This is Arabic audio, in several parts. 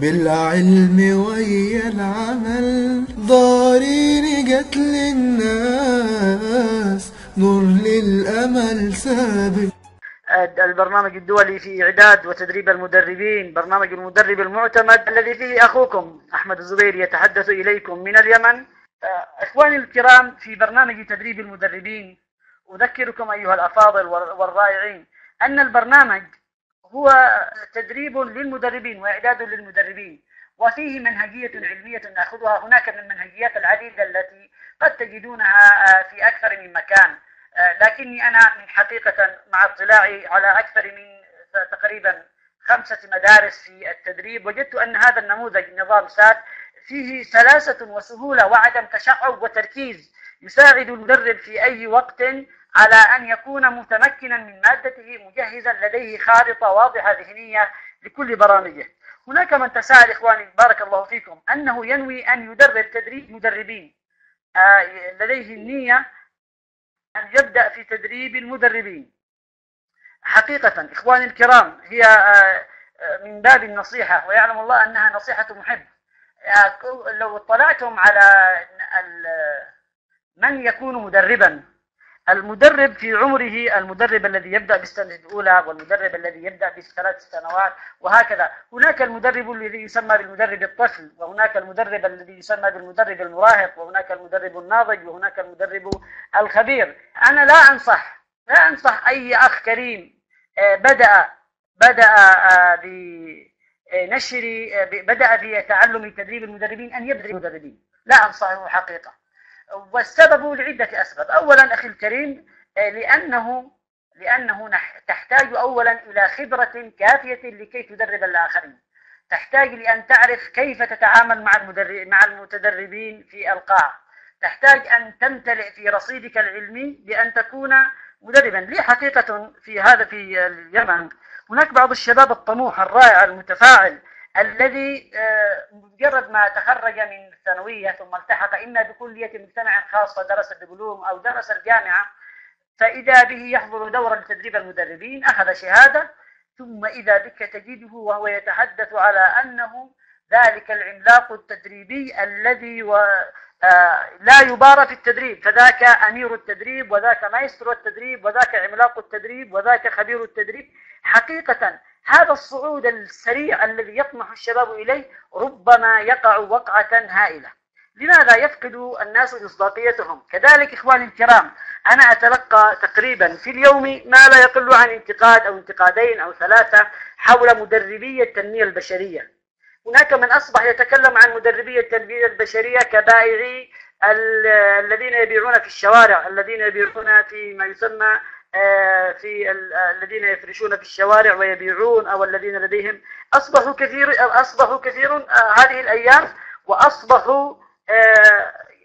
بالعلم ويا العمل. ضارين جت للناس نور للأمل سابق. البرنامج الدولي في إعداد وتدريب المدربين برنامج المدرب المعتمد الذي فيه أخوكم أحمد الزبير يتحدث إليكم من اليمن. إخواني الكرام في برنامج تدريب المدربين أذكركم أيها الأفاضل والرائعين أن البرنامج هو تدريب للمدربين وإعداد للمدربين وفيه منهجية علمية نأخذها. هناك من المنهجيات العديدة التي قد تجدونها في أكثر من مكان. لكني أنا من حقيقة مع اطلاعي على أكثر من تقريبا خمسة مدارس في التدريب وجدت أن هذا النموذج نظام سات فيه سلاسة وسهولة وعدم تشعب وتركيز يساعد المدرب في أي وقت على أن يكون متمكنا من مادته مجهزا لديه خارطة واضحة ذهنية لكل برامجه. هناك من تساءل إخواني بارك الله فيكم أنه ينوي أن يدرب تدريب مدربين. آه لديه النية أن يبدأ في تدريب المدربين. حقيقة إخواني الكرام هي آه من باب النصيحة ويعلم الله أنها نصيحة محب. لو اطلعتم على من يكون مدربا المدرب في عمره المدرب الذي يبدأ بالسنة الأولى والمدرب الذي يبدأ بثلاث سنوات وهكذا. هناك المدرب الذي يسمى بالمدرب الطفل وهناك المدرب الذي يسمى بالمدرب المراهق وهناك المدرب الناضج وهناك المدرب الخبير. أنا لا أنصح لا أنصح أي أخ كريم بدأ بدأ بنشر بدأ بتعلم تدريب المدربين أن يبدأ المدربين. لا أنصحه حقيقة. والسبب لعدة أسباب. أولا أخي الكريم لأنه لأنه تحتاج أولا إلى خبرة كافية لكي تدرب الآخرين. تحتاج لأن تعرف كيف تتعامل مع المدرب مع المتدربين في القاعة تحتاج أن تمتلئ في رصيدك العلمي بأن تكون مدربا. لي حقيقة في هذا في اليمن؟ هناك بعض الشباب الطموح الرائع المتفاعل الذي مجرد ما تخرج من الثانوية ثم التحق إما بكلية مجتمع خاصة درس الدبلوم أو درس الجامعة فإذا به يحضر دورا لتدريب المدربين أخذ شهادة ثم إذا بك تجده وهو يتحدث على أنه ذلك العملاق التدريبي الذي و لا يبارى في التدريب فذاك أمير التدريب وذاك مايسترو التدريب وذاك عملاق التدريب وذاك خبير التدريب. حقيقة هذا الصعود السريع الذي يطمح الشباب إليه ربما يقع وقعة هائلة. لماذا يفقد الناس مصداقيتهم؟ كذلك إخواني الكرام أنا أتلقى تقريبا في اليوم ما لا يقل عن انتقاد أو انتقادين أو ثلاثة حول مدربية التنمية البشرية. هناك من أصبح يتكلم عن مدربية التنمية البشرية كبائعي الذين يبيعون في الشوارع الذين يبيعون في ما يسمى في الذين يفرشون في الشوارع ويبيعون أو الذين لديهم. أصبحوا كثير أصبحوا كثير هذه الأيام وأصبحوا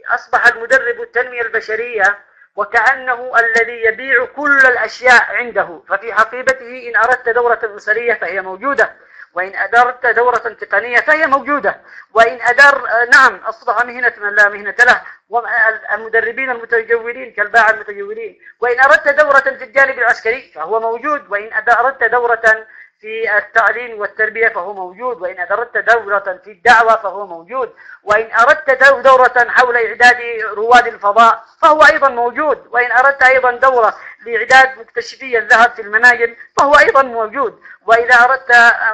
أصبح المدرب التنمية البشرية وكأنه الذي يبيع كل الأشياء عنده. ففي حقيبته إن أردت دورة أسرية فهي موجودة. وإن أدرت دورة تقنية فهي موجودة. وإن أدر نعم أصبح مهنة من لا مهنة له والمدربين المتجولين كالباعة المتجولين. وإن أردت دورة في الجانب العسكري فهو موجود. وإن أردت دورة في التعليم والتربية فهو موجود وإن أردت دورة في الدعوة فهو موجود وإن أردت دورة حول إعداد رواد الفضاء فهو أيضا موجود وإن أردت أيضا دورة لإعداد مكتشفي الذهب في المناجم فهو أيضا موجود وإذا أردت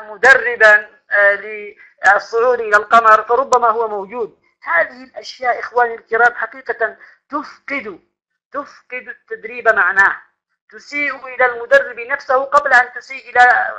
مدربا للصعود إلى القمر فربما هو موجود. هذه الأشياء إخواني الكرام حقيقة تفقد تفقد التدريب معناه. تسيء إلى المدرب نفسه قبل أن تسيء إلى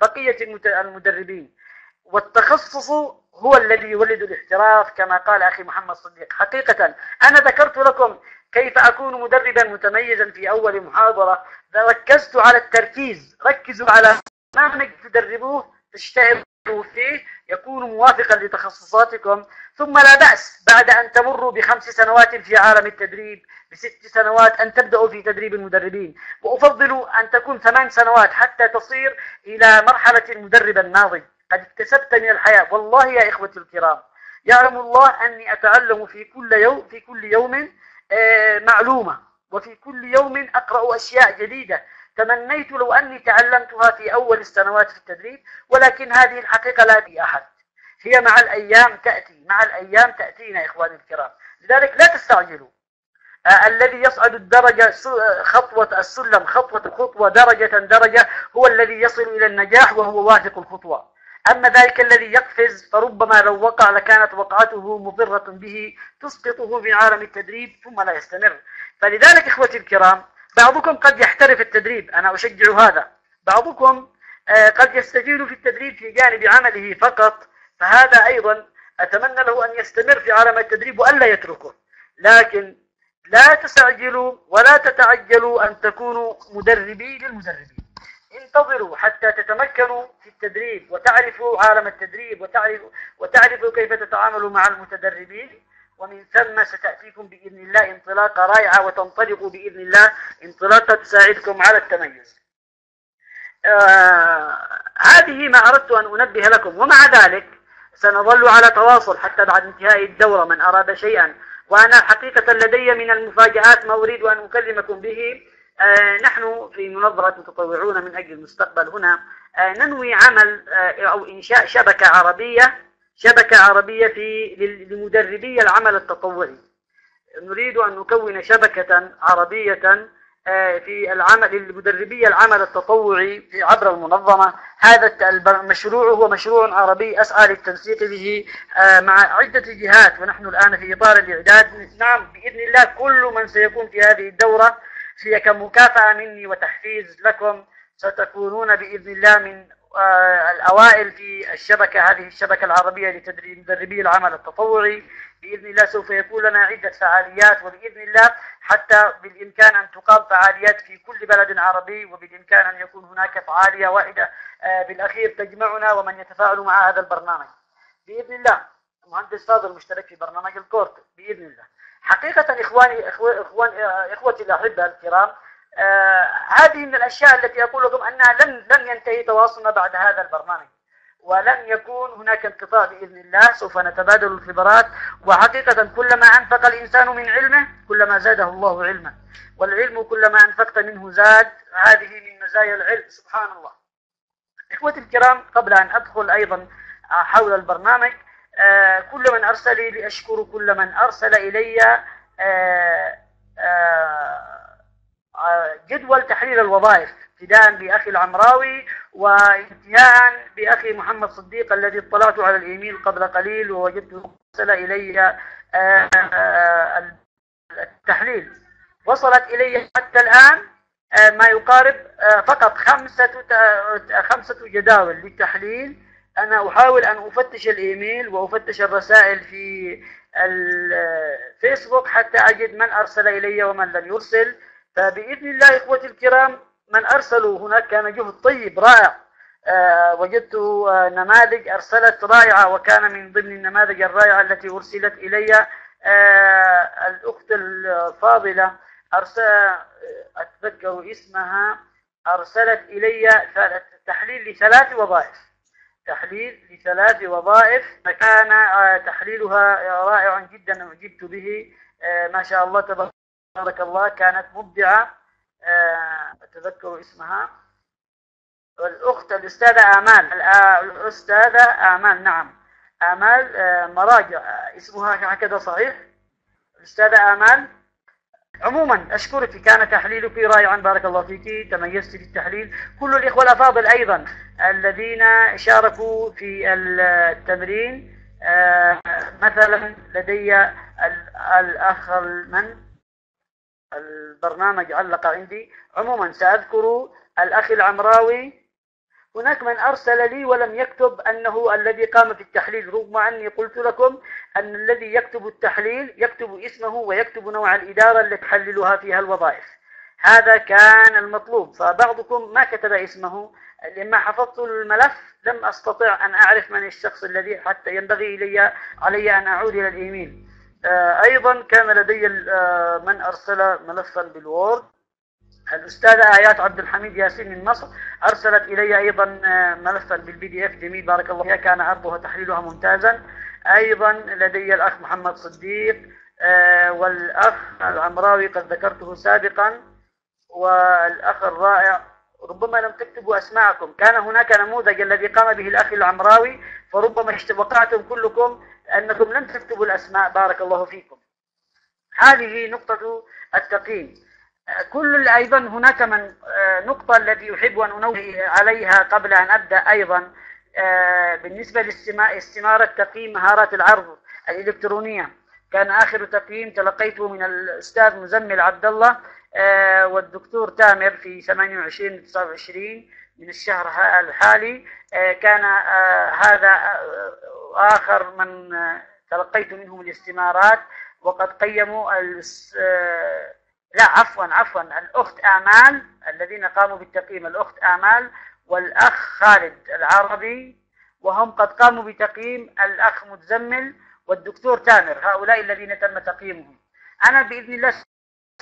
بقية المدربين. والتخصص هو الذي يولد الاحتراف كما قال أخي محمد صديق. حقيقة أنا ذكرت لكم كيف أكون مدربا متميزا في أول محاضرة. ركزت على التركيز. ركزوا على برنامج تدربوه. تشتغلوا فيه يكون موافقا لتخصصاتكم. ثم لا بأس بعد أن تمروا بخمس سنوات في عالم التدريب بست سنوات أن تبدأوا في تدريب المدربين. وأفضل أن تكون ثمان سنوات حتى تصير إلى مرحلة المدرب الناضج. قد اكتسبت من الحياة. والله يا إخوتي الكرام يعلم الله أني أتعلم في كل يوم في كل يوم معلومة. وفي كل يوم أقرأ أشياء جديدة. تمنيت لو أني تعلمتها في أول السنوات في التدريب ولكن هذه الحقيقة لا في أحد. هي مع الأيام تأتي مع الأيام تأتينا إخواني الكرام. لذلك لا تستعجلوا. آه الذي يصعد الدرجة خطوة السلم خطوة خطوة درجة درجة هو الذي يصل إلى النجاح وهو واثق الخطوة. أما ذلك الذي يقفز فربما لو وقع لكانت وقعته مضرة به تسقطه في عالم التدريب ثم لا يستمر. فلذلك إخوتي الكرام بعضكم قد يحترف التدريب أنا أشجع هذا. بعضكم آه قد يستجيل في التدريب في جانب عمله فقط فهذا أيضا أتمنى له أن يستمر في عالم التدريب وألا يتركه. لكن لا تستعجلوا ولا تتعجلوا أن تكونوا مدربي للمدربين. انتظروا حتى تتمكنوا في التدريب وتعرفوا عالم التدريب وتعرفوا, وتعرفوا كيف تتعاملوا مع المتدربين. ومن ثم ستأتيكم بإذن الله انطلاقة رائعة وتنطلقوا بإذن الله انطلاقة تساعدكم على التميز. آه هذه ما أردت أن أنبه لكم ومع ذلك سنظل على تواصل حتى بعد انتهاء الدورة من أراد شيئا. وأنا حقيقة لدي من المفاجآت ما أريد أن أكلمكم به. آه نحن في منظمة متطوعون من أجل المستقبل هنا. آه ننوي عمل آه أو إنشاء شبكة عربية شبكة عربية في لمدربي العمل التطوعي. نريد أن نكون شبكة عربية في العمل لمدربي العمل التطوعي عبر المنظمة. هذا المشروع هو مشروع عربي أسعى للتنسيق به مع عدة جهات. ونحن الآن في إطار الإعداد. نعم بإذن الله كل من سيكون في هذه الدورة هي كمكافأة مني وتحفيز لكم. ستكونون بإذن الله من الأوائل في الشبكة هذه الشبكة العربية لتدريب مدربي العمل التطوعي. بإذن الله سوف يكون لنا عدة فعاليات وبإذن الله حتى بالإمكان أن تقام فعاليات في كل بلد عربي وبالإمكان أن يكون هناك فعالية واحدة بالأخير تجمعنا ومن يتفاعل مع هذا البرنامج. بإذن الله المهندس فاضل مشترك في برنامج الكورت. بإذن الله. حقيقة إخواني إخوان إخوتي الأحبة الكرام آه هذه من الأشياء التي أقول لكم أنها لن لن ينتهي تواصلنا بعد هذا البرنامج. ولن يكون هناك انقطاع بإذن الله سوف نتبادل الخبرات. وحقيقة كلما أنفق الإنسان من علمه كلما زاده الله علما. والعلم كلما أنفقت منه زاد. هذه من مزايا العلم سبحان الله. إخوتي الكرام قبل أن أدخل أيضا حول البرنامج آه كل من أرسل لي لأشكر كل من أرسل إلي آه جدول تحليل الوظائف ابتداء بأخي العمراوي وانتهاء بأخي محمد صديق الذي اطلعت على الإيميل قبل قليل ووجدته أرسل إلي التحليل. وصلت إلي حتى الآن ما يقارب فقط خمسة خمسة جداول للتحليل. أنا أحاول أن أفتش الإيميل وأفتش الرسائل في الفيسبوك حتى أجد من أرسل إلي ومن لم يرسل. فبإذن الله إخوتي الكرام من أرسلوا هناك كان جهد طيب رائع. أه وجدت أه نماذج أرسلت رائعة وكان من ضمن النماذج الرائعة التي أرسلت إلي. أه الأخت الفاضلة أرسل أتذكر اسمها أرسلت إلي تحليل لثلاث وظائف. تحليل لثلاث وظائف كان تحليلها رائع جدا أعجبت به. ما شاء الله تبارك الله كانت مبدعة أتذكر اسمها. الأخت الأستاذة آمال الأستاذة آمال نعم. آمال مراجع اسمها هكذا صحيح. الأستاذة آمال عموما أشكرك كان تحليلك رائعا بارك الله فيك تميزت في التحليل. كل الإخوة الأفاضل أيضا الذين شاركوا في التمرين مثلا لدي الأخ من البرنامج علق عندي. عموما سأذكر الأخ العمراوي. هناك من أرسل لي ولم يكتب أنه الذي قام في التحليل رغم أني قلت لكم أن الذي يكتب التحليل يكتب اسمه ويكتب نوع الإدارة التي تحللها فيها الوظائف. هذا كان المطلوب. فبعضكم ما كتب اسمه. لما حفظت الملف لم أستطع أن أعرف من الشخص الذي حتى ينبغي لي علي أن أعود إلى الإيميل. أيضا كان لدي من أرسل ملفا بال Word. الأستاذة آيات عبد الحميد ياسين من مصر أرسلت إلي أيضا ملفا بال PDF جميل بارك الله فيها كان عرضها تحليلها ممتازا. أيضا لدي الأخ محمد صديق والأخ العمراوي قد ذكرته سابقا والأخ الرائع ربما لم تكتبوا أسماءكم. كان هناك نموذج الذي قام به الأخ العمراوي فربما وقعتم كلكم أنكم لم تكتبوا الأسماء. بارك الله فيكم. هذه نقطة التقييم. كل أيضا هناك من آه، نقطة التي أحب أن أنوه عليها قبل أن أبدأ أيضا آه، بالنسبة لاستمارة تقييم مهارات العرض الإلكترونية. كان آخر تقييم تلقيته من الأستاذ مزمل عبد الله. والدكتور تامر في 28 29 من الشهر الحالي. كان هذا آخر من تلقيت منهم الاستمارات وقد قيموا لا عفوا عفوا الأخت آمال الذين قاموا بالتقييم الأخت آمال والأخ خالد العربي وهم قد قاموا بتقييم الأخ متزمل والدكتور تامر هؤلاء الذين تم تقييمهم. أنا بإذن الله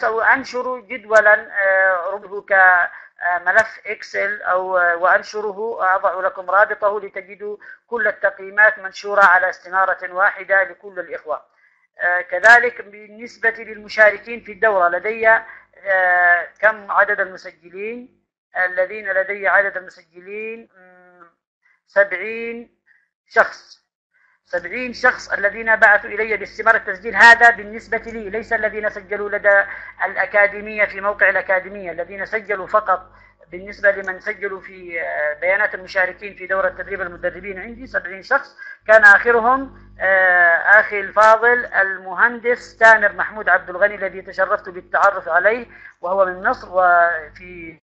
سأنشر جدولا آه، ربه كملف إكسل أو آه، وأنشره أضع لكم رابطه لتجدوا كل التقييمات منشورة على استنارة واحدة لكل الإخوة. آه، كذلك بالنسبة للمشاركين في الدورة لدي آه، كم عدد المسجلين؟ الذين لدي عدد المسجلين سبعين شخص. سبعين شخص الذين بعثوا إلي باستمارة التسجيل هذا بالنسبة لي ليس الذين سجلوا لدى الأكاديمية في موقع الأكاديمية الذين سجلوا فقط. بالنسبة لمن سجلوا في آه، بيانات المشاركين في دورة تدريب المدربين عندي 70 شخص. كان آخرهم آه، أخي الفاضل المهندس تامر محمود عبد الغني الذي تشرفت بالتعرف عليه وهو من مصر وفي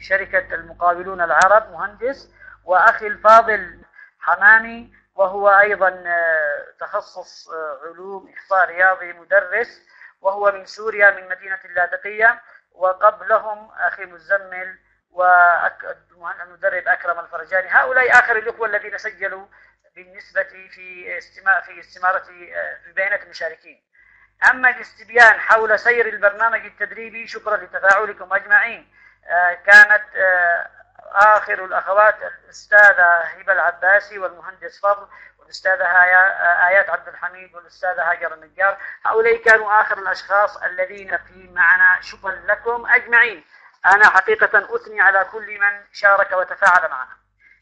شركة المقاولون العرب مهندس. وأخي الفاضل حمامي وهو أيضا آه، تخصص علوم إحصاء رياضي مدرس وهو من سوريا من مدينة اللاذقية. وقبلهم أخي مزمل والمدرب أكرم الفرجاني. هؤلاء آخر الأخوة الذين سجلوا بالنسبة في استماع في استمارة في بيانات المشاركين. أما الاستبيان حول سير البرنامج التدريبي شكرا لتفاعلكم أجمعين. آه، كانت آه، آخر الأخوات الأستاذة هبة العباسي والمهندس فضل والأستاذة آيات عبد الحميد والأستاذة هاجر النجار. هؤلاء كانوا آخر الأشخاص الذين في معنا شكرا لكم أجمعين. أنا حقيقة أثني على كل من شارك وتفاعل معنا.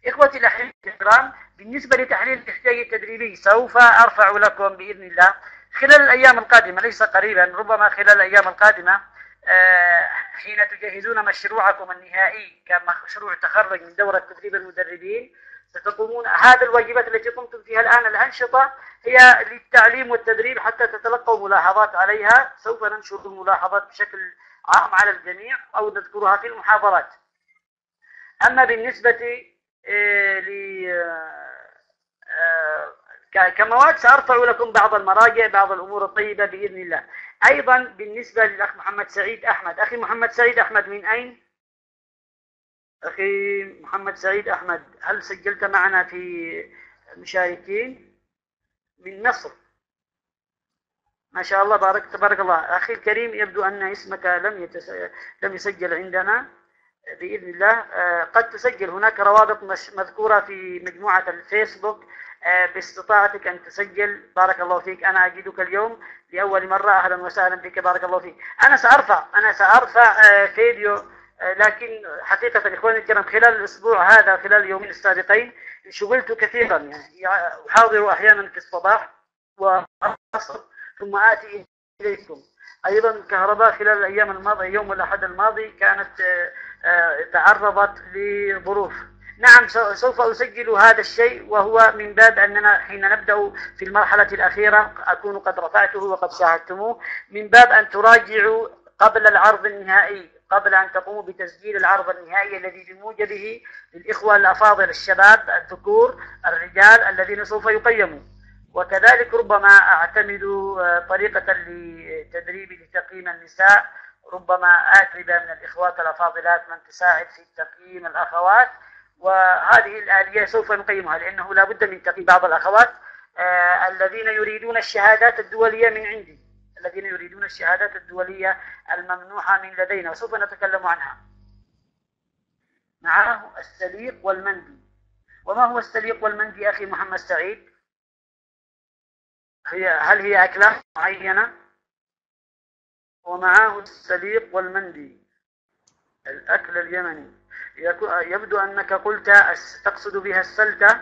إخوتي الأحبة الكرام بالنسبة لتحليل الاحتياج التدريبي سوف أرفع لكم بإذن الله. خلال الأيام القادمة ليس قريبا ربما خلال الأيام القادمة آه، حين تجهزون مشروعكم النهائي كمشروع تخرج من دورة تدريب المدربين ستقومون. هذه الواجبات التي قمتم فيها الآن الأنشطة هي للتعليم والتدريب حتى تتلقوا ملاحظات عليها. سوف ننشر الملاحظات بشكل عام على الجميع أو نذكرها في المحاضرات. أما بالنسبة آه، ل آه، كمواد سأرفع لكم بعض المراجع بعض الأمور الطيبة بإذن الله. أيضا بالنسبة للأخ محمد سعيد أحمد. أخي محمد سعيد أحمد من أين؟ أخي محمد سعيد أحمد هل سجلت معنا في مشاركين؟ من مصر ما شاء الله بارك تبارك الله. أخي الكريم يبدو أن اسمك لم يتس... لم يسجل عندنا. بإذن الله آه، قد تسجل. هناك روابط مذكورة في مجموعة الفيسبوك. باستطاعتك أن تسجل. بارك الله فيك. أنا أجدك اليوم لأول مرة. أهلا وسهلا بك بارك الله فيك. أنا سأرفع. أنا سأرفع آه، فيديو لكن حقيقة إخواني الكرام خلال الأسبوع هذا خلال اليومين السابقين شغلت كثيرا. يعني أحاضر أحيانا في الصباح وأصل ثم آتي إليكم. أيضا كهرباء خلال الأيام الماضية يوم الأحد الماضي كانت آه، تعرضت لظروف. نعم سوف أسجل هذا الشيء وهو من باب أننا حين نبدأ في المرحلة الأخيرة أكون قد رفعته وقد شاهدتموه من باب أن تراجعوا قبل العرض النهائي قبل أن تقوموا بتسجيل العرض النهائي الذي بموجبه للإخوة الأفاضل الشباب الذكور الرجال الذين سوف يقيموا. وكذلك ربما أعتمد آه، طريقة لتدريب لتقييم النساء ربما أطلب من الإخوات الأفاضلات من تساعد في تقييم الأخوات. وهذه الآلية سوف نقيمها لأنه لا بد من تقييم بعض الأخوات آه الذين يريدون الشهادات الدولية من عندي. الذين يريدون الشهادات الدولية الممنوحة من لدينا وسوف نتكلم عنها. معه السليق والمندي. وما هو السليق والمندي أخي محمد سعيد؟ هي هل هي أكلة معينة؟ ومعاه السليق والمندي الأكل اليمني. يبدو أنك قلت تقصد بها السلتة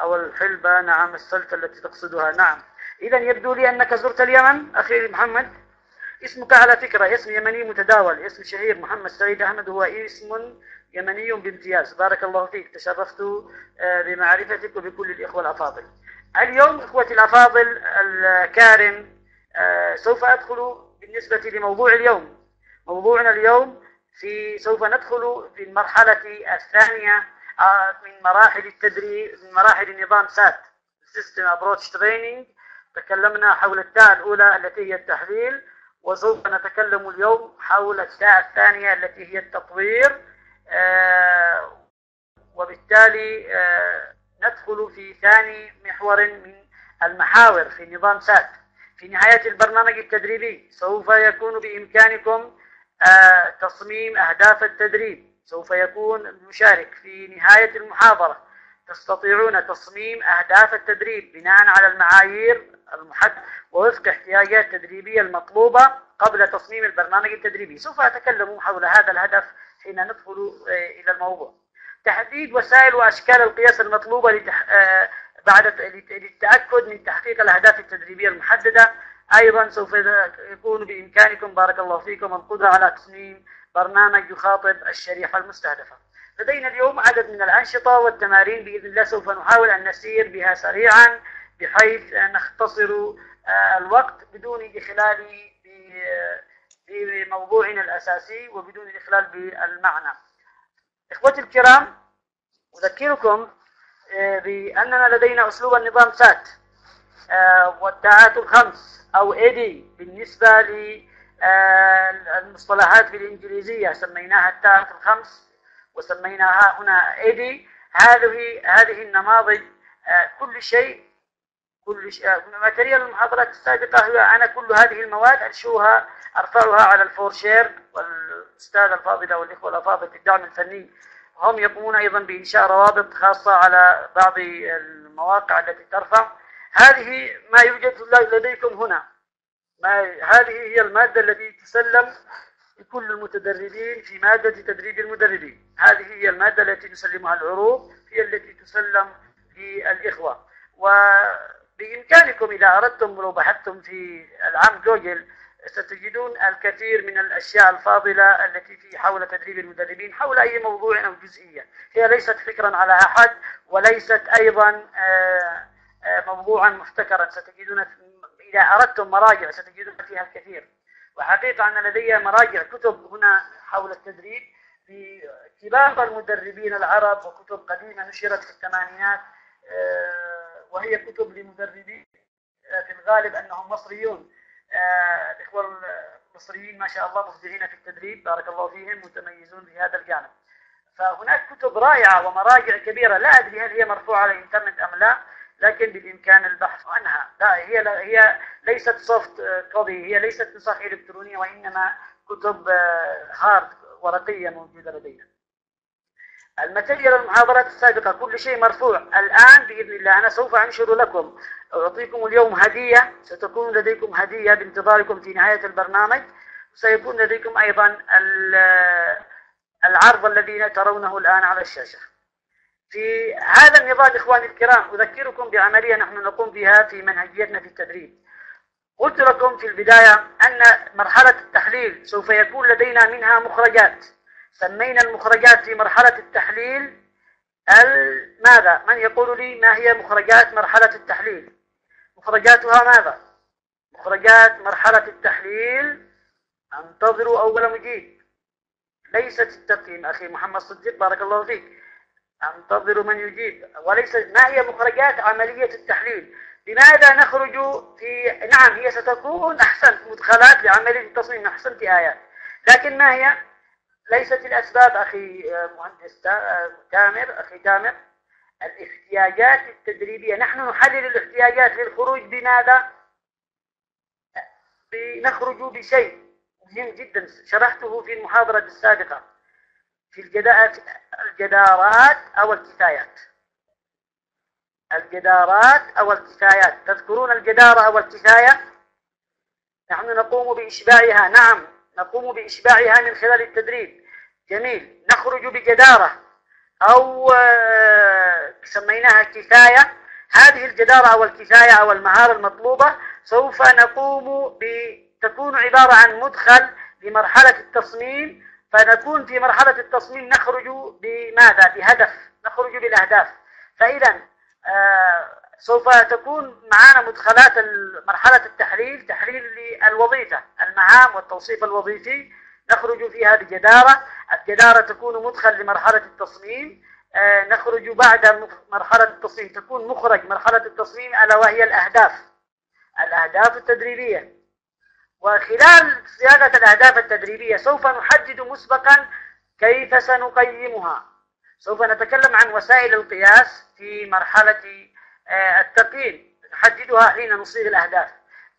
أو الحلبة نعم السلتة التي تقصدها. نعم. إذا يبدو لي أنك زرت اليمن أخي محمد. اسمك على فكرة اسم يمني متداول اسم شهير محمد سعيد أحمد هو اسم يمني بامتياز. بارك الله فيك. تشرفت آه، بمعرفتك وبكل الإخوة الأفاضل. اليوم إخوتي الأفاضل الكارم آه، سوف أدخل بالنسبة لموضوع اليوم. موضوعنا اليوم في سوف ندخل في المرحلة الثانية آه، من مراحل التدريب من مراحل نظام SAT system approach training تكلمنا حول التاء الأولى التي هي التحليل وسوف نتكلم اليوم حول التاء الثانية التي هي التطوير آه، وبالتالي آه، ندخل في ثاني محور من المحاور في نظام SAT. في نهاية البرنامج التدريبي سوف يكون بإمكانكم تصميم أهداف التدريب سوف يكون المشارك في نهاية المحاضرة. تستطيعون تصميم أهداف التدريب بناء على المعايير المحددة ووفق احتياجات التدريبية المطلوبة قبل تصميم البرنامج التدريبي. سوف أتكلم حول هذا الهدف حين ندخل آه، إلى الموضوع. تحديد وسائل وأشكال القياس المطلوبة لتح... آه، بعد للتأكد من تحقيق الأهداف التدريبية المحددة. أيضا سوف يكون بإمكانكم بارك الله فيكم القدرة على تصميم برنامج يخاطب الشريحة المستهدفة. لدينا اليوم عدد من الأنشطة والتمارين بإذن الله سوف نحاول أن نسير بها سريعا بحيث نختصر آه، الوقت بدون إخلال بموضوعنا الأساسي وبدون الإخلال بالمعنى. إخوتي الكرام أذكركم آه، بأننا لدينا أسلوب النظام سات. آه، والتاءات الخمس أو إيدي بالنسبة للمصطلحات بالإنجليزية سميناها التاءات الخمس وسميناها هنا إيدي. هذه هذه النماذج آه، كل شيء كل شيء ماتريال المحاضرات السابقة هي أنا كل هذه المواد أنشوها أرفعها على الفورشير والأستاذ الفاضل والإخوة الأفاضل في الدعم الفني هم يقومون أيضا بإنشاء روابط خاصة على بعض المواقع التي ترفع. هذه ما يوجد لديكم هنا. ما هذه هي المادة التي تسلم لكل المتدربين في مادة تدريب المدربين. هذه هي المادة التي تسلمها العروض هي التي تسلم للإخوة. وبإمكانكم إذا أردتم لو بحثتم في العام جوجل ستجدون الكثير من الأشياء الفاضلة التي في حول تدريب المدربين حول أي موضوع أو جزئية. هي ليست فكرا على أحد وليست أيضا آه، موضوعا محتكرا ستجدون إذا أردتم مراجع ستجدون فيها الكثير. وحقيقة أن لدي مراجع كتب هنا حول التدريب لكبار المدربين العرب وكتب قديمة نشرت في الثمانينات آه، وهي كتب لمدربين في الغالب أنهم مصريون. آه، الإخوة المصريين ما شاء الله مبدعين في التدريب بارك الله فيهم متميزون في هذا الجانب. فهناك كتب رائعة ومراجع كبيرة لا أدري هل هي مرفوعة على الإنترنت أم لا. لكن بالإمكان البحث عنها. لا هي لا هي ليست soft copy هي ليست نسخ إلكترونية وإنما كتب hard آه، ورقية موجودة لدينا. ال material المحاضرات السابقة كل شيء مرفوع. الآن بإذن الله أنا سوف أنشر لكم. أعطيكم اليوم هدية. ستكون لديكم هدية بانتظاركم في نهاية البرنامج. سيكون لديكم أيضا العرض الذي ترونه الآن على الشاشة. في هذا النظام إخواني الكرام أذكركم بعملية نحن نقوم بها في منهجيتنا في التدريب قلت لكم في البداية أن مرحلة التحليل سوف يكون لدينا منها مخرجات سمينا المخرجات في مرحلة التحليل ماذا؟ من يقول لي ما هي مخرجات مرحلة التحليل؟ مخرجاتها ماذا؟ مخرجات مرحلة التحليل أنتظروا أول مجيب ليست التقييم أخي محمد صديق بارك الله فيك انتظروا من يجيب. وليس ما هي مخرجات عملية التحليل؟ لماذا نخرج في نعم هي ستكون أحسن مدخلات لعملية التصميم أحسنت آيات. لكن ما هي؟ ليست الأسباب أخي مهندس تامر أخي تامر الاحتياجات التدريبية. نحن نحلل الاحتياجات للخروج بماذا؟ نخرج بشيء مهم جدا. شرحته في المحاضرة السابقة. في الجدارات أو الكفايات. الجدارات أو الكفايات. تذكرون الجدارة أو الكفاية؟ نحن نقوم بإشباعها. نعم نقوم بإشباعها من خلال التدريب. جميل. نخرج بجدارة أو آه، سميناها كفاية. هذه الجدارة أو الكفاية أو المهارة المطلوبة سوف نقوم تكون عبارة عن مدخل لمرحلة التصميم فنكون في مرحلة التصميم نخرج بماذا؟ بهدف نخرج بالأهداف. فإذا آه، سوف تكون معنا مدخلات مرحلة التحليل تحليل للوظيفة المهام والتوصيف الوظيفي. نخرج فيها بجدارة. الجدارة تكون مدخل لمرحلة التصميم. آه، نخرج بعد مرحلة التصميم تكون مخرج مرحلة التصميم ألا وهي الأهداف. الأهداف التدريبية. وخلال صياغة الأهداف التدريبية سوف نحدد مسبقا كيف سنقيمها. سوف نتكلم عن وسائل القياس في مرحلة آه، التقييم. نحددها حين نصيغ الأهداف.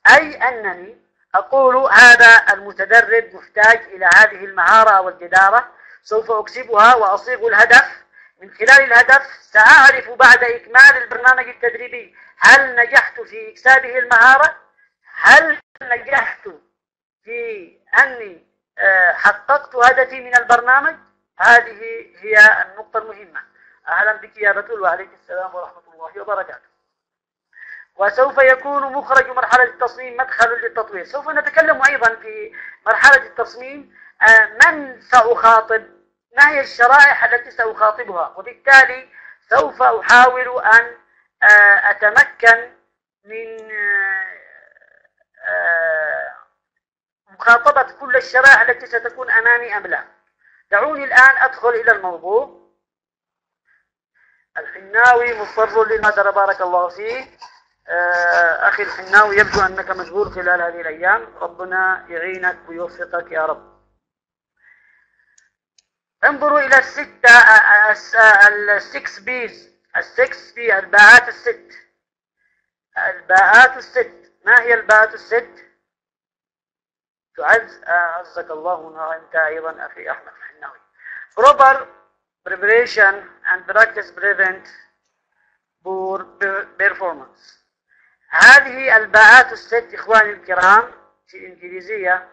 أي أنني أقول هذا المتدرب محتاج إلى هذه المهارة أو الجدارة. سوف أكسبها وأصيغ الهدف. من خلال الهدف سأعرف بعد إكمال البرنامج التدريبي هل نجحت في إكسابه المهارة. هل نجحت في أني آه، حققت هدفي من البرنامج؟ هذه هي النقطة المهمة. أهلا بك يا بتول وعليك السلام ورحمة الله وبركاته. وسوف يكون مخرج مرحلة التصميم مدخل للتطوير. سوف نتكلم أيضا في مرحلة التصميم. آه، من سأخاطب؟ ما هي الشرائح التي سأخاطبها؟ وبالتالي سوف أحاول أن آه، أتمكن من مخاطبة كل الشرائح التي ستكون أمامي أم لا. دعوني الآن أدخل إلى الموضوع. الحناوي مضطر للمدر بارك الله فيه. آه، أخي الحناوي يبدو أنك مشغول خلال هذه الأيام. ربنا يعينك ويوفقك يا رب. انظروا إلى الستة ال six Ps. ال six P الباءات الست. الباءات الست. ما هي الباءات الست؟ تعز أعزك الله أنت أيضا أخي أحمد الحناوي. Proper preparation and practice prevent poor performance. هذه الباءات الست إخواني الكرام في الإنجليزية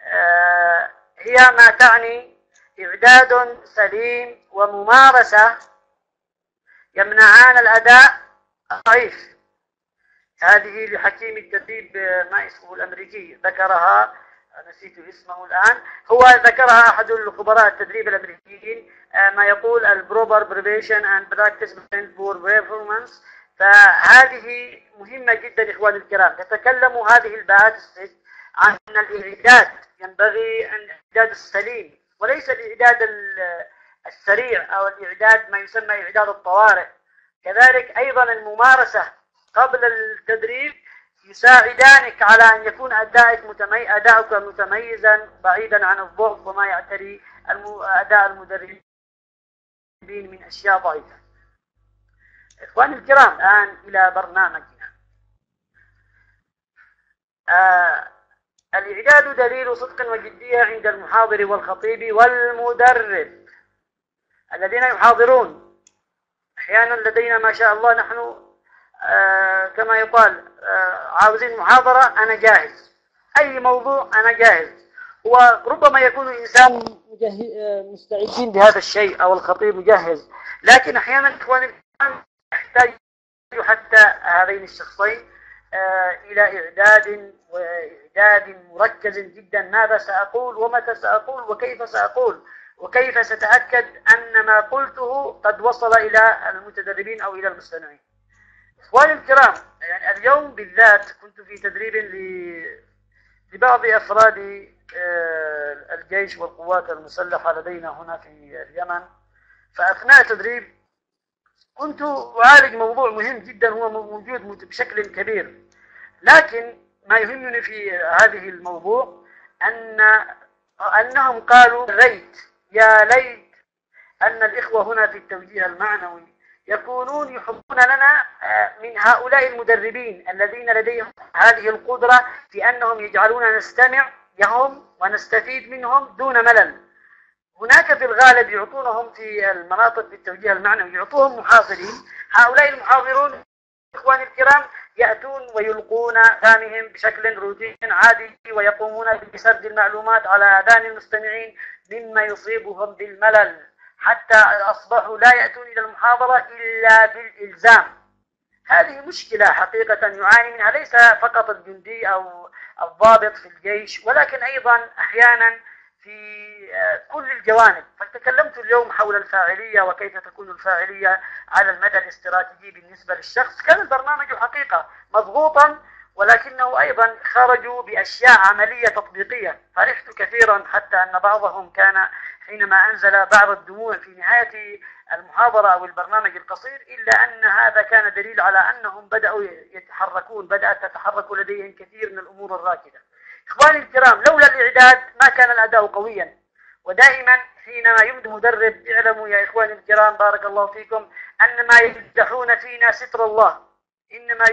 آه، هي ما تعني إعداد سليم وممارسة يمنعان الأداء الضعيف هذه لحكيم التدريب ما اسمه الأمريكي ذكرها نسيت اسمه الآن. هو ذكرها أحد الخبراء التدريب الأمريكيين آه، ما يقول ال proper preparation and practice poor performance فهذه مهمة جدا إخواني الكرام. تتكلم هذه الست عن الإعداد ينبغي الإعداد السليم وليس الإعداد السريع أو الإعداد ما يسمى إعداد الطوارئ. كذلك أيضا الممارسة قبل التدريب يساعدانك على أن يكون أدائك متمي... أداؤك متميزا بعيدا عن الضعف وما يعتري. أداء المدربين من أشياء ضعيفة إخواني الكرام الآن إلى برنامجنا آه الإعداد دليل صدق وجدية عند المحاضر والخطيب والمدرب الذين يحاضرون أحيانا لدينا ما شاء الله نحن كما يقال آه عاوزين محاضرة أنا جاهز. أي موضوع أنا جاهز. وربما يكون الإنسان آه، مستعدين بهذا الشيء أو الخطيب مجهز. لكن أحيانا إخواني يحتاج حتى هذين الشخصين آه إلى إعداد وإعداد مركز جدا. ماذا سأقول؟ ومتى سأقول؟ وكيف سأقول؟ وكيف ستأكد أن ما قلته قد وصل إلى المتدربين أو إلى المستمعين؟ إخواني الكرام يعني اليوم بالذات كنت في تدريب لبعض أفراد آه، الجيش والقوات المسلحة لدينا هنا في اليمن. فأثناء التدريب كنت أعالج موضوع مهم جدا هو موجود بشكل كبير. لكن ما يهمني في هذه الموضوع أن أنهم قالوا ريت يا ليت أن الإخوة هنا في التوجيه المعنوي يكونون يحبون لنا آه، من هؤلاء المدربين الذين لديهم هذه القدرة في أنهم يجعلون نستمع لهم ونستفيد منهم دون ملل. هناك في الغالب يعطونهم في المناطق في التوجيه المعنوي يعطوهم محاضرين. هؤلاء المحاضرون إخواني الكرام يأتون ويلقون أذانهم بشكل روتين عادي ويقومون بسرد المعلومات على آذان المستمعين مما يصيبهم بالملل. حتى أصبحوا لا يأتون إلى المحاضرة إلا بالإلزام. هذه مشكلة حقيقة يعاني منها ليس فقط الجندي أو الضابط في الجيش ولكن أيضا أحيانا في كل الجوانب. فتكلمت اليوم حول الفاعلية وكيف تكون الفاعلية على المدى الاستراتيجي بالنسبة للشخص. كان البرنامج حقيقة مضغوطا ولكنه أيضا خرجوا بأشياء عملية تطبيقية. فرحت كثيرا حتى أن بعضهم كان حينما أنزل بعض الدموع في نهاية المحاضرة أو البرنامج القصير إلا أن هذا كان دليل على أنهم بدأوا يتحركون بدأت تتحرك لديهم كثير من الأمور الراكدة. إخواني الكرام لولا الإعداد ما كان الأداء قويا. ودائما حينما يمد مدرب اعلموا يا إخواني الكرام بارك الله فيكم أن ما يمدحون فينا ستر الله. إنما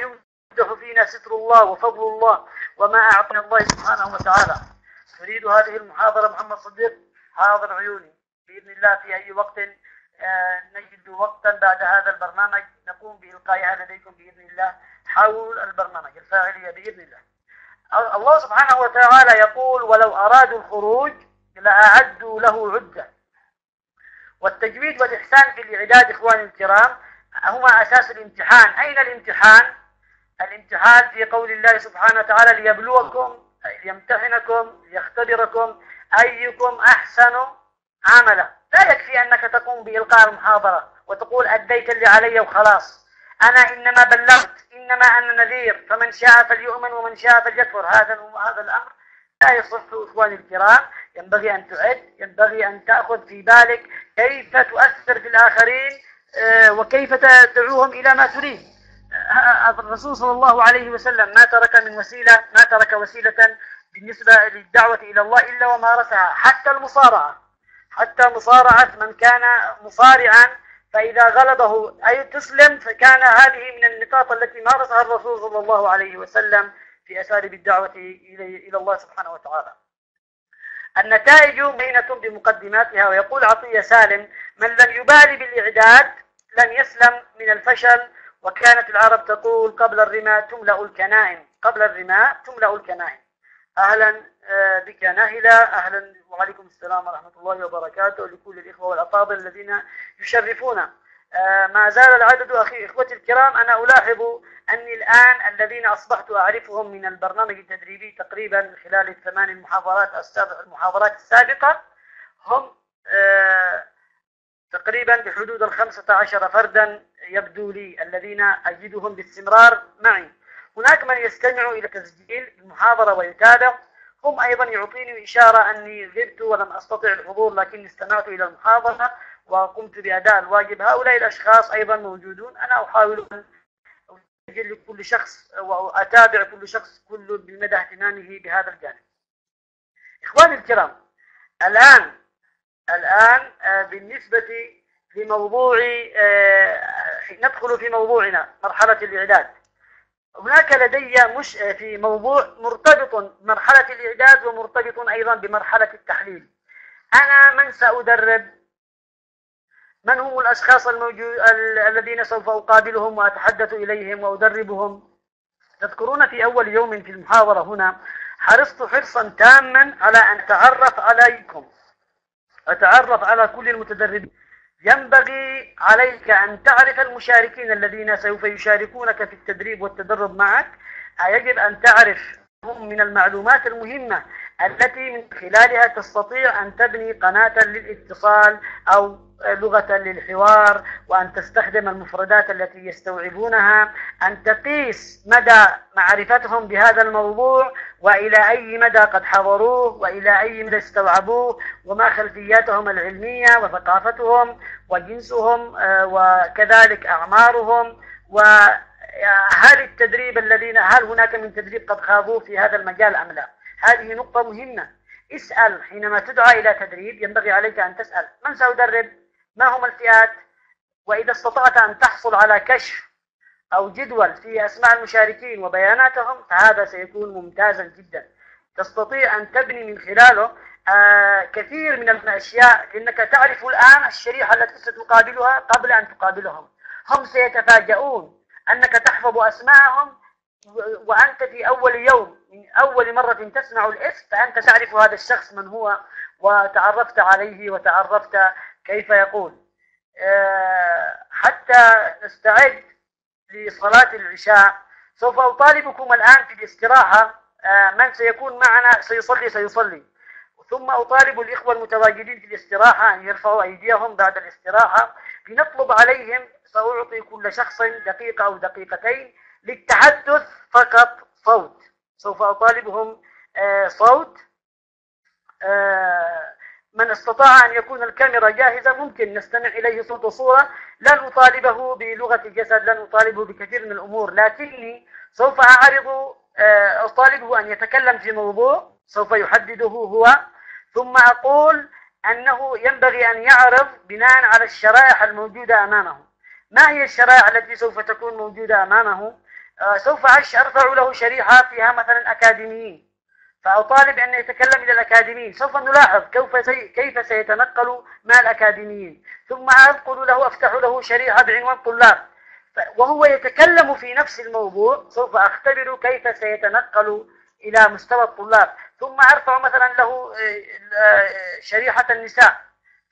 يمدح فينا ستر الله وفضل الله وما أعطنا الله سبحانه وتعالى. نريد هذه المحاضرة محمد صديق. حاضر عيوني. بإذن الله في أي وقت آه، نجد وقتا بعد هذا البرنامج. نقوم بإلقائها لديكم بإذن الله حول البرنامج. الفاعلية بإذن الله. الله سبحانه وتعالى يقول ولو أرادوا الخروج لأعدوا له عدة. والتجويد والإحسان في الإعداد إخواني الكرام هما أساس الامتحان. أين الامتحان؟ الامتحان في قول الله سبحانه وتعالى ليبلوكم ليمتحنكم ليختبركم أيكم أحسن عملا. لا يكفي أنك تقوم بإلقاء المحاضرة وتقول أديت اللي علي وخلاص. أنا إنما بلغت إنما أنا نذير. فمن شاء فليؤمن ومن شاء فليكفر. هذا هذا الأمر لا يصح إخواني الكرام. ينبغي أن تعد ينبغي أن تأخذ في بالك كيف تؤثر في الآخرين آه، وكيف تدعوهم إلى ما تريد. الرسول صلى الله عليه وسلم ما ترك من وسيلة ما ترك وسيلة بالنسبة للدعوة إلى الله إلا ومارسها حتى المصارعة. حتى مصارعة من كان مصارعا فإذا غلبه أي تسلم فكان هذه من النقاط التي مارسها الرسول صلى الله عليه وسلم في أساليب الدعوة إلى الله سبحانه وتعالى. النتائج بينة بمقدماتها ويقول عطية سالم من لم يبالي بالإعداد لن يسلم من الفشل وكانت العرب تقول قبل الرماء تملأ الكنائم قبل الرماء تملأ الكنائم. أهلا آه، بك ناهلة أهلا وعليكم السلام ورحمة الله وبركاته لكل الإخوة والأفاضل الذين يشرفونا آه، ما زال العدد أخي إخوتي الكرام أنا ألاحظ أني الآن الذين أصبحت أعرفهم من البرنامج التدريبي تقريبا خلال الثمان المحاضرات السابقة المحاضرات السابقة هم آه، تقريبا بحدود الخمسة عشر فردا يبدو لي الذين أجدهم باستمرار معي. هناك من يستمع إلى تسجيل المحاضرة ويتابع. هم أيضا يعطيني إشارة أني غبت ولم أستطع الحضور لكني استمعت إلى المحاضرة وقمت بأداء الواجب. هؤلاء الأشخاص أيضا موجودون. أنا أحاول أن أسجل لكل شخص وأتابع كل شخص كل بمدى اهتمامه بهذا الجانب. إخواني الكرام الآن الآن آه، بالنسبة لموضوع آه، ندخل في موضوعنا مرحلة الإعداد. هناك لدي مش في موضوع مرتبط بمرحلة الإعداد ومرتبط أيضا بمرحلة التحليل. أنا من سأدرب؟ من هم الأشخاص الموجود الذين سوف أقابلهم وأتحدث إليهم وأدربهم؟ تذكرون في أول يوم في المحاضرة هنا حرصت حرصا تاما على أن أتعرف عليكم. أتعرف على كل المتدربين. ينبغي عليك أن تعرف المشاركين الذين سوف يشاركونك في التدريب والتدرب معك. يجب أن تعرف هم من المعلومات المهمة التي من خلالها تستطيع أن تبني قناة للاتصال أو لغة للحوار وأن تستخدم المفردات التي يستوعبونها أن تقيس مدى معرفتهم بهذا الموضوع وإلى أي مدى قد حضروه وإلى أي مدى استوعبوه وما خلفياتهم العلمية وثقافتهم وجنسهم آه، وكذلك أعمارهم. وهل التدريب الذين هل هناك من تدريب قد خاضوه في هذا المجال أم لا؟ هذه نقطة مهمة. اسأل حينما تدعى إلى تدريب ينبغي عليك أن تسأل. من سأدرب ما هم الفئات؟ وإذا استطعت أن تحصل على كشف أو جدول في أسماء المشاركين وبياناتهم فهذا سيكون ممتازا جدا. تستطيع أن تبني من خلاله آه كثير من الأشياء لأنك تعرف الآن الشريحة التي ستقابلها قبل أن تقابلهم. هم سيتفاجؤون أنك تحفظ أسماءهم وأنت في أول يوم من أول مرة تسمع الاسم فأنت تعرف هذا الشخص من هو وتعرفت عليه وتعرفت كيف يقول. آه، حتى نستعد لصلاة العشاء. سوف أطالبكم الآن في الاستراحة. آه، من سيكون معنا سيصلي سيصلي. ثم أطالب الإخوة المتواجدين في الاستراحة أن يرفعوا أيديهم بعد الاستراحة. لنطلب عليهم سأعطي كل شخص دقيقة أو دقيقتين للتحدث فقط صوت. سوف أطالبهم آه، صوت. آه، من استطاع أن يكون الكاميرا جاهزة ممكن نستمع إليه صوت وصورة. لا نطالبه بلغة الجسد لا نطالبه بكثير من الأمور. لكني سوف أعرض آه، أطالبه أن يتكلم في موضوع سوف يحدده هو. ثم أقول أنه ينبغي أن يعرض بناء على الشرائح الموجودة أمامه. ما هي الشرائح التي سوف تكون موجودة أمامه؟ سوف أرفع له شريحة فيها مثلا أكاديميين. فأطالب أن يتكلم إلى الأكاديميين. سوف نلاحظ كيف سي... كيف سيتنقل مع الأكاديميين. ثم أنقل له أفتح له شريحة بعنوان طلاب. وهو يتكلم في نفس الموضوع. سوف أختبر كيف سيتنقل إلى مستوى الطلاب. ثم أرفع مثلا له آه، آه، شريحة النساء.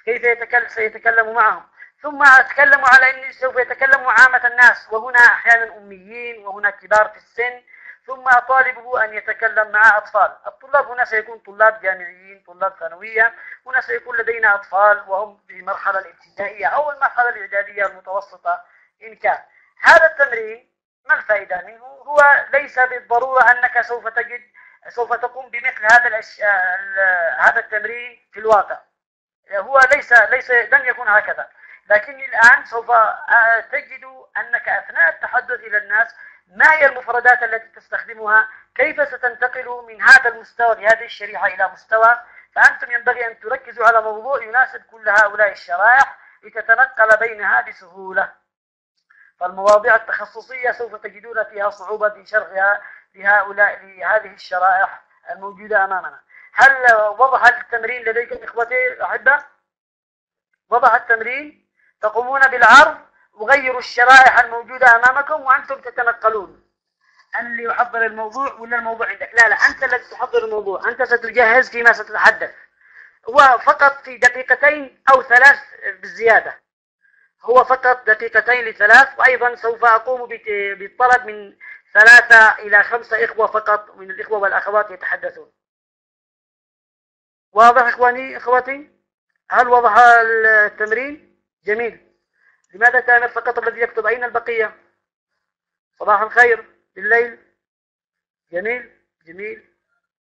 كيف يتكلم سيتكلم معهم. ثم أتكلم على أني سوف يتكلم عامة الناس. وهنا أحيانا أميين وهنا كبار في السن. ثم أطالبه أن يتكلم مع أطفال. الطلاب هنا سيكون طلاب جامعيين طلاب ثانوية. هنا سيكون لدينا أطفال وهم في المرحلة الابتدائية أو المرحلة الإعدادية المتوسطة إن كان. هذا التمرين ما الفائدة منه؟ هو ليس بالضرورة أنك سوف تجد سوف تقوم بمثل هذا الأش... هذا التمرين في الواقع. هو ليس ليس لن يكون هكذا. لكني الآن سوف تجد أنك أثناء التحدث إلى الناس ما هي المفردات التي تستخدمها؟ كيف ستنتقل من هذا المستوى لهذه الشريحة إلى مستوى؟ فأنتم ينبغي أن تركزوا على موضوع يناسب كل هؤلاء الشرائح لتتنقل بينها بسهولة. فالمواضيع التخصصية سوف تجدون فيها صعوبة في شرحها لهؤلاء لهذه الشرائح الموجودة أمامنا. هل وضح التمرين لديكم إخوتي الأحبة؟ وضح التمرين؟ تقومون بالعرض وغيروا الشرائح الموجودة أمامكم وأنتم تتنقلون. أنا اللي يحضر الموضوع ولا الموضوع عندك؟ لا لا أنت الذي تحضر الموضوع أنت ستجهز فيما ستتحدث. هو فقط في دقيقتين أو ثلاث بالزيادة. هو فقط دقيقتين لثلاث وأيضا سوف أقوم بالطلب من ثلاثة إلى خمسة إخوة فقط من الإخوة والأخوات يتحدثون. واضح إخواني إخواتي؟ هل وضح التمرين؟ جميل. لماذا كان فقط الذي يكتب أين البقية؟ صباح الخير. بالليل. جميل. جميل.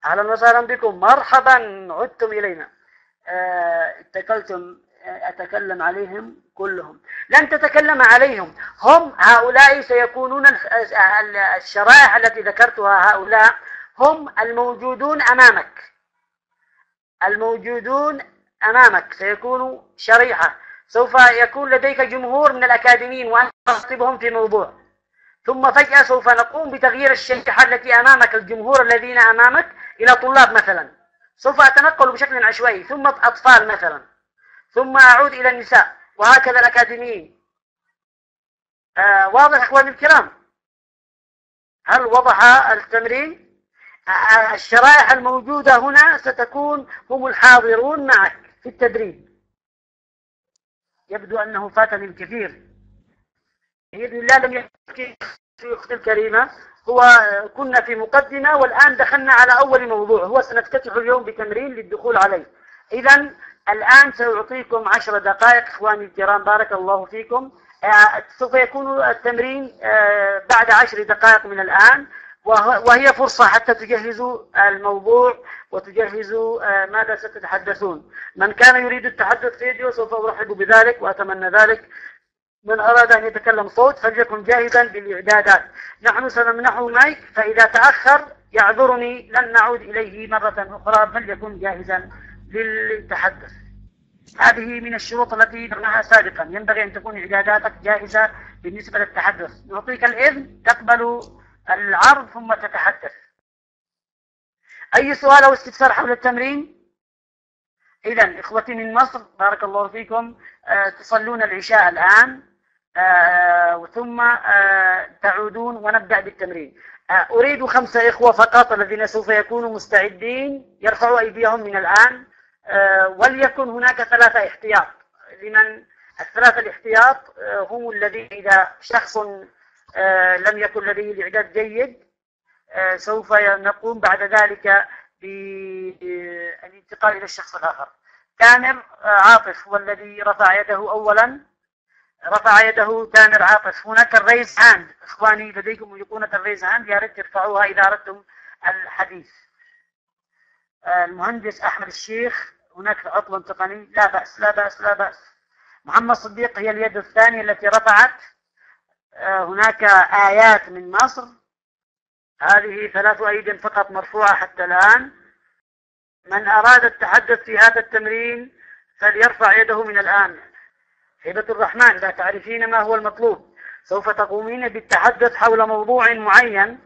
أهلا وسهلا بكم. مرحبا. عدتم إلينا. آه، اتكلتم أتكلم عليهم كلهم. لن تتكلم عليهم. هم هؤلاء سيكونون الشرائح التي ذكرتها هؤلاء. هم الموجودون أمامك. الموجودون أمامك. سيكونوا شريحة. سوف يكون لديك جمهور من الأكاديميين وأنت تخطبهم في موضوع. ثم فجأة سوف نقوم بتغيير الشريحة التي أمامك الجمهور الذين أمامك إلى طلاب مثلا. سوف أتنقل بشكل عشوائي ثم أطفال مثلا. ثم أعود إلى النساء وهكذا الأكاديميين. آه واضح أخواني الكرام؟ هل وضح التمرين؟ آه الشرائح الموجودة هنا ستكون هم الحاضرون معك في التدريب. يبدو أنه فاتني الكثير بإذن الله لم يحكي أختي الكريمة هو كنا في مقدمة والآن دخلنا على أول موضوع. هو سنفتتح اليوم بتمرين للدخول عليه. إذا الآن سأعطيكم عشر دقائق. إخواني الكرام بارك الله فيكم. آه، سوف يكون التمرين آه، بعد عشر دقائق من الآن. وهي فرصة حتى تجهزوا الموضوع وتجهزوا آه، ماذا ستتحدثون. من كان يريد التحدث فيديو سوف أرحب بذلك وأتمنى ذلك. من أراد أن يتكلم صوت فليكن جاهزا بالإعدادات. نحن سنمنحه مايك فإذا تأخر يعذرني. لن نعود إليه مرة أخرى فليكن جاهزا للتحدث. هذه من الشروط التي ذكرناها سابقا. ينبغي أن تكون إعداداتك جاهزة بالنسبة للتحدث. نعطيك الإذن تقبل العرض ثم تتحدث. أي سؤال أو استفسار حول التمرين؟ إذا إخوتي من مصر بارك الله فيكم آه، تصلون العشاء الآن آه ثم آه تعودون ونبدأ بالتمرين. آه أريد خمسة إخوة فقط الذين سوف يكونوا مستعدين يرفعوا أيديهم من الآن آه وليكن هناك ثلاثة احتياط. لمن؟ الثلاثة الاحتياط آه هم الذين إذا شخص لم يكن لديه الإعداد جيد. آه سوف نقوم بعد ذلك بالانتقال إلى الشخص الآخر. تامر عاطف هو الذي رفع يده أولا. رفع يده تامر عاطف. هناك ال raise hand. إخواني لديكم أيقونة ال raise hand. يا ريت ترفعوها إذا أردتم الحديث. المهندس أحمد الشيخ. هناك عطل تقني. لا بأس لا بأس لا بأس. محمد صديق هي اليد الثانية التي رفعت. هناك آيات من مصر. هذه ثلاث أيد فقط مرفوعة حتى الآن. من أراد التحدث في هذا التمرين فليرفع يده من الآن. هبة الرحمن لا تعرفين ما هو المطلوب. سوف تقومين بالتحدث حول موضوع معين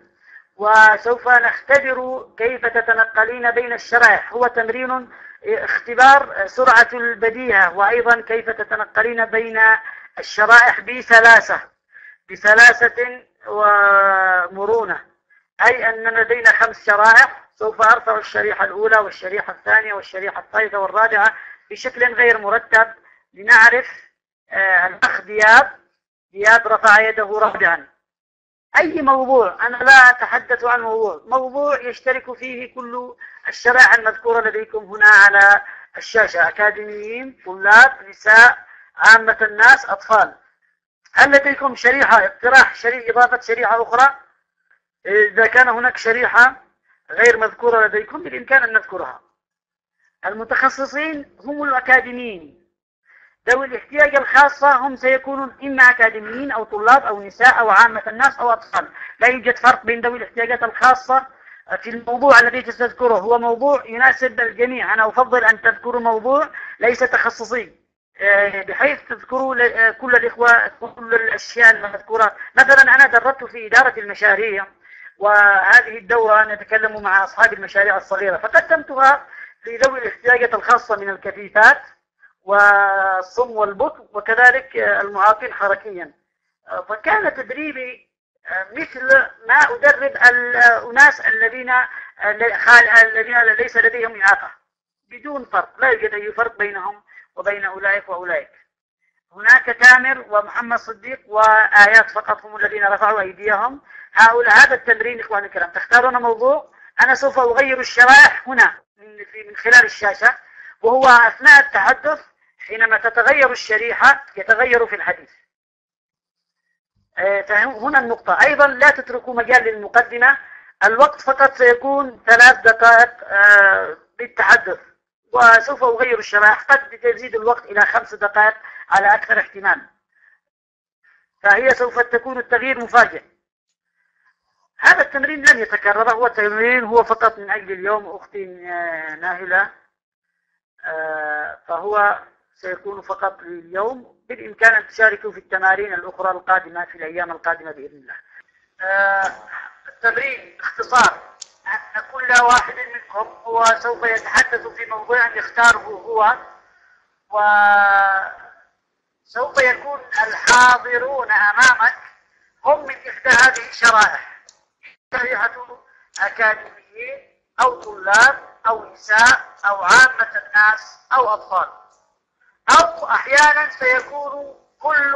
وسوف نختبر كيف تتنقلين بين الشرائح. هو تمرين اختبار سرعة البديهة وأيضا كيف تتنقلين بين الشرائح بسلاسة بسلاسة ومرونة. أي أن لدينا خمس شرائح سوف أرفع الشريحة الأولى والشريحة الثانية والشريحة الثالثة والرابعة بشكل غير مرتب لنعرف آه الأخ دياب. دياب رفع يده رابعا. أي موضوع؟ أنا لا أتحدث عن موضوع. موضوع يشترك فيه كل الشرائح المذكورة لديكم هنا على الشاشة. أكاديميين طلاب نساء عامة الناس أطفال. هل لديكم شريحة اقتراح شريحة إضافة شريحة أخرى؟ إذا كان هناك شريحة غير مذكورة لديكم بالإمكان أن نذكرها. المتخصصين هم الأكاديميين. ذوي الاحتياج الخاصة هم سيكونون إما أكاديميين أو طلاب أو نساء أو عامة الناس أو أطفال. لا يوجد فرق بين ذوي الاحتياجات الخاصة في الموضوع الذي تذكره. هو موضوع يناسب الجميع. أنا أفضل أن تذكروا موضوع ليس تخصصي. بحيث تذكروا كل الإخوة كل الأشياء المذكورة. مثلا أنا دربت في إدارة المشاريع وهذه الدورة نتكلم مع أصحاب المشاريع الصغيرة فقدمتها لذوي الاحتياجات الخاصة من الكفيفات والصم والبطء وكذلك المعاقين حركيا. فكان تدريبي مثل ما أدرب الأناس الذين الذين ليس لديهم إعاقة بدون فرق. لا يوجد أي فرق بينهم. وبين أولئك وأولئك. هناك تامر ومحمد صديق وآيات فقط هم الذين رفعوا أيديهم. هؤلاء هذا التمرين إخواني الكرام تختارون موضوع. أنا سوف أغير الشرائح هنا من, خلال الشاشة وهو أثناء التحدث حينما تتغير الشريحة يتغير في الحديث. فهنا النقطة. أيضا لا تتركوا مجال للمقدمة. الوقت فقط سيكون ثلاث دقائق بالتحدث وسوف أغير الشرائح. قد تزيد الوقت إلى خمس دقائق على أكثر احتمال. فهي سوف تكون التغيير مفاجئ. هذا التمرين لن يتكرر. هو تمرين هو فقط من أجل اليوم أختي ناهلة. فهو سيكون فقط لليوم. بالإمكان أن تشاركوا في التمارين الأخرى القادمة في الأيام القادمة بإذن الله. التمرين باختصار أن كل واحد منكم هو سوف يتحدث في موضوع يختاره هو. وسوف يكون الحاضرون أمامك. هم من إحدى هذه الشرائح. شريحة أكاديميين أو طلاب أو نساء أو عامة الناس أو أطفال. أو أحيانا سيكون كل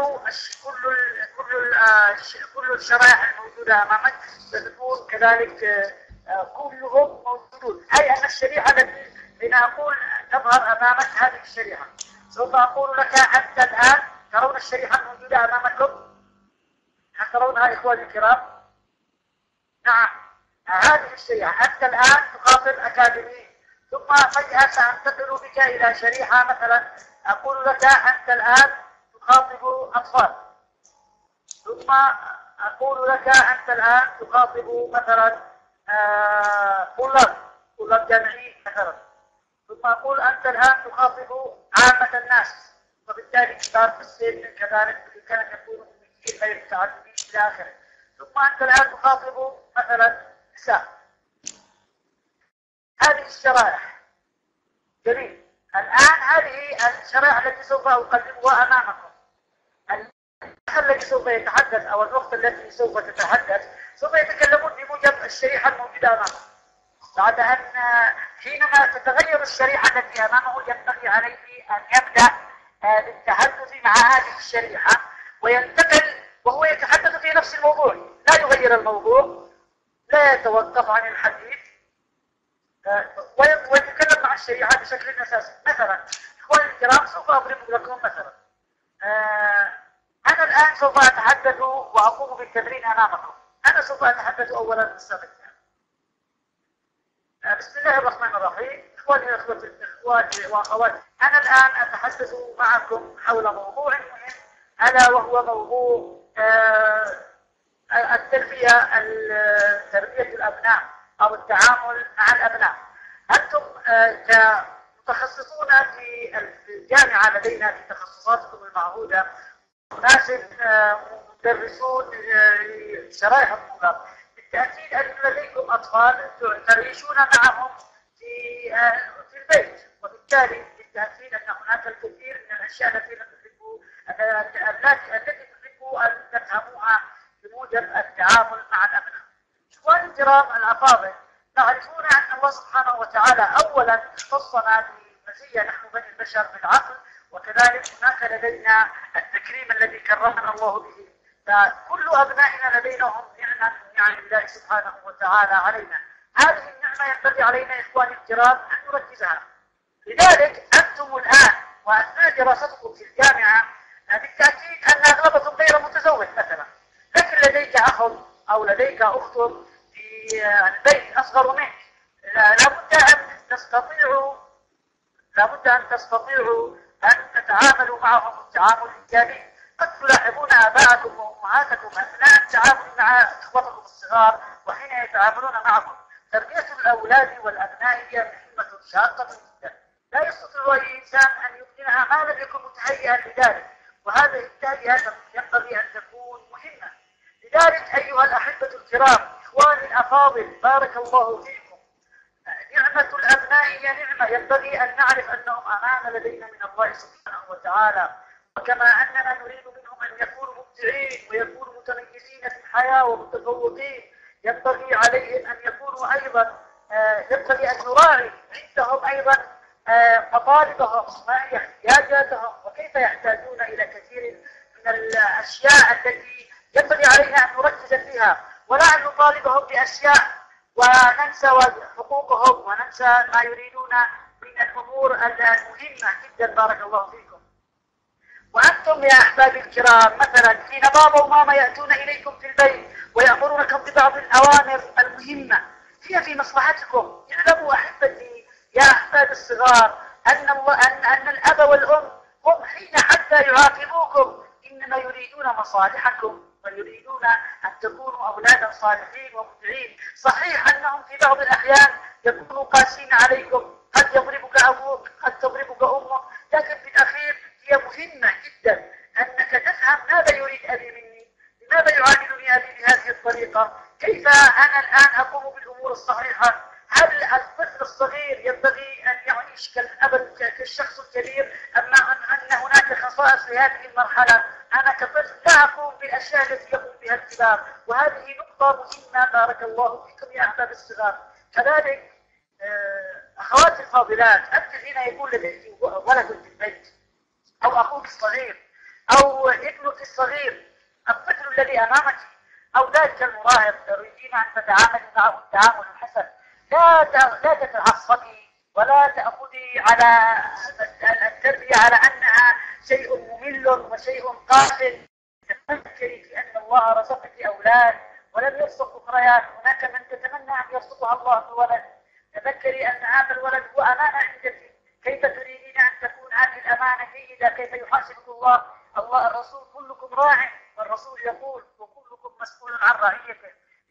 كل كل كل الشرائح الموجودة أمامك. ستكون كذلك كلهم موجودون أي أن الشريحة التي لنقول تظهر أمامك هذه الشريحة سوف أقول لك حتى الآن ترون الشريحة الموجودة أمامكم؟ هل ترونها إخواني الكرام؟ نعم. هذه الشريحة حتى الآن تخاطب أكاديمي. ثم فجأة سأنتقل بك إلى شريحة مثلا. أقول لك أنت الآن تخاطب أطفال. ثم أقول لك أنت الآن تخاطب مثلا طلاب طلاب جامعيين مثلا. ثم أقول أنت الآن تخاطب عامة الناس وبالتالي كبار في السن كذلك كان يكون في غير تعلمي إلى آخره. ثم أنت الآن تخاطب مثلا نساء. هذه الشرائح. جميل. الآن هذه الشرائح التي سوف أقدمها أمامكم. الذي سوف يتحدث أو الأخت التي سوف تتحدث سوف يتكلمون بموجب الشريحة الموجودة أمامهم بعد أن حينما تتغير الشريحة التي أمامه ينبغي عليه أن يبدأ آه، بالتحدث مع هذه الشريحة وينتقل وهو يتحدث في نفس الموضوع. لا يغير الموضوع لا يتوقف عن الحديث آه، ويتكلم مع الشريعة بشكل أساسي. مثلا إخواني الكرام سوف أضرب لكم مثلا. آه، أنا الآن سوف أتحدث وأقوم بالتمرين أمامكم. أنا سوف أتحدث أولا بالسبب آه، بسم الله الرحمن الرحيم. إخواني إخوتي إخواني وأخواتي أنا الآن أتحدث معكم حول موضوع مهم ألا وهو موضوع التربية تربية الأبناء أو التعامل مع الأبناء. أنتم آه، كمتخصصون في الجامعة لدينا في تخصصاتكم المعهودة ناس آه، مدرسون لشرائح آه، الطلاب بالتأكيد أن لديكم أطفال تعيشون معهم في في البيت. وبالتالي بالتأكيد أن هناك الكثير من الأشياء التي التي تحبوا أن تفهموها بموجب التعامل مع الأبناء. إخواني الكرام الأفاضل تعرفون أن الله سبحانه وتعالى أولا اختصنا بمزية نحن بني البشر بالعقل وكذلك هناك لدينا التكريم الذي كرمنا الله به. فكل أبنائنا لدينا نعمة من نعم الله سبحانه وتعالى علينا. هذه النعمة ينبغي علينا إخواني الكرام أن نركزها. لذلك أنتم الآن وأثناء دراستكم في الجامعة بالتأكيد أن أغلبكم غير متزوج مثلا. لكن لديك أخ أو لديك أخت البيت أصغر منك؟ لابد أن تستطيعوا لابد أن تستطيعوا أن تتعاملوا معهم التعامل الإيجابي. قد تلاحظون آباءكم وأمهاتكم أثناء التعامل مع إخوتكم الصغار وحين يتعاملون معكم. تربية الأولاد والأبناء هي مهمة شاقة جدا. لا يستطيع أي إنسان أن يبدلها ما لم يكن متهيئا لذلك. وهذه التهيئة ينبغي أن تكون مهمة. لذلك أيها الأحبة الكرام إخواني الأفاضل بارك الله فيكم. نعمة الأبناء هي نعمة. ينبغي أن نعرف أنهم أمانة لدينا من الله سبحانه وتعالى. وكما أننا نريد منهم أن يكونوا مبدعين ويكونوا متميزين في الحياة ومتفوقين. ينبغي عليهم أن يكونوا أيضا آه، ينبغي أن نراعي عندهم أيضا آه، مطالبهم ما هي احتياجاتهم وكيف يحتاجون إلى كثير من الأشياء التي ينبغي علينا أن نركز فيها. ولا أن نطالبهم بأشياء وننسى حقوقهم وننسى ما يريدون من الأمور المهمة. جدا بارك الله فيكم. وأنتم يا أحبابي الكرام مثلا حين بابا وماما يأتون إليكم في البيت ويأمرونكم ببعض الأوامر المهمة هي في مصلحتكم. اعلموا أحبتي يا أحباب الصغار أن, الله أن, أن الأب والأم هم حين حتى يعاقبوكم. إنما يريدون مصالحكم ويريدون أن تكونوا أولادا صالحين ومبدعين صحيح أنهم في بعض الأحيان يكونوا قاسين عليكم. قد يضربك أبوك قد تضربك أمك لكن في الأخير هي مهمة جدا أنك تفهم ماذا يريد أبي مني لماذا يعاملني أبي بهذه الطريقة كيف أنا الآن أقوم بالأمور الصحيحة؟ هل الطفل الصغير ينبغي أن يعيش كالأب كالشخص الكبير أما أن هناك خصائص في هذه المرحلة؟ أنا كطفل لا أقوم بالأشياء التي يقوم بها الكبار وهذه نقطة مهمة بارك الله فيكم يا أحباب الصغار. كذلك آه، أخواتي الفاضلات أنت حين يكون لديك ولد في البيت. أو أخوك الصغير أو ابنك الصغير الطفل الذي أمامك أو ذلك المراهق تريدين أن تتعامل معه التعامل الحسن لا لا تتعصبي ولا تأخذي على التربية على أنها شيء ممل وشيء قاتل. تفكري في أن الله رزقك أولاد ولم يرزق أخريات هناك من تتمنى أن يرزقها الله بولد. تذكري أن هذا الولد هو أمانة عندك. كيف تريدين أن تكون هذه الأمانة جيدة كيف يحاسبك الله؟ الله الرسول كلكم راع والرسول يقول وكلكم مسؤول عن رعيته.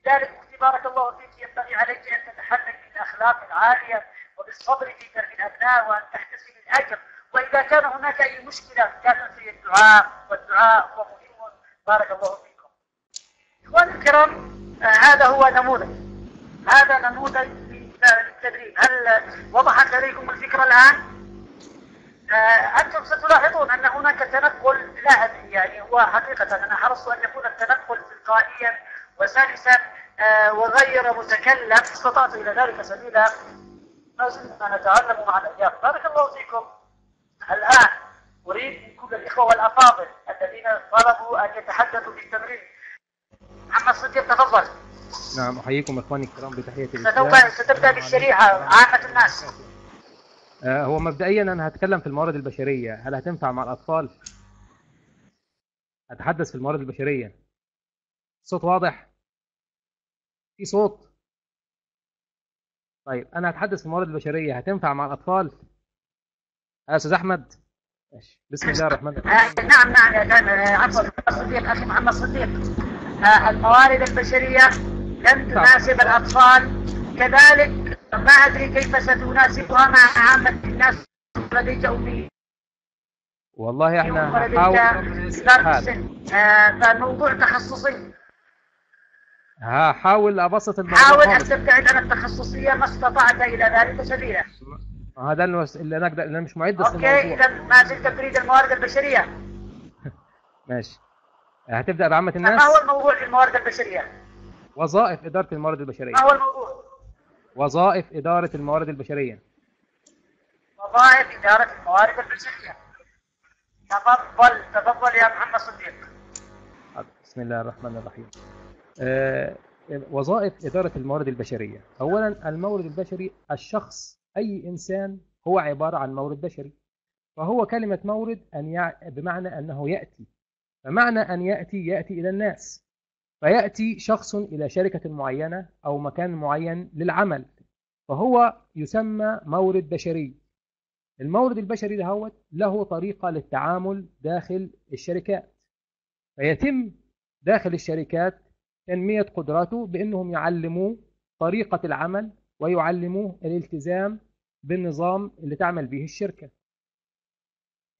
لذلك بارك الله فيك ينبغي عليك أن تتحلك بالأخلاق العالية وبالصبر في ترك الأبناء وأن تحتسب الأجر. وإذا كان هناك أي مشكلة كان في الدعاء والدعاء هو مهم. بارك الله فيكم. إخواني الكرام آه هذا هو نموذج. هذا نموذج للتدريب هل وضحت لديكم الفكرة الآن؟ آه، أنتم ستلاحظون أن هناك تنقل لا يعني هو حقيقة أنا حرصت أن يكون التنقل تلقائيا وسلسا آه، وغير متكلم. استطعت إلى ذلك سبيلا. ما زلنا نتعلم مع الأيام. بارك الله فيكم. الآن أريد من كل الإخوة والأفاضل الذين طلبوا أن يتحدثوا في التمرين محمد صديق تفضل. نعم أحييكم إخواني الكرام بتحية الإسلام. ستبدأ بالشريحة عامة الناس. هو مبدئيا أنا هتكلم في الموارد البشرية هل هتنفع مع الأطفال؟ هتحدث في الموارد البشرية الصوت واضح؟ في صوت؟ طيب أنا هتحدث في الموارد البشرية هتنفع مع الأطفال؟ يا أستاذ أحمد ماشي. بسم الله الرحمن الرحيم آه، نعم نعم آه، عفوا صديق أخي محمد صديق آه، الموارد البشرية لم تناسب الأطفال كذلك ما أدري كيف ستناسبها مع عامة الناس جاءوا به والله إحنا. السن آه، فالموضوع تخصصي. هحاول أبسط الموضوع حاول خالص. تبتعد عن التخصصية ما استطعت إلى ذلك سبيلا. هذا اللي أقدر اللي أنا مش معد أوكي الموضوع. إذا ما زلت تريد الموارد البشرية. ماشي. هتبدأ بعامة ما الناس؟ هو الموضوع في الموارد البشرية؟ وظائف إدارة الموارد البشرية. ما هو الموضوع؟ وظائف إدارة الموارد البشرية. وظائف إدارة الموارد البشرية. تفضل تفضل يا محمد صديق. بسم الله الرحمن الرحيم. آه، وظائف إدارة الموارد البشرية. أولا المورد البشري الشخص أي إنسان هو عبارة عن مورد بشري. فهو كلمة مورد أن يع... بمعنى أنه يأتي. فمعنى أن يأتي يأتي إلى الناس. فيأتي شخص إلى شركة معينة أو مكان معين للعمل فهو يسمى مورد بشري. المورد البشري دهوت له طريقة للتعامل داخل الشركات. فيتم داخل الشركات تنمية قدراته بأنهم يعلموه طريقة العمل ويعلموه الالتزام بالنظام اللي تعمل به الشركة.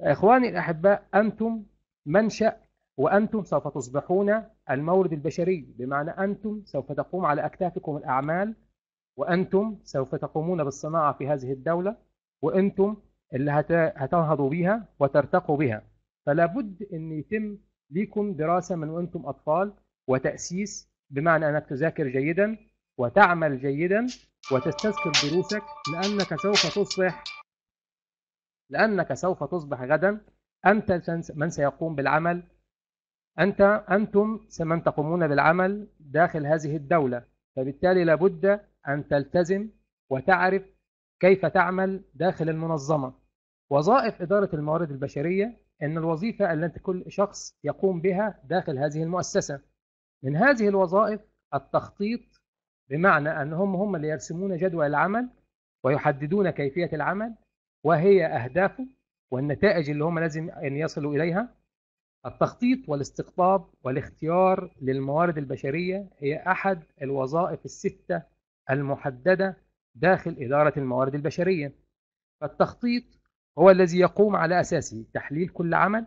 إخواني الأحباء أنتم منشأ وأنتم سوف تصبحون المورد البشري بمعنى أنتم سوف تقوم على أكتافكم الأعمال وأنتم سوف تقومون بالصناعة في هذه الدولة وأنتم اللي هت- هتنهضوا بها وترتقوا بها. فلا بد أن يتم ليكم دراسة من وأنتم أطفال وتأسيس بمعنى أنك تذاكر جيدا وتعمل جيدا وتستذكر دروسك لأنك سوف تصبح لأنك سوف تصبح غدا. أنت من سيقوم بالعمل أنت أنتم من تقومون بالعمل داخل هذه الدولة. فبالتالي لابد أن تلتزم وتعرف كيف تعمل داخل المنظمة. وظائف إدارة الموارد البشرية أن الوظيفة التي كل شخص يقوم بها داخل هذه المؤسسة. من هذه الوظائف التخطيط بمعنى أنهم هم اللي يرسمون جدول العمل ويحددون كيفية العمل وهي أهدافه والنتائج اللي هم لازم أن يصلوا إليها. التخطيط والاستقطاب والاختيار للموارد البشرية هي أحد الوظائف الستة المحددة داخل إدارة الموارد البشرية. فالتخطيط هو الذي يقوم على أساسه تحليل كل عمل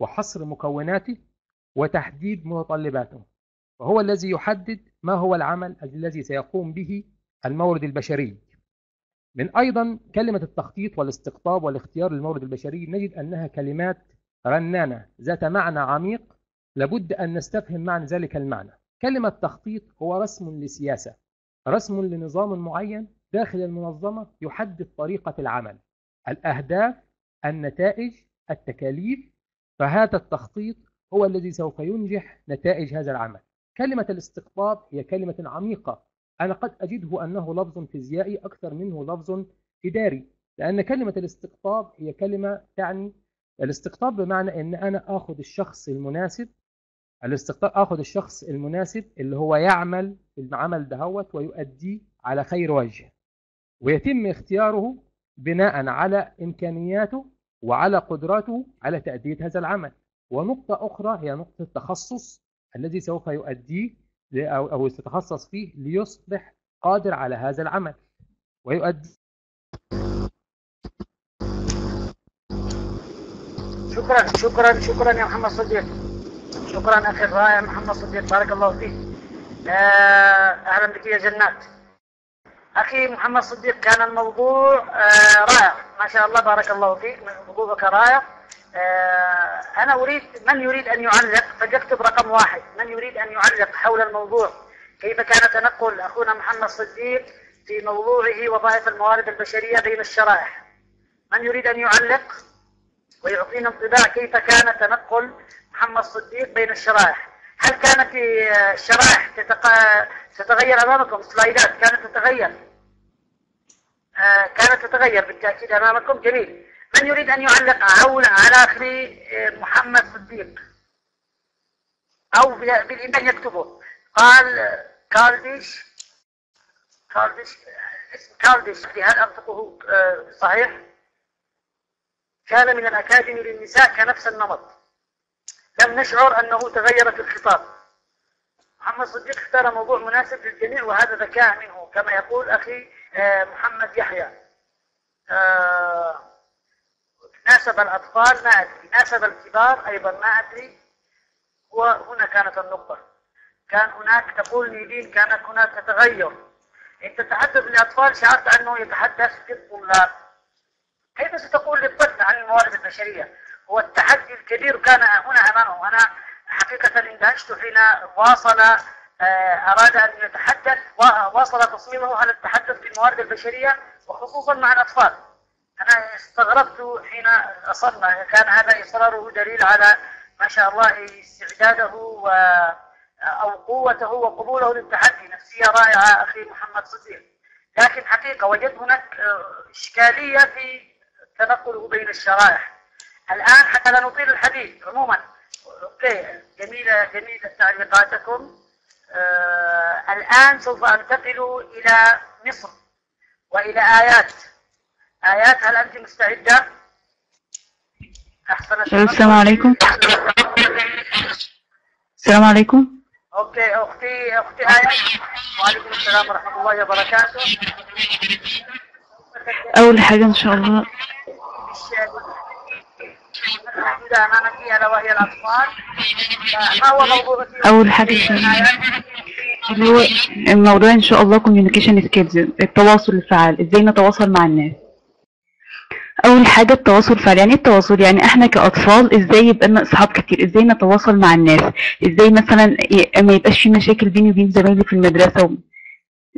وحصر مكوناته وتحديد متطلباته. وهو الذي يحدد ما هو العمل الذي سيقوم به المورد البشري. من أيضا كلمة التخطيط والاستقطاب والاختيار للمورد البشري نجد أنها كلمات رنانة ذات معنى عميق لابد أن نستفهم معنى ذلك المعنى. كلمة تخطيط هو رسم لسياسة رسم لنظام معين داخل المنظمة يحدد طريقة العمل. الأهداف النتائج التكاليف فهذا التخطيط هو الذي سوف ينجح نتائج هذا العمل. كلمة الاستقطاب هي كلمة عميقة. أنا قد أجده أنه لفظ فيزيائي أكثر منه لفظ إداري لأن كلمة الاستقطاب هي كلمة تعني الاستقطاب بمعنى أن أنا آخذ الشخص المناسب الاستقطاب آخذ الشخص المناسب اللي هو يعمل العمل دهوت ويؤديه على خير وجه ويتم اختياره بناء على إمكانياته وعلى قدراته على تأدية هذا العمل. ونقطة أخرى هي نقطة التخصص الذي سوف يؤديه أو يتخصص فيه ليصبح قادر على هذا العمل ويؤدي شكرا شكرا شكرا يا محمد صديق. شكرا أخي الرائع محمد صديق بارك الله فيك. آه، أهلا بك يا جنات. أخي محمد صديق كان الموضوع آه، رائع. ما شاء الله بارك الله فيك. حقوقك رائع. آه، أنا أريد من يريد أن يعلق؟ فليكتب رقم واحد. من يريد أن يعلق حول الموضوع؟ كيف كان تنقل أخونا محمد صديق في موضوعه وظائف الموارد البشرية بين الشرائح؟ من يريد أن يعلق؟ ويعطينا انطباع كيف كان تنقل محمد صديق بين الشرائح. هل كانت الشرائح تتق- تتغير أمامكم؟ سلايدات كانت تتغير. آه، كانت تتغير بالتأكيد أمامكم. جميل. من يريد أن يعلق على أخي آه، محمد صديق؟ أو بال- بالإيمان يكتبه. قال كالديش كالديش آه، اسم كالديش هل أنطقه صحيح؟ كان من الأكاديمي للنساء كنفس النمط. لم نشعر أنه تغير في الخطاب. محمد صديق اختار موضوع مناسب للجميع وهذا ذكاء منه كما يقول أخي آه، محمد يحيى. آه، ناسب الأطفال ما أدري. ناسب الكبار أيضا ما أدري. وهنا كانت النقطة. كان هناك تقول نيدين كانت هناك تتغير. إن تتحدث للأطفال شعرت أنه يتحدث للطلاب كيف ستقول للطفل عن الموارد البشرية؟ هو التحدي الكبير كان هنا أمامه. أنا حقيقة اندهشت حين واصل آه، أراد أن يتحدث واصل تصميمه على التحدث في الموارد البشرية وخصوصا مع الأطفال. أنا استغربت حين أصرنا كان هذا إصراره دليل على ما شاء الله استعداده و أو قوته وقبوله للتحدي. نفسية رائعة أخي محمد صديق. لكن حقيقة وجدت هناك آه، إشكالية في تنقله بين الشرائح. الآن حتى لا نطيل الحديث. عموما أوكي جميلة جميلة تعليقاتكم. آه الآن سوف أنتقل إلى مصر وإلى آيات. آيات هل أنت مستعدة؟ أحسن. السلام عليكم. السلام عليكم. أوكي أختي أختي آيات وعليكم السلام ورحمة الله وبركاته. أول حاجة إن شاء الله أول حاجة اللي هو الموضوع إن شاء الله communication skills التواصل الفعال إزاي نتواصل مع الناس. أول حاجة التواصل الفعال يعني إيه التواصل؟ يعني إحنا كأطفال إزاي يبقى لنا أصحاب كتير؟ إزاي نتواصل مع الناس؟ إزاي مثلا ما يبقاش في مشاكل بيني وبين زمايلي في المدرسة.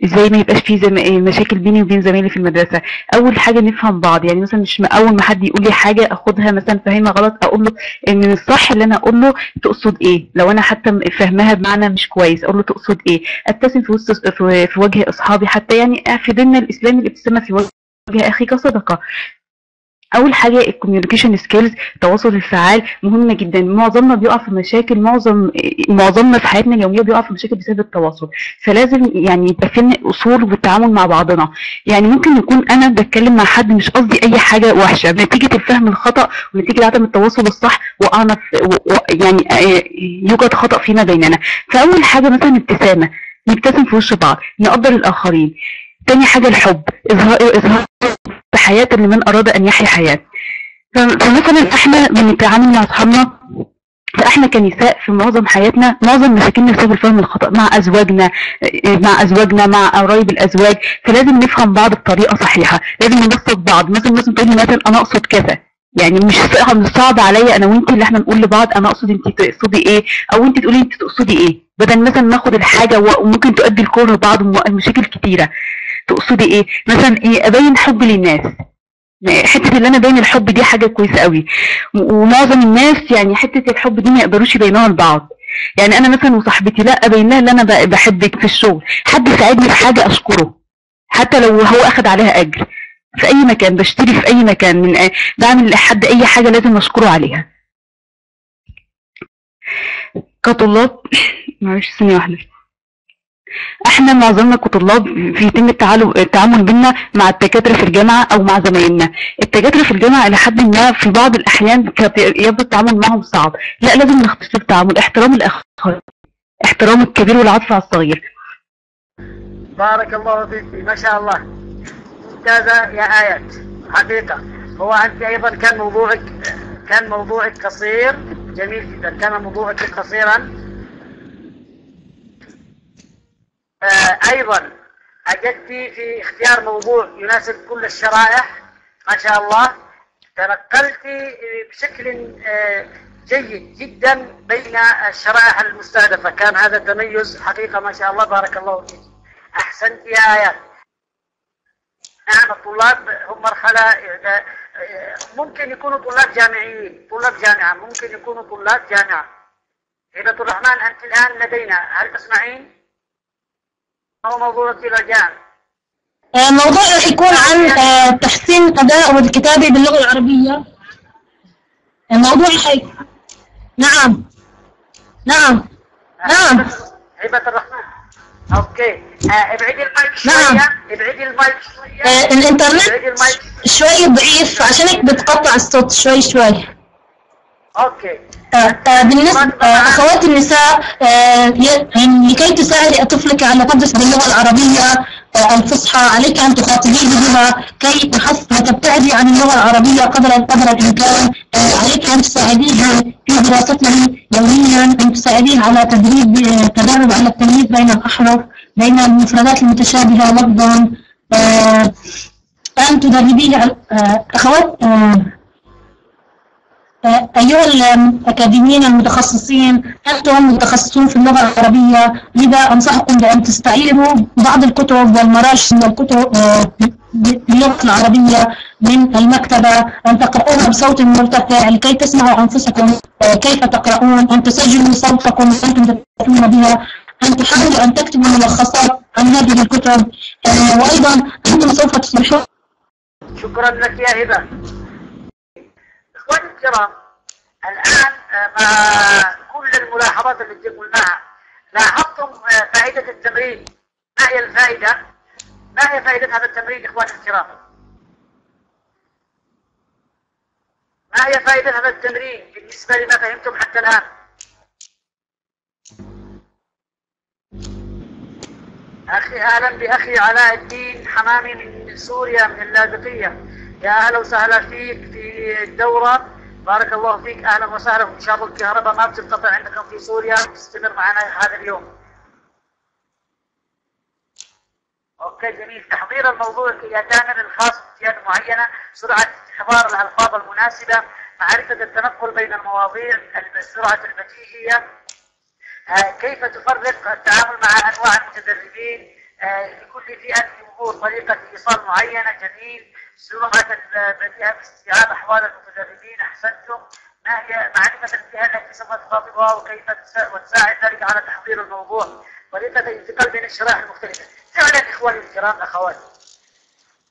إزاي ما يبقاش في زم... مشاكل بيني وبين زمايلي في المدرسة. أول حاجة نفهم بعض. يعني مثلا مش أول ما حد يقول لي حاجة أخدها مثلا فاهمها غلط أقول له إن الصح اللي أنا أقول له تقصد إيه. لو أنا حتى فاهماها بمعنى مش كويس أقول له تقصد إيه. أبتسم في وسط في, وجه أصحابي حتى يعني في ديننا الاسلامي الابتسامه في وجه أخيك صدقة. أول حاجة ال communication skills التواصل الفعال مهمه جدا. معظمنا بيقع في مشاكل معظم معظمنا في حياتنا اليومية بيقع في مشاكل بسبب التواصل. فلازم يعني يبقى في أصول والتعامل مع بعضنا. يعني ممكن يكون أنا بتكلم مع حد مش قصدي أي حاجة وحشة. نتيجة الفهم الخطأ ونتيجة عدم التواصل الصح وقعنا يعني آه، يوجد خطأ فيما بيننا. فأول حاجة مثلا ابتسامة نبتسم في وش بعض نقدر الآخرين. تاني حاجة الحب إظهار إظهار بحياه لمن أراد أن يحيا حياة. ف- فمثلا إحنا بنتعامل مع أصحابنا فإحنا كنساء في معظم حياتنا معظم مشاكلنا بسبب الفهم الخطا مع أزواجنا إيه، مع أزواجنا مع قرايب الأزواج فلازم نفهم بعض بطريقة صحيحة لازم نبسط بعض. مثلا لازم تقولي مثلا أنا أقصد كذا. يعني مش صعب عليا أنا وانت اللي إحنا نقول لبعض أنا أقصد انت تقصدي إيه أو انت تقولي انت تقصدي إيه. بدل مثلا ناخد الحاجة وممكن تؤدي الكره لبعض ومشاكل كتيرة. تقصدي إيه؟ مثلا إيه أبين حب للناس. حتة اللي أنا باين الحب دي حاجة كويسة قوي ومعظم الناس يعني حتة الحب دي ما يقدروش يبينوها لبعض. يعني أنا مثلا وصاحبتي لا ابين لها إن أنا بحبك في الشغل. حد ساعدني في حاجة أشكره. حتى لو هو أخد عليها أجر. في أي مكان بشتري في أي مكان من بعمل لحد أي حاجة لازم أشكره عليها. كطلاب معلش ثانية واحدة. إحنا معظمنا كطلاب في يتم التعالو- التعامل بينا مع الدكاترة في الجامعة أو مع زمايلنا. الدكاترة في الجامعة إلى حد ما في بعض الأحيان يبدو التعامل معهم صعب. لا لازم نختصر التعامل. احترام الآخر احترام الكبير والعطف على الصغير. بارك الله فيك. ما شاء الله. ممتازة يا آيات حقيقة. هو أنت أيضا كان موضوعك كان موضوعك قصير. جميل جدا. كان موضوعك قصيرا آه أيضا أجدت في اختيار موضوع يناسب كل الشرائح ما شاء الله. تنقلت بشكل آه، جيد جدا بين الشرائح المستهدفة. كان هذا تميز حقيقة ما شاء الله. بارك الله فيك. أحسنت يا آيات. نعم الطلاب هم مرحلة آه، آه، ممكن يكونوا طلاب جامعيين. طلاب جامعة ممكن يكونوا طلاب جامعة. هبة الرحمن أنت الآن لدينا هل تسمعين؟ هو موضوع الرجال آه، موضوع راح يكون عن آه، تحسين أداء الكتابة باللغة العربية. الموضوع حي... نعم. نعم. نعم. هبة الرحمن okay. آه، ابعدي المايك شوية. نعم. ابعدي المايك شوية. آه، المايك. شوي ضعيف عشان هيك بتقطع الصوت شوي شوي. okay. آه، آه، بالنسبة أخوات النساء آه، يعني لكي تساعدي طفلك على تدرس باللغة العربية الفصحى عليك أن تخاطبيه بها كي وتبتعدي عن اللغة العربية قدر قدر الإمكان عليك أن تساعديه في دراسته يوميا أن تساعديه على تدريب تدرب على التمييز بين الأحرف بين المفردات المتشابهة لفظا أن تدربيه أخوات أيها الأكاديميين المتخصصين أنتم متخصصون في اللغة العربية؟ لذا أنصحكم بأن تستعيروا بعض الكتب والمراجع والكتب آه، باللغة العربية من المكتبة أن تقرؤوها بصوت مرتفع لكي تسمعوا أنفسكم آه، كيف تقرؤون؟ أن تسجلوا صوتكم وأنتم تتكلمون بها أن تحاولوا أن تكتبوا ملخصات عن هذه الكتب آه، وأيضا أنتم سوف تصبحون شكرا لك يا هبة الكرام الآن آه، مع كل الملاحظات التي قلناها لاحظتم آه، فائدة التمرين ما هي الفائدة؟ ما هي فائدة هذا التمرين إخواني الكرام؟ ما هي فائدة هذا التمرين بالنسبة لما فهمتم حتى الآن؟ أخي أهلا بأخي علاء الدين حمامي من سوريا من اللاذقية يا أهلا وسهلا فيك في الدورة بارك الله فيك أهلا وسهلا. وإن شاء الله الكهرباء ما بتنقطع عندكم في سوريا تستمر معنا هذا اليوم. أوكي جميل. تحضير الموضوع يا تامر الخاص بأشياء معينة سرعة استحضار الألفاظ المناسبة معرفة التنقل بين المواضيع سرعة البديهية آه، كيف تفرق التعامل مع أنواع المتدربين آه، لكل فئة جمهور طريقة إيصال معينة جميل. سرعة البديهة باستيعاب أحوال المتدربين أحسنتم. ما هي معرفة الجهة التي سوف تخاطبها وكيف تسا- وتساعد ذلك على تحضير الموضوع؟ طريقة الانتقال بين الشرائح المختلفة. فعلا إخواني الكرام أخواتي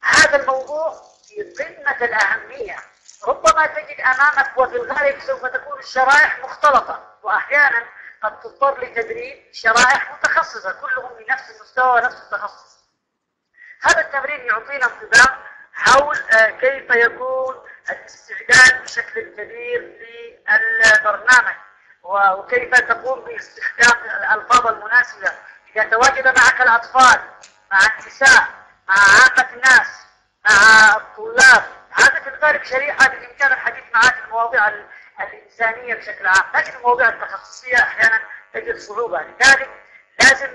هذا الموضوع في قمة الأهمية. ربما تجد أمامك وفي الغالب سوف تكون الشرائح مختلطة وأحيانا قد تضطر لتدريب شرائح متخصصة كلهم بنفس المستوى ونفس التخصص. هذا التمرين يعطينا انطباع حول آه، كيف يكون الاستعداد بشكل كبير للبرنامج وكيف تقوم باستخدام الألفاظ المناسبة. إذا تواجد معك الأطفال مع النساء مع عامة الناس مع الطلاب هذا في الغالب شريحة بالإمكان الحديث معها في المواضيع ال- الإنسانية بشكل عام لكن المواضيع التخصصية أحيانا تجد صعوبة. لذلك لازم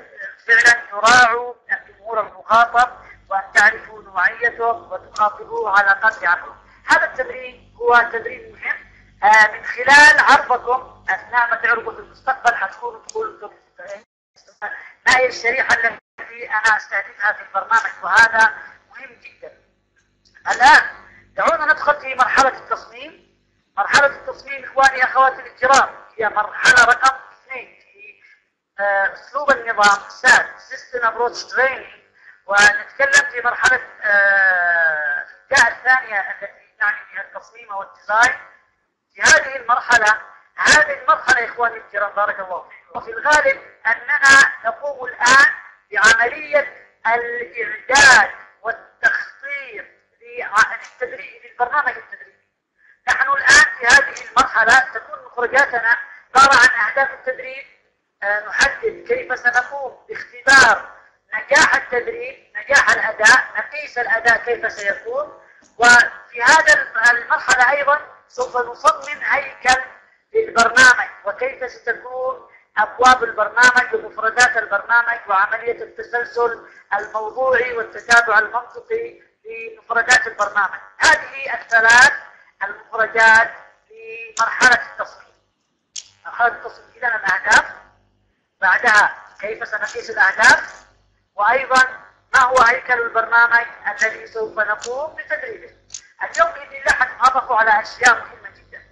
فعلا يراعوا الجمهور المخاطب وأن تعرفوا نوعيته وتخاطبوه على قدر عقله هذا التمرين هو تمرين مهم آه، من خلال عرضكم أثناء ما تعرضوا في المستقبل حتكونوا تقولوا ما هي الشريحة التي أنا أستهدفها في البرنامج؟ وهذا مهم جدا. الآن دعونا ندخل في مرحلة التصميم. مرحلة التصميم إخواني أخواتي الكرام هي مرحلة رقم اثنين في آه، أسلوب النظام. ساد System Approach Training. ونتكلم في مرحلة آه، الجهة الثانية التي نعني بها التصميم والديزاين في هذه المرحلة هذه المرحلة يا إخواني الكرام بارك الله فيكم وفي الغالب أننا نقوم الآن بعملية الإعداد والتخطيط للتدريب للبرنامج التدريبي. نحن الآن في هذه المرحلة تكون مخرجاتنا عبارة عن أهداف التدريب. آه، نحدد كيف سنقوم باختبار نجاح التدريب نجاح الأداء نقيس الأداء كيف سيكون. وفي هذا المرحلة أيضا سوف نصمم هيكل للبرنامج. وكيف ستكون أبواب البرنامج ومفردات البرنامج وعملية التسلسل الموضوعي والتتابع المنطقي لمفردات البرنامج. هذه الثلاث المفردات لمرحلة التصميم. مرحلة التصميم إذا الأهداف بعدها كيف سنقيس الأهداف. وأيضا ما هو هيكل البرنامج الذي سوف نقوم بتدريبه؟ اليوم بإذن الله حنتعرف على أشياء مهمة جدا.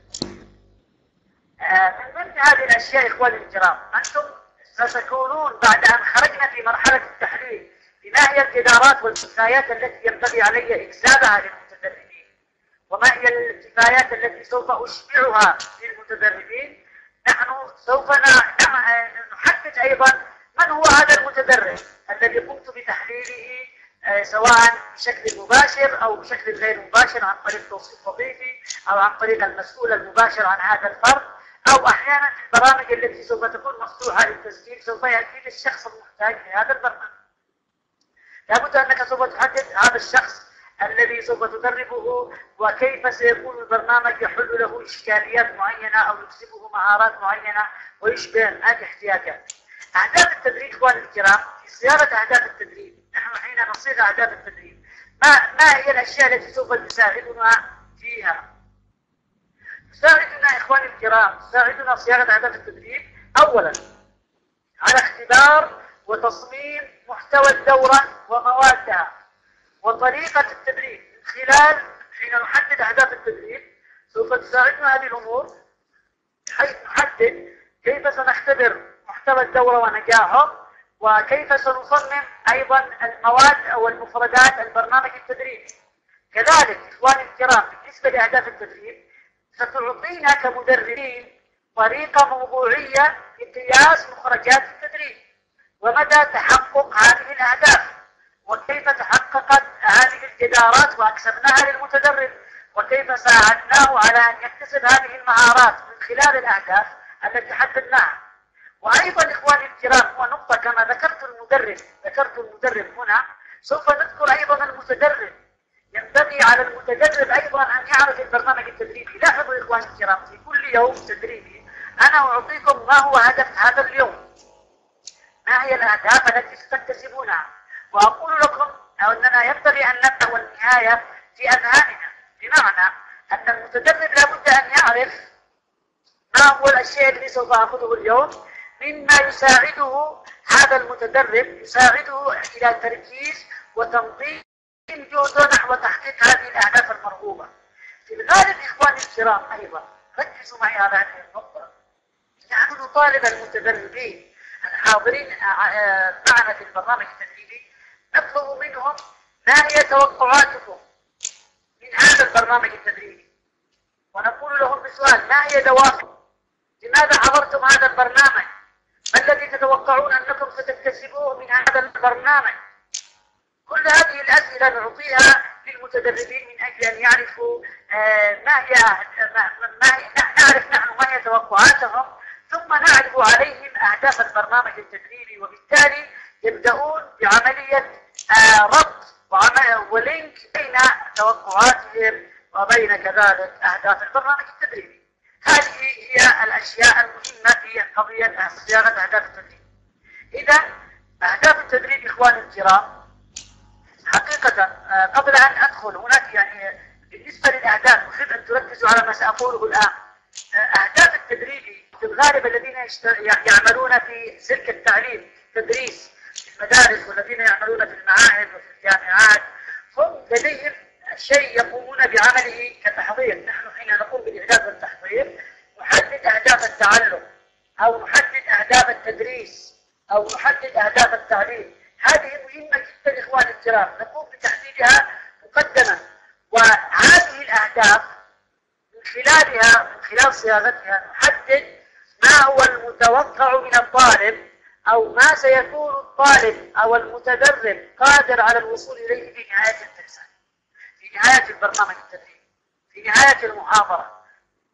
آه، من ضمن هذه الأشياء إخواني الكرام أنتم ستكونون بعد أن خرجنا في مرحلة التحليل بما هي الجدارات والكفايات التي ينبغي علي إجسادها للمتدربين وما هي الكفايات التي سوف أشبعها للمتدربين؟ نحن سوف نحدد أيضا من هو هذا المتدرب الذي قمت بتحليله آه، سواء بشكل مباشر أو بشكل غير مباشر عن طريق توصيف وظيفي أو عن طريق المسؤول المباشر عن هذا الفرد؟ أو أحيانا في البرامج التي سوف تكون مفتوحة للتسجيل سوف يأتي للشخص المحتاج لهذا البرنامج. لابد أنك سوف تحدد هذا الشخص الذي سوف تدربه وكيف سيكون البرنامج يحل له إشكاليات معينة أو يكسبه مهارات معينة ويشبه هذه احتياجاته. أهداف التدريب إخواني الكرام في صياغة أهداف التدريب. نحن حين نصيغ أهداف التدريب. ما, ما هي الأشياء التي سوف تساعدنا فيها؟ تساعدنا إخواني الكرام تساعدنا صياغة أهداف التدريب. أولا على اختبار وتصميم محتوى الدورة وموادها وطريقة التدريب. من خلال حين نحدد أهداف التدريب سوف تساعدنا هذه الأمور. حيث نحدد كيف سنختبر محتوى الدورة ونجاحه وكيف سنصمم أيضا المواد أو المفردات البرنامج التدريبي. كذلك إخواني الكرام بالنسبة لأهداف التدريب ستعطينا كمدربين طريقة موضوعية لقياس مخرجات التدريب. ومدى تحقق هذه الأهداف؟ وكيف تحققت هذه الجدارات وأكسبناها للمتدرب؟ وكيف ساعدناه على أن يكتسب هذه المهارات من خلال الأهداف التي حددناها؟ وأيضا إخواني الكرام ونقطة كما ذكرت المدرب ذكرت المدرب هنا سوف نذكر أيضا المتدرب. ينبغي على المتدرب أيضا أن يعرف البرنامج التدريبي. لاحظوا إخواني الكرام في كل يوم تدريبي أنا أعطيكم ما هو هدف هذا اليوم. ما هي الأهداف التي ستكتسبونها؟ وأقول لكم أننا ينبغي أن نبدأ النهاية في أذهاننا. بمعنى أن المتدرب لابد أن يعرف ما هو الأشياء التي سوف أخذه اليوم. مما يساعده هذا المتدرب يساعده إلى تركيز وتنظيم جهده نحو تحقيق هذه الأهداف المرغوبة. في الغالب إخواني الكرام أيضا ركزوا معي على هذه النقطة. نحن نطالب المتدربين الحاضرين آه، آه، معنا في البرنامج التدريبي نطلب منهم ما هي توقعاتكم من هذا البرنامج التدريبي؟ ونقول لهم بسؤال ما هي دوافعكم؟ لماذا حضرتم هذا البرنامج؟ الذي تتوقعون أنكم ستكتسبوه من هذا البرنامج. كل هذه الأسئلة نعطيها للمتدربين من أجل أن يعرفوا آه، ما هي ما نعرف نحن ما هي توقعاتهم ثم نعرض عليهم أهداف البرنامج التدريبي وبالتالي يبدأون بعملية آه، ربط ولينك بين توقعاتهم وبين كذلك أهداف البرنامج التدريبي. هذه هي الأشياء المهمة في قضية صياغة أهداف التدريب. إذا أهداف التدريب إخواني الكرام حقيقة آه، قبل أن أدخل هناك يعني بالنسبة للأهداف أحب أن تركزوا على ما سأقوله الآن. آه، أهداف التدريب في الغالب الذين يعملون في سلك التعليم تدريس في المدارس والذين يعملون في المعاهد وفي الجامعات هم لديهم شيء يقومون بعمله كتحضير. نحن حين نقوم بالإعداد والتحضير نحدد أهداف التعلم أو نحدد أهداف التدريس أو نحدد أهداف التعليم. هذه مهمة جدا إخواني الكرام. نقوم بتحديدها مقدما. وهذه الأهداف من خلالها من خلال صياغتها نحدد ما هو المتوقع من الطالب أو ما سيكون الطالب أو المتدرب قادر على الوصول إليه في نهاية الدرس. في نهاية البرنامج التدريبي في نهاية المحاضرة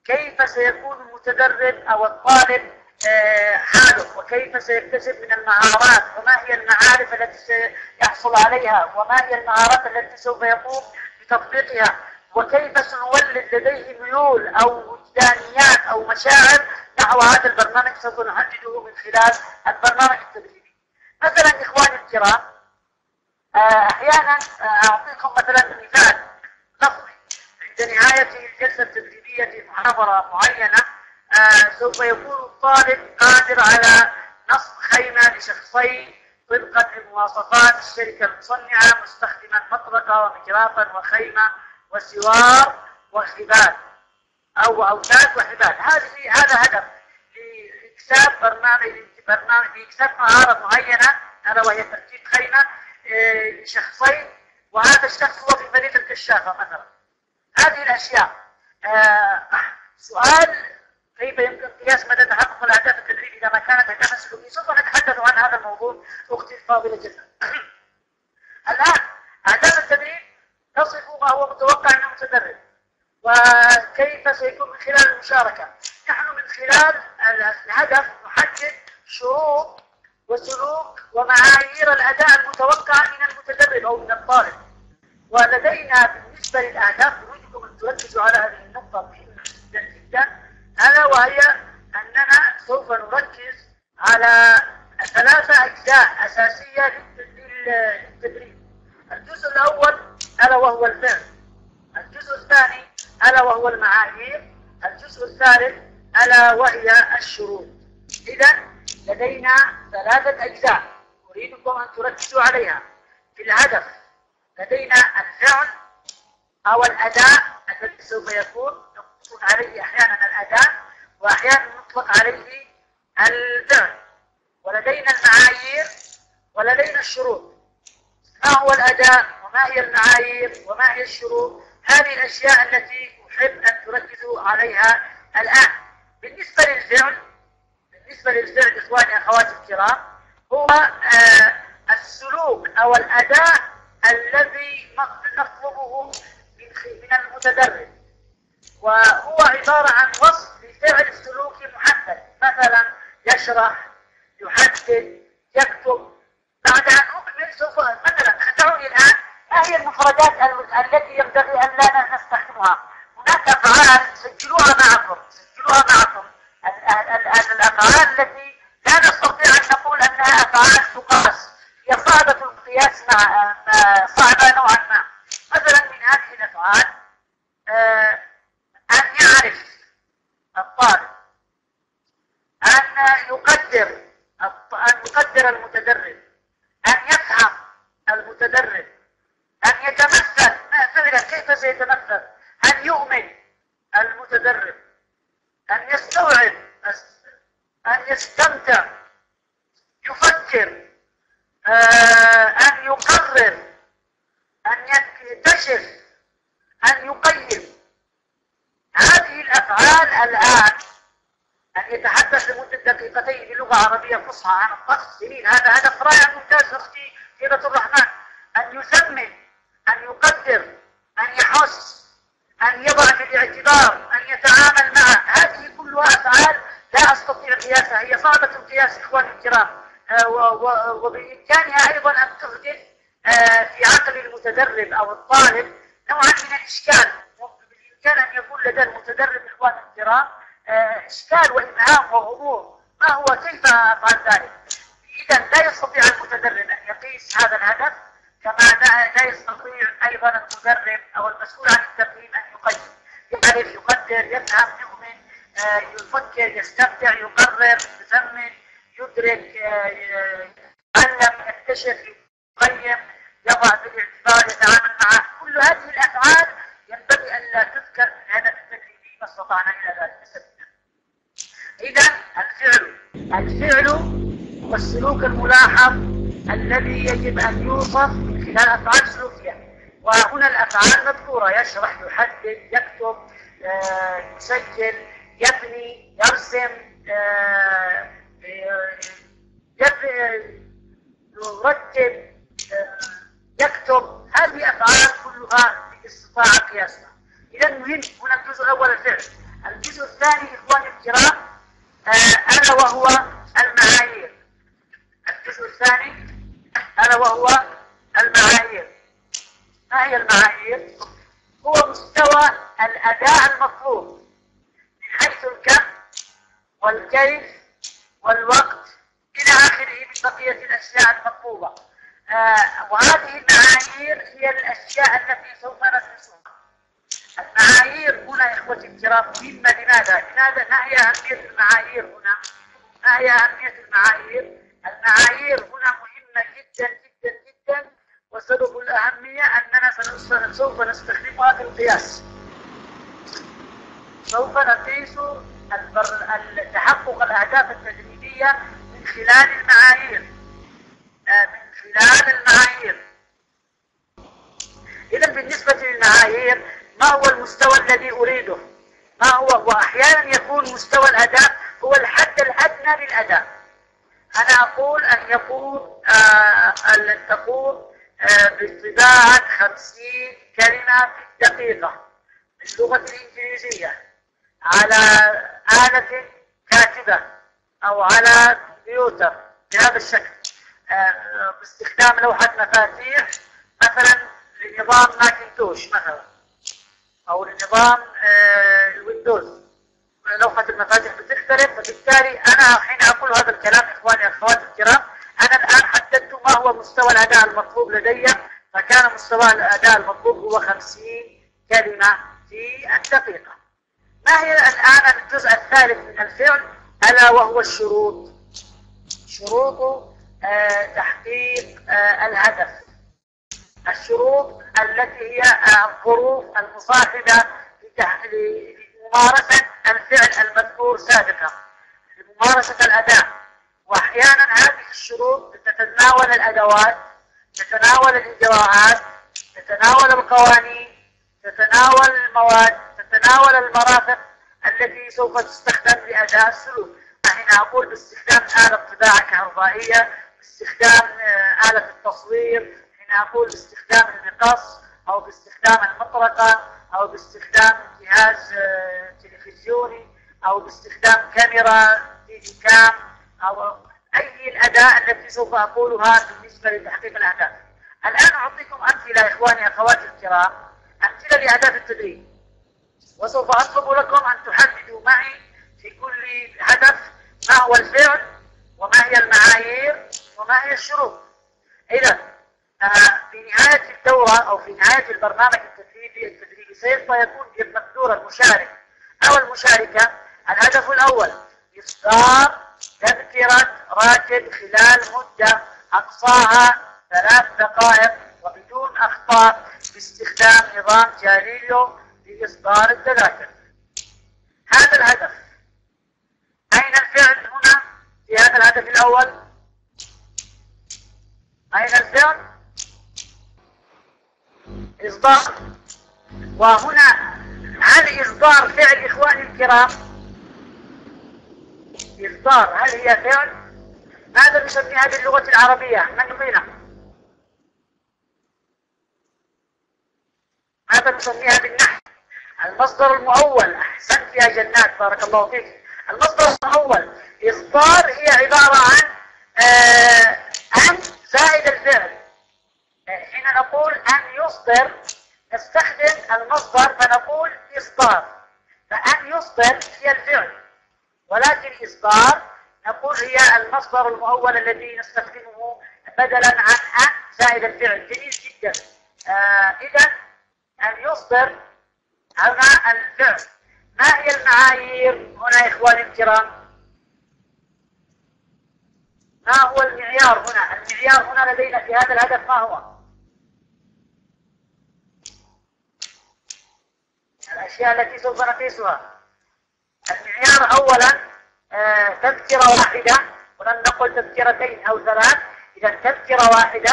كيف سيكون المتدرب أو الطالب آه، حاله؟ وكيف سيكتسب من المهارات؟ وما هي المعارف التي سيحصل عليها؟ وما هي المهارات التي سوف يقوم بتطبيقها؟ وكيف سنولد لديه ميول أو وجدانيات أو مشاعر نحو هذا البرنامج سوف نحدده من خلال البرنامج التدريبي؟ مثلا إخواني الكرام أحيانا أعطيكم مثلا مثال لفظي عند نهاية الجلسة التدريبية في محاضرة معينة آه، سوف يكون الطالب قادر على نصب خيمة لشخصين طبقا لمواصفات الشركة المصنعة مستخدما مطرقة ومجرافا وخيمة وسوار وحبال أو أوتاد وحبال. هذه هذا هدف لإكساب برنامج برنامج لإكساب مهارة معينة ألا وهي تركيب خيمة لشخصين وهذا الشخص هو في فريق الكشافة مثلا. هذه الأشياء آه، سؤال كيف يمكن قياس مدى تحقق الأهداف التدريب إذا ما كانت أهدافا سلوكية سوف نتحدث عن هذا الموضوع أختي الفاضلة جدا. الآن أهداف التدريب تصف ما هو متوقع من المتدرب وكيف سيكون من خلال المشاركة. نحن من خلال الهدف نحدد شروط وسلوك ومعايير الأداء المتوقع من المتدرب أو من الطالب. ولدينا بالنسبة للأهداف نريدكم أن تركزوا على هذه النقطة مهمة جدا. جدا ألا وهي أننا سوف نركز على ثلاثة أجزاء أساسية للتدريب. الجزء الأول ألا وهو الفعل. الجزء الثاني ألا وهو المعايير. الجزء الثالث ألا وهي الشروط. إذا لدينا ثلاثة أجزاء. أريدكم أن تركزوا عليها. في الهدف لدينا الفعل أو الأداء الذي سوف يكون. نطلق عليه أحيانا الأداء وأحيانا نطلق عليه الفعل. ولدينا المعايير ولدينا الشروط. ما هو الأداء؟ وما هي المعايير؟ وما هي الشروط؟ هذه الأشياء التي أحب أن تركزوا عليها الآن. بالنسبة للفعل بالنسبة للفعل إخواني أخواتي الكرام هو آه السلوك أو الأداء الذي نطلبه من المتدرب. وهو عبارة عن وصف لفعل سلوكي محدد. مثلا يشرح يحدد يكتب. بعد أن أكمل سوف مثلا دعوني الآن ما هي المفردات التي ينبغي أن لا نستخدمها؟ هناك أفعال سجلوها معكم سجلوها معكم. الأفعال التي لا نستطيع أن نقول أنها أفعال تقاس هي صعبة القياس مع صعبة نوعا ما مثلا من هذه الأفعال آه، أن يعرف الطالب أن يقدر أن يقدر المتدرب أن يفهم المتدرب أن يتمثل فعلا كيف سيتمثل أن يؤمن المتدرب أن يستوعب أن يستمتع يفكر آه، أن يقرر أن يكتشف أن يقيم هذه الأفعال الآن أن يتحدث لمدة دقيقتين بلغة عربية فصحى عن الطقس سنين. هذا هدف رائع ممتاز أختي هبة الرحمن. أن يسمن أن يقدر أن يحس أن يضع في الاعتبار أن يتعامل معه. هذه كلها أفعال لا أستطيع قياسها. هي صعبة القياس إخواني الكرام. آه، وبإمكانها أيضا أن تحدث آه، في عقل المتدرب أو الطالب نوعا من الإشكال. بالإمكان أن يكون لدى المتدرب إخواني الكرام آه، إشكال وإبهام وغموض كيف أفعل ذلك إذا لا يستطيع المتدرب أن يقيس هذا الهدف كما لا يستطيع أيضا المدرب أو المسؤول عن التقييم أن يقيم يعرف يقدر يفهم يؤمن آه، يفكر يستمتع يقرر يثمن يدرك آه، يتعلم يكتشف يقيم يضع في الاعتبار يتعامل معه كل هذه الأفعال ينبغي أن لا تذكر في الهدف التدريبي ما استطعنا إلى ذلك إذا الفعل الفعل والسلوك الملاحظ الذي يجب أن يوصف من خلال أفعال سلوكية وهنا الأفعال مذكورة. يشرح يحدد يكتب آه، يسجل يبني يرسم آه، يرتب آه، يكتب هذه أفعال كلها باستطاعة قياسها إذا مهم هنا الجزء الأول الفعل الجزء الثاني إخواني الكرام ألا وهو المعايير الجزء الثاني ألا وهو المعايير ما هي المعايير؟ هو مستوى الأداء المطلوب من حيث الكم والكيف والوقت إلى آخره من بقية الأشياء المطلوبة آه وهذه المعايير هي الأشياء التي سوف ندرسها المعايير هنا يا مهمة لماذا؟ لماذا؟ ما هي أهمية المعايير هنا؟ ما هي أهمية المعايير؟ المعايير هنا مهمة جدا جدا جدا وسبب الأهمية أننا سوف نستخدمها في القياس سوف نقيس تحقق الأهداف التدريبية من خلال المعايير آه، من خلال المعايير إذا بالنسبة للمعايير ما هو المستوى الذي أريده؟ ما هو وأحيانا يكون مستوى الأداء هو الحد الأدنى للأداء. أنا أقول أن يكون آه أن تكون آه بطباعة خمسين كلمة في الدقيقة باللغة الإنجليزية على آلة كاتبة أو على كمبيوتر بهذا الشكل آه، باستخدام لوحة مفاتيح مثلا لنظام Macintosh مثلا أو لنظام ال Windows لوحة المفاتيح بتختلف فبالتالي أنا حين أقول هذا الكلام إخواني أخواتي الكرام أنا الآن حددت ما هو مستوى الأداء المطلوب لدي. فكان مستوى الأداء المطلوب هو 50 كلمة في الدقيقة. ما هي الآن الجزء الثالث من الفعل؟ ألا وهو الشروط. شروط آه، تحقيق آه، الهدف. الشروط التي هي آه، الظروف المصاحبة لتح- لممارسة الفعل المذكور سابقا لممارسة الأداء وأحيانا هذه الشروط تتناول الأدوات تتناول الإجراءات تتناول القوانين تتناول المواد تتناول المرافق التي سوف تستخدم لأداء السلوك. هنا أقول باستخدام آلة طباعة كهربائية باستخدام آه، آلة التصوير هنا أقول باستخدام المقص أو باستخدام المطرقة. أو باستخدام جهاز آه، تلفزيوني أو باستخدام كاميرا فيديو كام أو أي الأداة التي سوف أقولها بالنسبة لتحقيق الأهداف. الآن أعطيكم أمثلة إخواني أخواتي الكرام. أمثلة لأهداف التدريب. وسوف أطلب لكم أن تحددوا معي في كل هدف ما هو الفعل وما هي المعايير وما هي الشروط. إذا في نهاية الدورة أو في نهاية البرنامج التدريبي التدريبي سوف يكون بمقدور المشارك أو المشاركة الهدف الأول إصدار تذكرة راتب خلال مدة أقصاها ثلاث دقائق وبدون أخطاء باستخدام نظام جاليليو لإصدار التذاكر. هذا الهدف. أين الفعل هنا؟ في هذا الهدف الأول. أين الفعل؟ إصدار وهنا هل إصدار فعل إخواني الكرام؟ إصدار. هل هي فعل؟ ماذا نسميها باللغة العربية؟ من يعطينا ماذا نسميها بالنحو المصدر المؤول. أحسنت يا جنات بارك الله فيك. المصدر المؤول. إصدار هي عبارة عن آه أن زائد الفعل. حين نقول أن يصدر نستخدم المصدر فنقول إصدار. فأن يصدر هي الفعل ولكن إصدار نقول هي المصدر المؤول الذي نستخدمه بدلا عن أن زائد الفعل. جميل جدا. آه إذا أن يصدر هذا الفعل. ما هي المعايير هنا إخواني الكرام؟ ما هو المعيار هنا؟ المعيار هنا لدينا في هذا الهدف ما هو؟ الأشياء التي سوف نقيسها. المعيار أولا آه، تذكرة واحدة. ولن نقل تذكرتين أو ثلاث. إذا تذكرة واحدة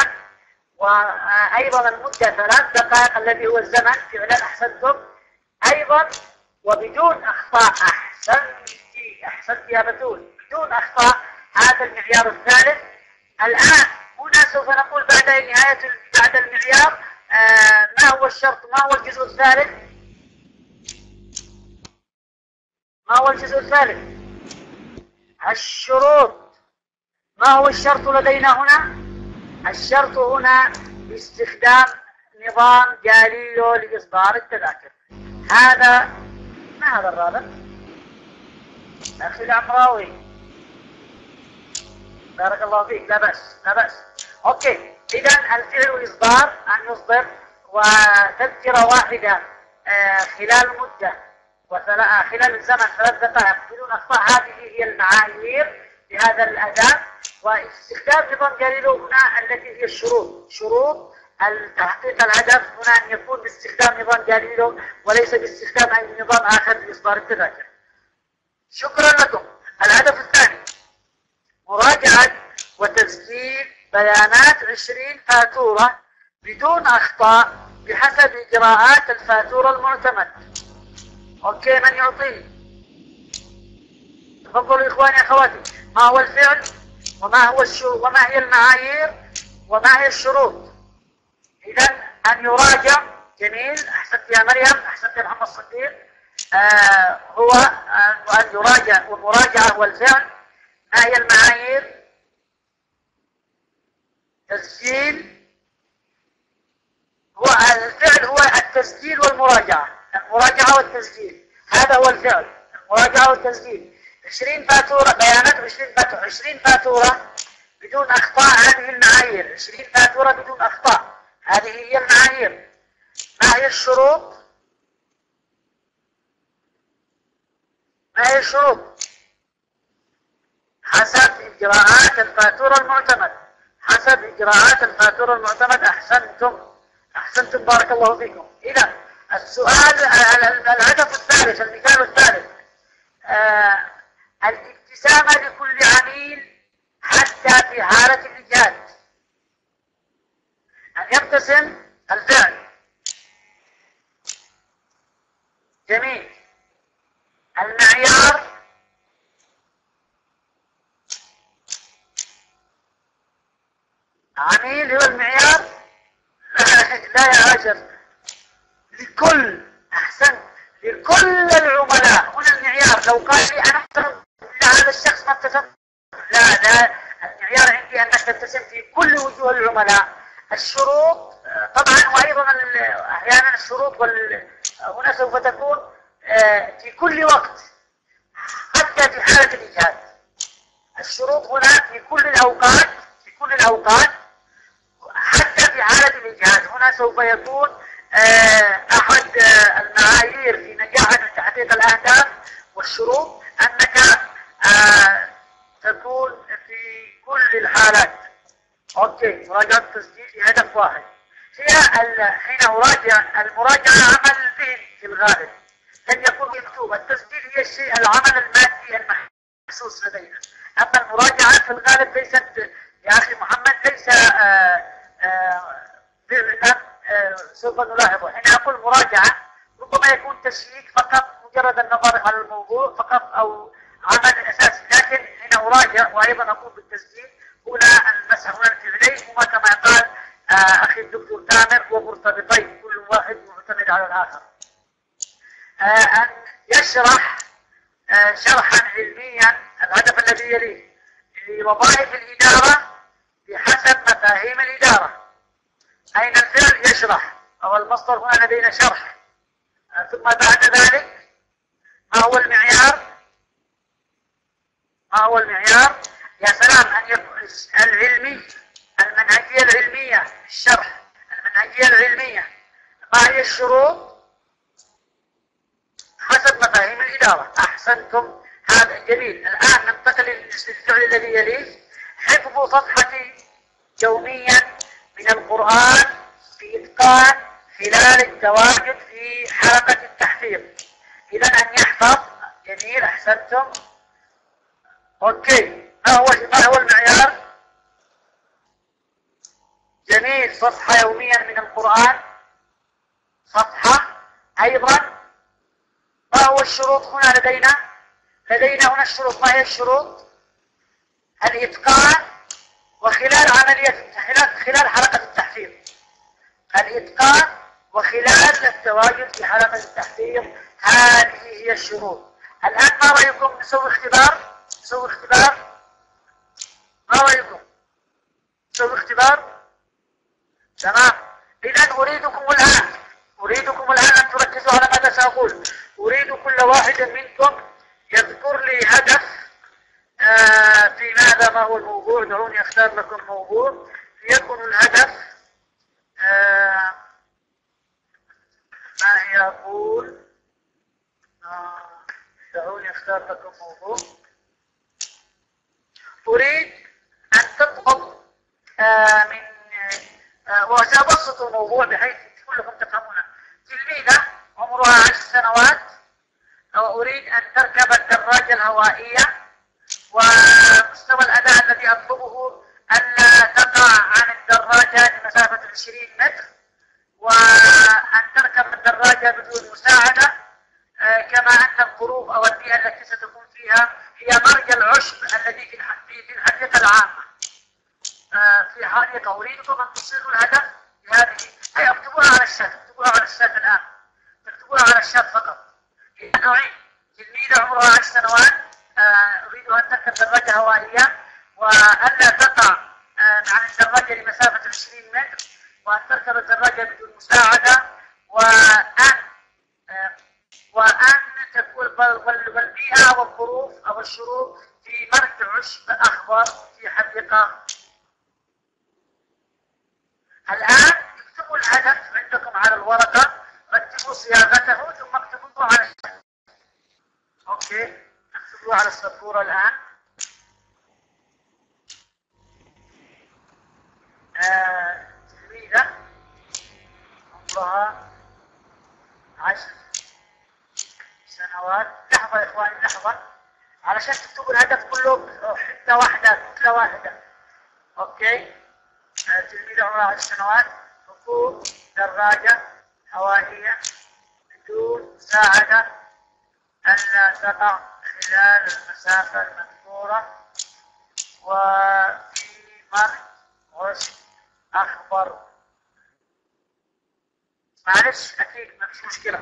وأيضا المدة ثلاث دقائق الذي هو الزمن. فعلا أحسنتم. أيضا وبدون أخطاء أحسنت أحسنت يا بتول. بدون أخطاء هذا المعيار الثالث. الآن هنا سوف نقول بعد نهاية بعد المعيار آه ما هو الشرط؟ ما هو الجزء الثالث؟ ما هو الجزء الثالث؟ الشروط. ما هو الشرط لدينا هنا؟ الشرط هنا باستخدام نظام جاليليو لإصدار التذاكر. هذا ما هذا الرابع؟ أخي العمراوي. بارك الله فيك. لا بأس لا بأس. أوكي. إذا الفعل إصدار أن يصدر وتذكرة واحدة آه، خلال مدة. خلال الزمن ثلاث دقائق بدون أخطاء. هذه هي المعايير لهذا الأداء. واستخدام نظام جاليلو هنا التي هي الشروط. شروط تحقيق الهدف هنا أن يكون باستخدام نظام جاليلو وليس باستخدام أي نظام آخر لإصدار التذاكر. شكرا لكم. الهدف الثاني مراجعة وتسجيل بيانات 20 فاتورة بدون أخطاء بحسب إجراءات الفاتورة المعتمد أوكي من يعطيني؟ تفضلوا إخواني أخواتي. ما هو الفعل؟ وما هو الشروط وما هي المعايير؟ وما هي الشروط؟ إذا أن يراجع. جميل. أحسنت يا مريم. أحسنت يا محمد الصديق آه هو آه أن يراجع. والمراجعة والفعل ما هي المعايير؟ تسجيل. هو الفعل هو التسجيل والمراجعة. المراجعة والتسجيل. هذا هو الفعل. المراجعة والتسجيل. 20 فاتورة بيانات 20 فاتورة. 20 فاتورة بدون أخطاء هذه المعايير. 20 فاتورة بدون أخطاء هذه هي المعايير. ما هي الشروط؟ ما هي الشروط؟ حسب إجراءات الفاتورة المعتمد حسب إجراءات الفاتورة المعتمد أحسنتم. أحسنتم بارك الله فيكم. إذا السؤال ال- ال- الهدف الثالث المثال الثالث. آه الابتسامة لكل عميل حتى في حالة الإجهاد أن يبتسم الفعل. جميل. المعيار. عميل هو المعيار؟ لا يا عجب لكل أحسن لكل العملاء. هنا المعيار لو قال لي أنا أحترم هذا الشخص ما ابتسم لا لا. المعيار عندي انك تبتسم في كل وجوه العملاء. الشروط طبعا وأيضا ال- أحيانا الشروط وال... هنا سوف تكون آه، في كل وقت حتى في حالة الاجهاد الشروط هنا في كل الأوقات في كل الأوقات حتى في حالة الإجهاد هنا سوف يكون أحد آه، المعايير في نجاح تحقيق الأهداف والشروط أنك آه، تكون في كل الحالات. أوكي مراجعة التسجيل في هدف واحد. هي حين أراجع المراجعة عمل ذهني في الغالب. لن يكون مكتوب. التسجيل هي الشيء العمل المادي المحسوس لدينا. أما المراجعة في الغالب ليست يا أخي محمد ليس آه، آه، فعلا آه، سوف نلاحظه حين أقول مراجعة ربما يكون تشييك فقط مجرد النظر على الموضوع فقط أو عمل أساسي. لكن حين أراجع وأيضا أقوم بالتسجيل هنا المسح هنا الفعلين هما كما قال آه، أخي الدكتور تامر ومرتبطين كل واحد معتمد على الآخر. آه، أن يشرح آه، شرحا علميا الهدف الذي يليه لوظائف الإدارة بحسب مفاهيم الإدارة. أين الفعل؟ يشرح. أو المصدر هنا لدينا شرح. آه، ثم بعد ذلك ما هو المعيار؟ ما هو المعيار؟ يا سلام أن يكون العلمي المنهجية العلمية الشرح المنهجية العلمية ما هي الشروط؟ حسب مفاهيم الإدارة. أحسنتم. هذا جميل. الآن ننتقل للفعل الذي يليه. حفظ صفحة يوميا. من القرآن في إتقان خلال التواجد في حلقة التحفيظ. إذا أن يحفظ جميل أحسنتم. أوكي. ما هو ما هو المعيار؟ جميل. صفحة يوميا من القرآن. صفحة أيضا. ما هو الشروط هنا لدينا؟ لدينا هنا الشروط. ما هي الشروط؟ الإتقان وخلال عملية خلال خلال حلقة التحفيظ. الإتقان وخلال التواجد في حلقة التحفيظ هذه هي الشروط. الآن ما رأيكم؟ نسوي اختبار. نسوي اختبار. ما رأيكم؟ نسوي اختبار. تمام. إذا أريدكم الآن أريدكم الآن أن تركزوا على ماذا سأقول. أريد كل واحد منكم يذكر لي هدف في ماذا؟ ما هو الموضوع؟ دعوني أختار لكم موضوع. يكون الهدف آه، ما هي؟ أقول آه، دعوني أختار لكم موضوع. أريد أن تطلب آه، من آه، وسأبسط الموضوع بحيث كلكم تفهمونه تلميذة عمرها عشر سنوات وأريد أن تركب الدراجة الهوائية. ومستوى الأداء الذي أطلبه ألا تقع عن الدراجة لمسافة 20 متر وأن تركب الدراجة بدون مساعدة آه، كما أن الظروف أو البيئة التي ستكون فيها هي مرج العشب الذي في الح- في- في الحديقة العامة. آه، في حديقة أريدكم أن تصيغوا الهدف بهذه أي اكتبوها على الشات اكتبوها على الشات الآن. تكتبوها على الشات فقط. هي نوعين. تلميذة عمرها 10 سنوات أريد أن تركب دراجة هوائية وألا تقع آه، عن الدراجة لمسافة 20 متر وأن تركب الدراجة بدون مساعدة وأن آه، وأن تكون وال- وال- والبيئة والظروف أو الشروط في مرج عشب أخضر في حديقة. الآن اكتبوا الهدف عندكم على الورقة رتبوا صياغته ثم اكتبوه على الشاشة أوكي. اكتبوه على السبورة الآن. آه، تلميذة. عمرها عشر سنوات. لحظة يا إخواني لحظة. علشان تكتبوا الهدف كله حتة واحدة كتلة واحدة. أوكي؟ آه، تلميذة عمرها عشر سنوات. ركوب دراجة هوائية بدون مساعدة ألا تقع خلال المسافة المذكورة وفي مرج عشب أخضر معلش أكيد ما فيش مشكلة.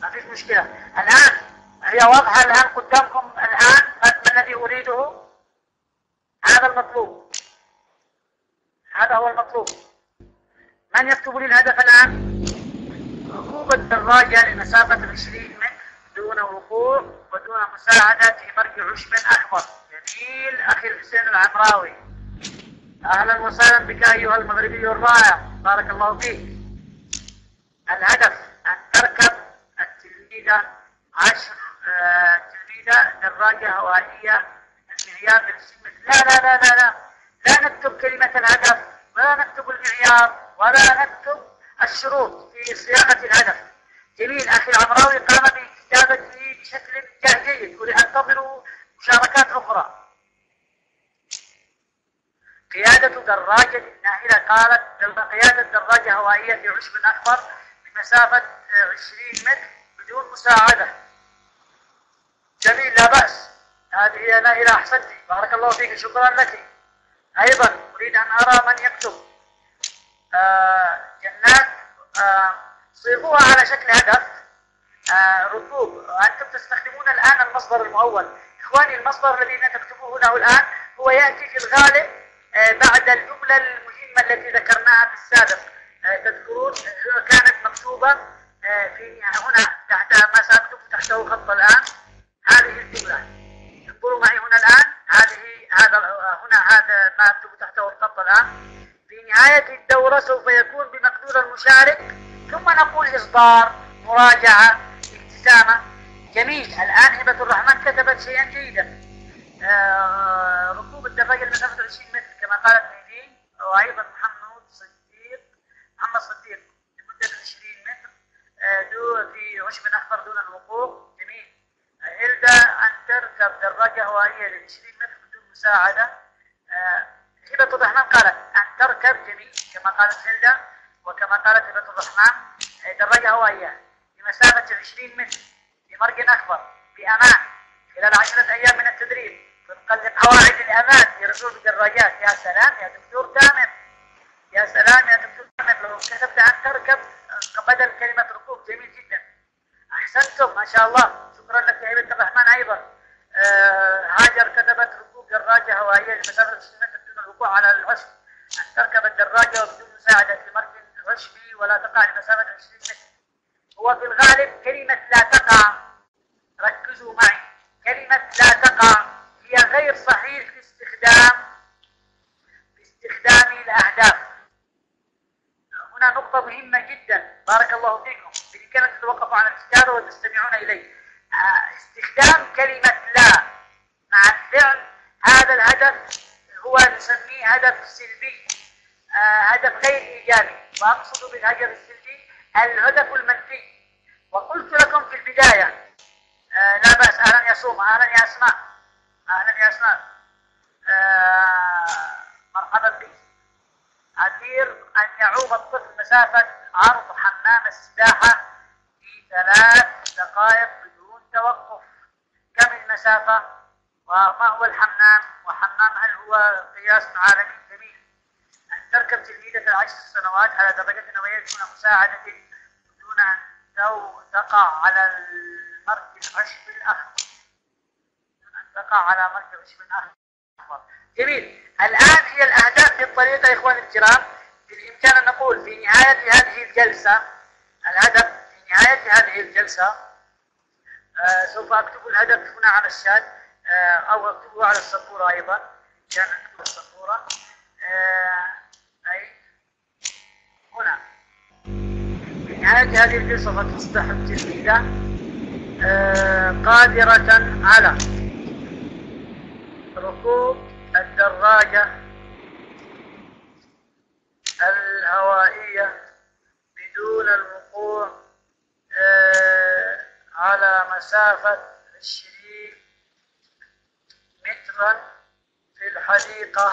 ما فيش مشكلة. الآن هي واضحة الآن قدامكم الآن ما الذي أريده؟ هذا المطلوب. هذا هو المطلوب. من يكتب لي الهدف الآن؟ ركوب الدراجة لمسافة 20 متر دون وقوع ودون مساعدة في مرج عشب أكبر. جميل. أخي الحسين العمراوي. أهلا وسهلا بك أيها المغربي الرائع بارك الله فيك. الهدف أن تركب التلميذة عشر آه، تلميذة دراجة هوائية المعيار بالسمة لا لا لا لا لا. لا نكتب كلمة الهدف ولا نكتب المعيار ولا نكتب الشروط في صياغة الهدف. جميل. أخي العمراوي قام بكتابته بشكل جيد ولأنتظروا مشاركات أخرى. قيادة دراجة ناهلة قالت قيادة دراجة هوائية في عشب أكبر بمسافة آه، 20 متر بدون مساعدة. جميل لا بأس. هذه يا ناهلة أحسنتي بارك الله فيك شكرا لك. أيضا أريد أن أرى من يكتب. آه، جنات آه، صيغوها على شكل هدف. آه، ركوب أنتم تستخدمون الآن المصدر المؤول. إخواني المصدر الذي تكتبوه له الآن هو يأتي في الغالب آه، بعد الجملة المهمة التي ذكرناها في السابق. آه، تذكرون كانت مكتوبة في هنا تحت ما سأكتب تحته خط الآن. هذه الجملة. انظروا معي هنا الآن. هذه هذا هنا هذا ما أكتب تحته الخط الآن. في نهاية الدورة سوف يكون بمقدور المشارك ثم نقول إصدار مراجعة ابتسامة جميل. الآن هبة الرحمن كتبت شيئا جيدا. آه، ركوب الدراجة لمسافة 20 متر كما قالت نيدين وأيضا محمد صديق محمد صديق لمدة 20 متر. آه، دو في عشب أخضر دون الوقوف. جميل. هيلدا أن تركب دراجة هوائية ل 20 متر بدون مساعدة. آه، هبة الرحمن قالت أن تركب جميل. كما قالت هيلدا وكما قالت هبة الرحمن. آه، دراجة هوائية بمسافة 20 متر في مرج أكبر بأمان خلال عشرة أيام من التدريب طبقا لقواعد الأمان في ركوب الدراجات. يا سلام يا دكتور تامر. يا سلام يا دكتور تامر لو كتبت أن تركب آه، بدل كلمة ركوب. جميل جدا. أحسنتم ما شاء الله. شكرا لك يا هبة الرحمن أيضا. آه هاجر كتبت ركوب دراجة هوائية لمسافة 20 متر دون الوقوع على العشب. أن تركب الدراجة وبدون مساعدة في مركز عشبي ولا تقع لمسافة 20 متر. هو في الغالب كلمة لا تقع. ركزوا معي. كلمة لا تقع هي غير صحيح في استخدام في استخدام الأهداف. هنا نقطة مهمة جدا. بارك الله فيكم. بإمكانكم تتوقفوا عن الكتابة وتستمعون إليه. آه، استخدام كلمة لا مع الفعل هذا الهدف هو نسميه هدف سلبي. آه، هدف غير إيجابي. وأقصد بالهدف السلبي الهدف المنفي وقلت لكم في البداية آه، لا بأس أهلا يا سوما أهلا يا أسماء أهلا يا أسماء مرحبا بك. عسير أن يعوم الطفل مسافة عرض حمام السباحة في ثلاث دقائق بدون توقف. كم المسافة؟ وما هو الحمام؟ وحمام هل هو قياس عالمي جميل تركب تلميذة عشر سنوات على درجة نووية دون مساعدة دون أن تقع على المركب العشب الأخضر. دون أن تقع على مركب العشب الأخضر. جميل. الآن هي الأهداف في الطريقة يا إخواني الكرام. بالإمكان أن نقول في نهاية هذه الجلسة الهدف في نهاية هذه الجلسة آه سوف أكتب الهدف هنا على الشات آه أو أكتبه على السبورة أيضا. كان أكتب السبورة آه هنا. نهاية هذه الجلسة ستصبح التلميذة آه قادرة على ركوب الدراجة الهوائية بدون الوقوع آه، على مسافة 20 مترا في الحديقة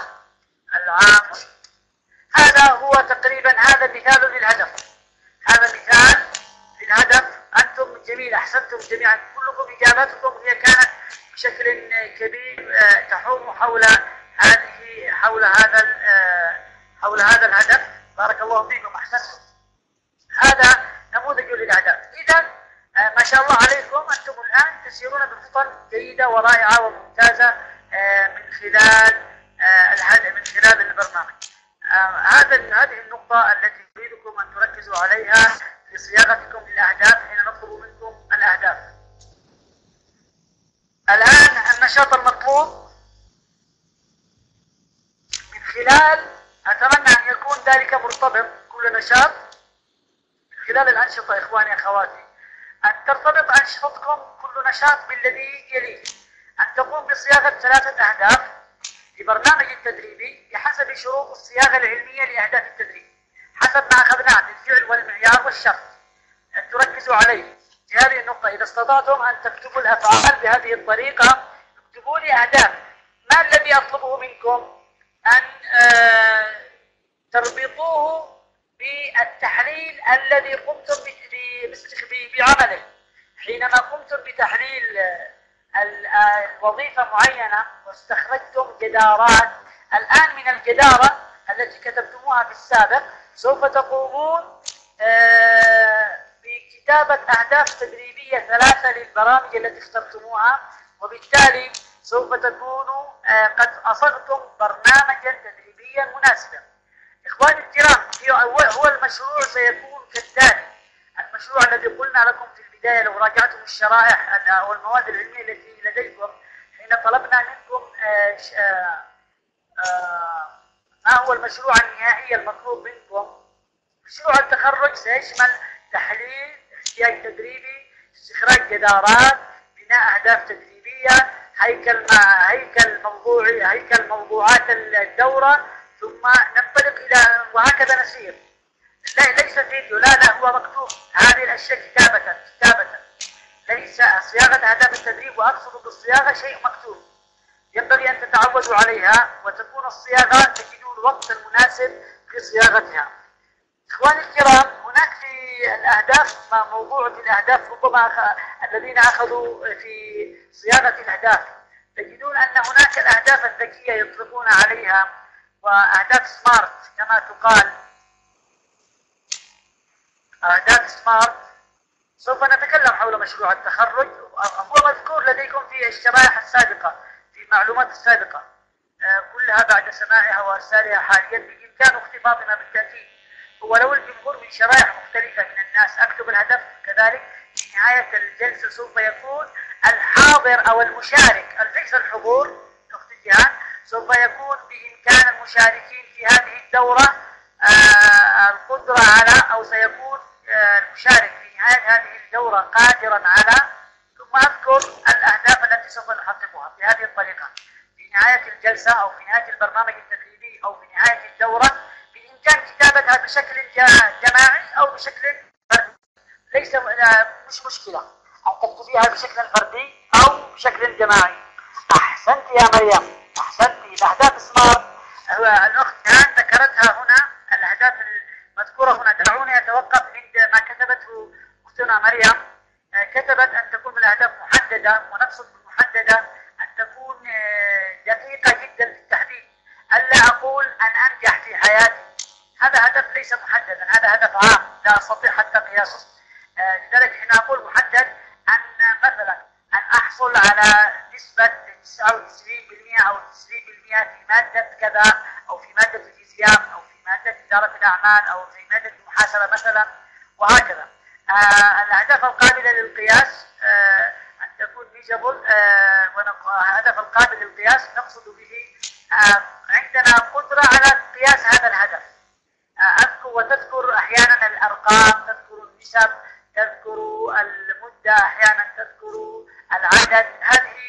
العامة. هذا هو تقريبا هذا مثال للهدف. هذا مثال للهدف. أنتم جميل أحسنتم جميعا. كلكم إجاباتكم هي كانت بشكل كبير آه، تحوم حول هذه حول هذا آه، حول هذا الهدف. بارك الله فيكم أحسنتم. هذا نموذج للأهداف إذا آه، ما شاء الله عليكم. أنتم الآن تسيرون بخطى جيدة ورائعة وممتازة من خلال من خلال البرنامج. هذا هذه النقطة التي أريدكم أن تركزوا عليها في صياغتكم للأهداف حين نطلب منكم الأهداف. الآن النشاط المطلوب من خلال أتمنى أن يكون ذلك مرتبط كل نشاط من خلال الأنشطة إخواني أخواتي. أن ترتبط أنشطتكم كل نشاط بالذي يليه. أن تقوم بصياغة ثلاثة أهداف. لبرنامج تدريبي بحسب شروط الصياغة العلمية لأهداف التدريب. حسب ما أخذناه من الفعل والمعيار والشرط. أن تركزوا عليه في هذه النقطة. إذا استطعتم أن تكتبوا الأفعال بهذه الطريقة اكتبوا لي أهداف. ما الذي أطلبه منكم؟ أن آه، تربطوه بالتحليل الذي قمتم بعمله. حينما قمتم بتحليل آه، وظيفة معينة واستخرجتم جدارات. الآن من الجدارة التي كتبتموها في السابق سوف تقومون آه، بكتابة أهداف تدريبية ثلاثة للبرامج التي اخترتموها. وبالتالي سوف تكونوا آه، قد أصغتم برنامجا تدريبيا مناسبا. إخواني الكرام هو المشروع سيكون كالتالي. المشروع الذي قلنا لكم في البداية لو راجعتم الشرائح ال- أو المواد العلمية التي لديكم حين طلبنا منكم آه، آه، آه، ما هو المشروع النهائي المطلوب منكم؟ مشروع التخرج سيشمل تحليل احتياج تدريبي استخراج جدارات بناء أهداف تدريبية هيكل هيكل موضوعي هيكل موضوعات الدورة ثم ننطلق إلى وهكذا نسير. لا ليس فيديو. لا لا هو مكتوب. هذه الأشياء كتابة كتابة. ليس صياغة اهداف التدريب وأقصد بالصياغة شيء مكتوب. ينبغي أن تتعودوا عليها وتكون الصياغة تجدون الوقت المناسب في صياغتها إخواني الكرام هناك في الأهداف موضوع في الأهداف ربما الذين أخذوا في صياغة الأهداف. تجدون أن هناك الأهداف الذكية يطلقون عليها وأهداف سمارت كما تقال. أهداف سمارت سوف نتكلم حول مشروع التخرج. هو مذكور لديكم في الشرائح السابقة في المعلومات السابقة. آه، كلها بعد سماعها وأرسالها حاليا بإمكان أختي فاطمه بالتأكيد. ولو الجمهور من شرائح مختلفة من الناس أكتب الهدف كذلك في نهاية الجلسة سوف يكون الحاضر أو المشارك ليس الحضور أختي سوف يكون بإمكان المشاركين في هذه الدورة آه، القدرة على أو سيكون آه، المشارك في نهاية هذه الدورة قادرا على ثم أذكر الأهداف التي سوف نحققها بهذه الطريقة. في نهاية الجلسة أو في نهاية البرنامج التدريبي أو في نهاية الدورة بإمكان كتابتها بشكل جماعي أو بشكل فردي. ليس آه، مش مشكلة. أن تكتبيها بشكل فردي أو بشكل جماعي. أحسنت يا مريم. أحسنت الأهداف سمارت الأخت ذكرتها هنا. الأهداف المذكورة هنا. دعوني أتوقف عند ما كتبته أختنا مريم. آه، كتبت أن تكون الأهداف محددة ونقصد بالمحددة أن تكون آه، دقيقة جدا في التحديد. ألا أقول أن أنجح في حياتي. هذا هدف ليس محددا. هذا هدف عام. لا أستطيع حتى قياسه. آه، لذلك حين أقول محدد أن مثلا أن أحصل على نسبة 99% أو 90% في مادة كذا أو في مادة الفيزياء أو في مادة إدارة الأعمال أو في مادة المحاسبة مثلا وهكذا. آه، الأهداف القابلة للقياس آه، أن تكون فيجابل والهدف القابل للقياس نقصد به آه، عندنا قدرة على قياس هذا الهدف. أذكر وتذكر أحيانا الأرقام تذكر النسب تذكر المدة أحيانا تذكر العدد. هذه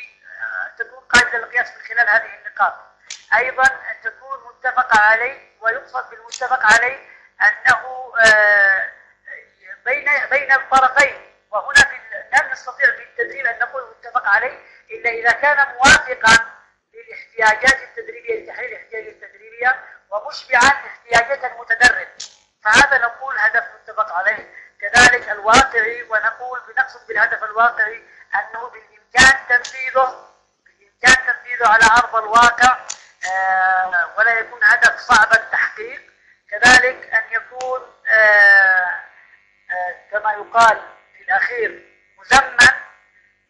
آه، تكون قابلة للقياس من خلال هذه النقاط. أيضا أن تكون متفق عليه ويقصد بالمتفق عليه أنه آه، بين بين الطرفين. وهنا لا نستطيع في التدريب أن نقول متفق عليه إلا إذا كان موافقا للاحتياجات التدريبية لتحليل الاحتياجات التدريبية ومشبعا احتياجات المتدرب. فهذا نقول هدف متفق عليه. كذلك الواقعي ونقول بنقصد بالهدف الواقعي أنه بالإمكان تنفيذه بالإمكان تنفيذه على أرض الواقع ولا يكون هدف صعب التحقيق. كذلك أن يكون آه، آه، كما يقال في الأخير مزمن.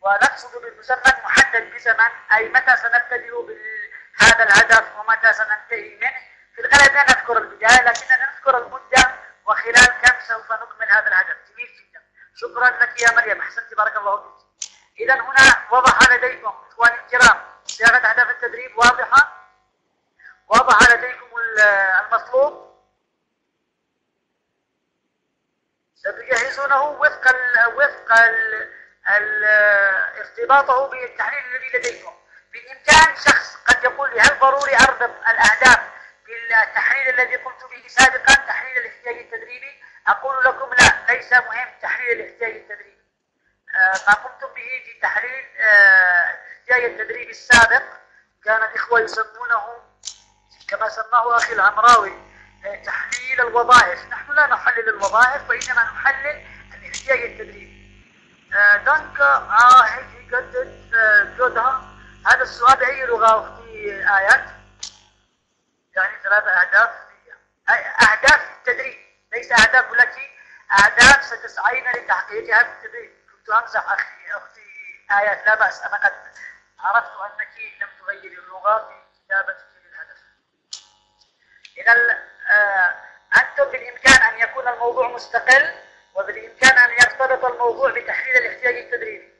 ونقصد بالمسمى محدد بزمن أي متى سنبتدئ بهذا الهدف ومتى سننتهي منه. في الغالب لا نذكر البداية لكننا نذكر المدة وخلال كم سوف نكمل هذا الهدف. جميل جدا. شكرا لك يا مريم. أحسنت. بارك الله فيك. إذا هنا وضح لديكم إخواني الكرام صياغة أهداف التدريب واضحة وضح لديكم ال- المطلوب؟ ستجهزونه وفق ال وفق ال ال ارتباطه بالتحليل الذي لديكم. بالإمكان شخص قد يقول لي هل ضروري أربط الأهداف بالتحليل الذي قمت به سابقا تحليل الاحتياج التدريبي؟ أقول لكم لا ليس مهم تحليل الاحتياج التدريبي. آه، ما قمتم به في تحليل آه، الاحتياج التدريبي السابق كان الإخوة يسمونه كما سماه أخي العمراوي آه، تحليل الوظائف. نحن لا نحلل الوظائف وإنما نحلل الإحتياج التدريبي. آه، دانك آه قدت جودها هذا السؤال بأي لغة أختي آيات؟ يعني ثلاثة أهداف. أهداف التدريب. ليس أهداف التي أهداف ستسعين لتحقيقها في التدريب. كنت أمزح أخي أختي آيات لا بأس أنا قد عرفت أنك لم تغيري اللغة في كتابتك. إذا آه، أنتم بالإمكان أن يكون الموضوع مستقل وبالإمكان أن يرتبط الموضوع بتحليل الاحتياج التدريبي.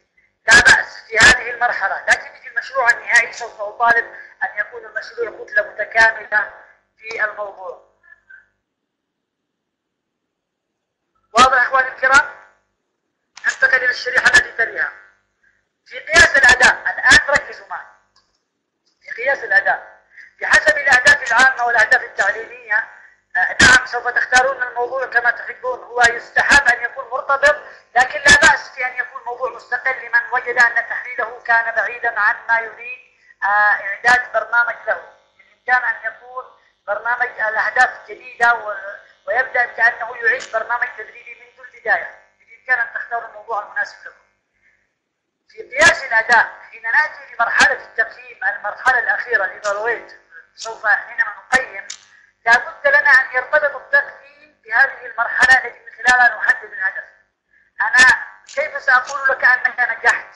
لا بأس في هذه المرحلة لكن في المشروع النهائي سوف أطالب أن يكون المشروع كتلة متكاملة في الموضوع. واضح أخواني الكرام؟ ننتقل إلى الشريحة التي تليها. في قياس الأداء الآن ركزوا معي. في قياس الأداء. بحسب الأهداف العامة والأهداف التعليمية آه، نعم سوف تختارون الموضوع كما تحبون. هو يستحب أن يكون مرتبط لكن لا بأس في أن يكون موضوع مستقل لمن وجد أن تحليله كان بعيدا عن ما يريد آه، إعداد برنامج له. بالإمكان أن يكون برنامج الأهداف جديدة و- ويبدأ كأنه يعيد برنامج تدريبي منذ البداية بالإمكان أن تختاروا الموضوع المناسب لكم. في قياس الأداء حين نأتي لمرحلة التقييم المرحلة الأخيرة الإيفالويت سوف حينما نقيم. لابد لنا أن يرتبط التقييم بهذه المرحلة التي من خلالها نحدد الهدف. أنا كيف سأقول لك أنك نجحت؟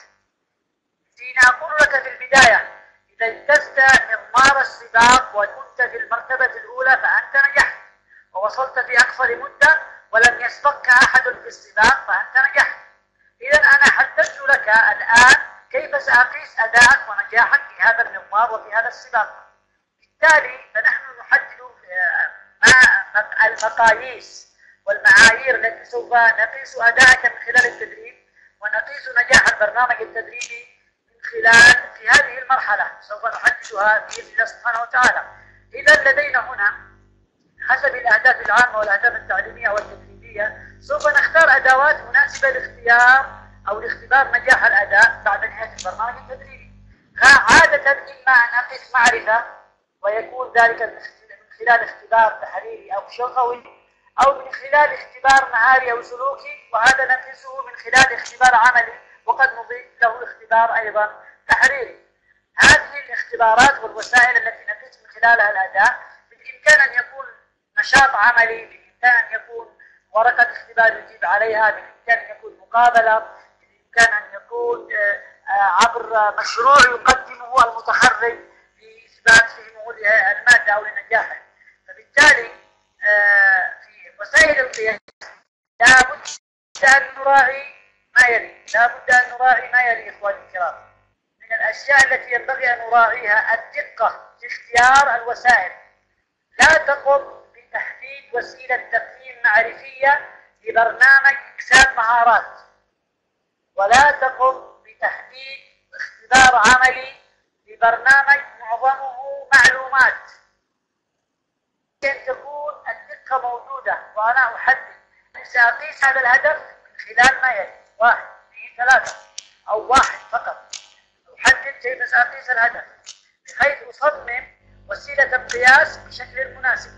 حين أقول لك في البداية إذا اجتزت مضمار السباق وكنت في المرتبة الأولى فأنت نجحت. ووصلت في أقصر مدة ولم يسبقك أحد في السباق فأنت نجحت. إذا أنا حددت لك الآن كيف سأقيس أداءك ونجاحك في هذا المضمار وفي هذا السباق. بالتالي فنحن نحدد المقاييس والمعايير التي سوف نقيس أداءك من خلال التدريب ونقيس نجاح البرنامج التدريبي من خلال في هذه المرحلة سوف نحددها بإذن الله سبحانه وتعالى. إذا لدينا هنا حسب الأهداف العامة والأهداف التعليمية والتدريبية سوف نختار أدوات مناسبة لاختيار أو لاختبار نجاح الأداء بعد نهاية البرنامج التدريبي. عادة إما أن أقيس معرفة ويكون ذلك من خلال اختبار تحريري أو شفوي أو من خلال اختبار مهاري أو سلوكي وهذا نقيسه من خلال اختبار عملي وقد نضيف له اختبار أيضا تحريري. هذه الاختبارات والوسائل التي نقيس من خلالها الأداء بالإمكان أن يكون نشاط عملي بالإمكان أن يكون ورقة اختبار يجيب عليها بالإمكان أن يكون مقابلة بالإمكان أن يكون آه، آه، عبر مشروع يقدمه المتخرج لإثبات فهمه للمادة أو لنجاحه فبالتالي آه، في وسائل القياس لابد أن نراعي ما يلي لابد أن نراعي ما يلي إخواني الكرام. من الأشياء التي ينبغي أن نراعيها الدقة في اختيار الوسائل. لا تقم بتحديد وسيلة تقييم معرفية لبرنامج إكساب مهارات. ولا تقم بتحديد اختبار عملي لبرنامج معظمه معلومات. أن تكون الدقة موجودة؟ وأنا أحدد. سأقيس هذا الهدف من خلال ما يلي. واحد اثنين ثلاثة أو واحد فقط. أحدد كيف سأقيس الهدف بحيث أصمم وسيلة القياس بشكل مناسب.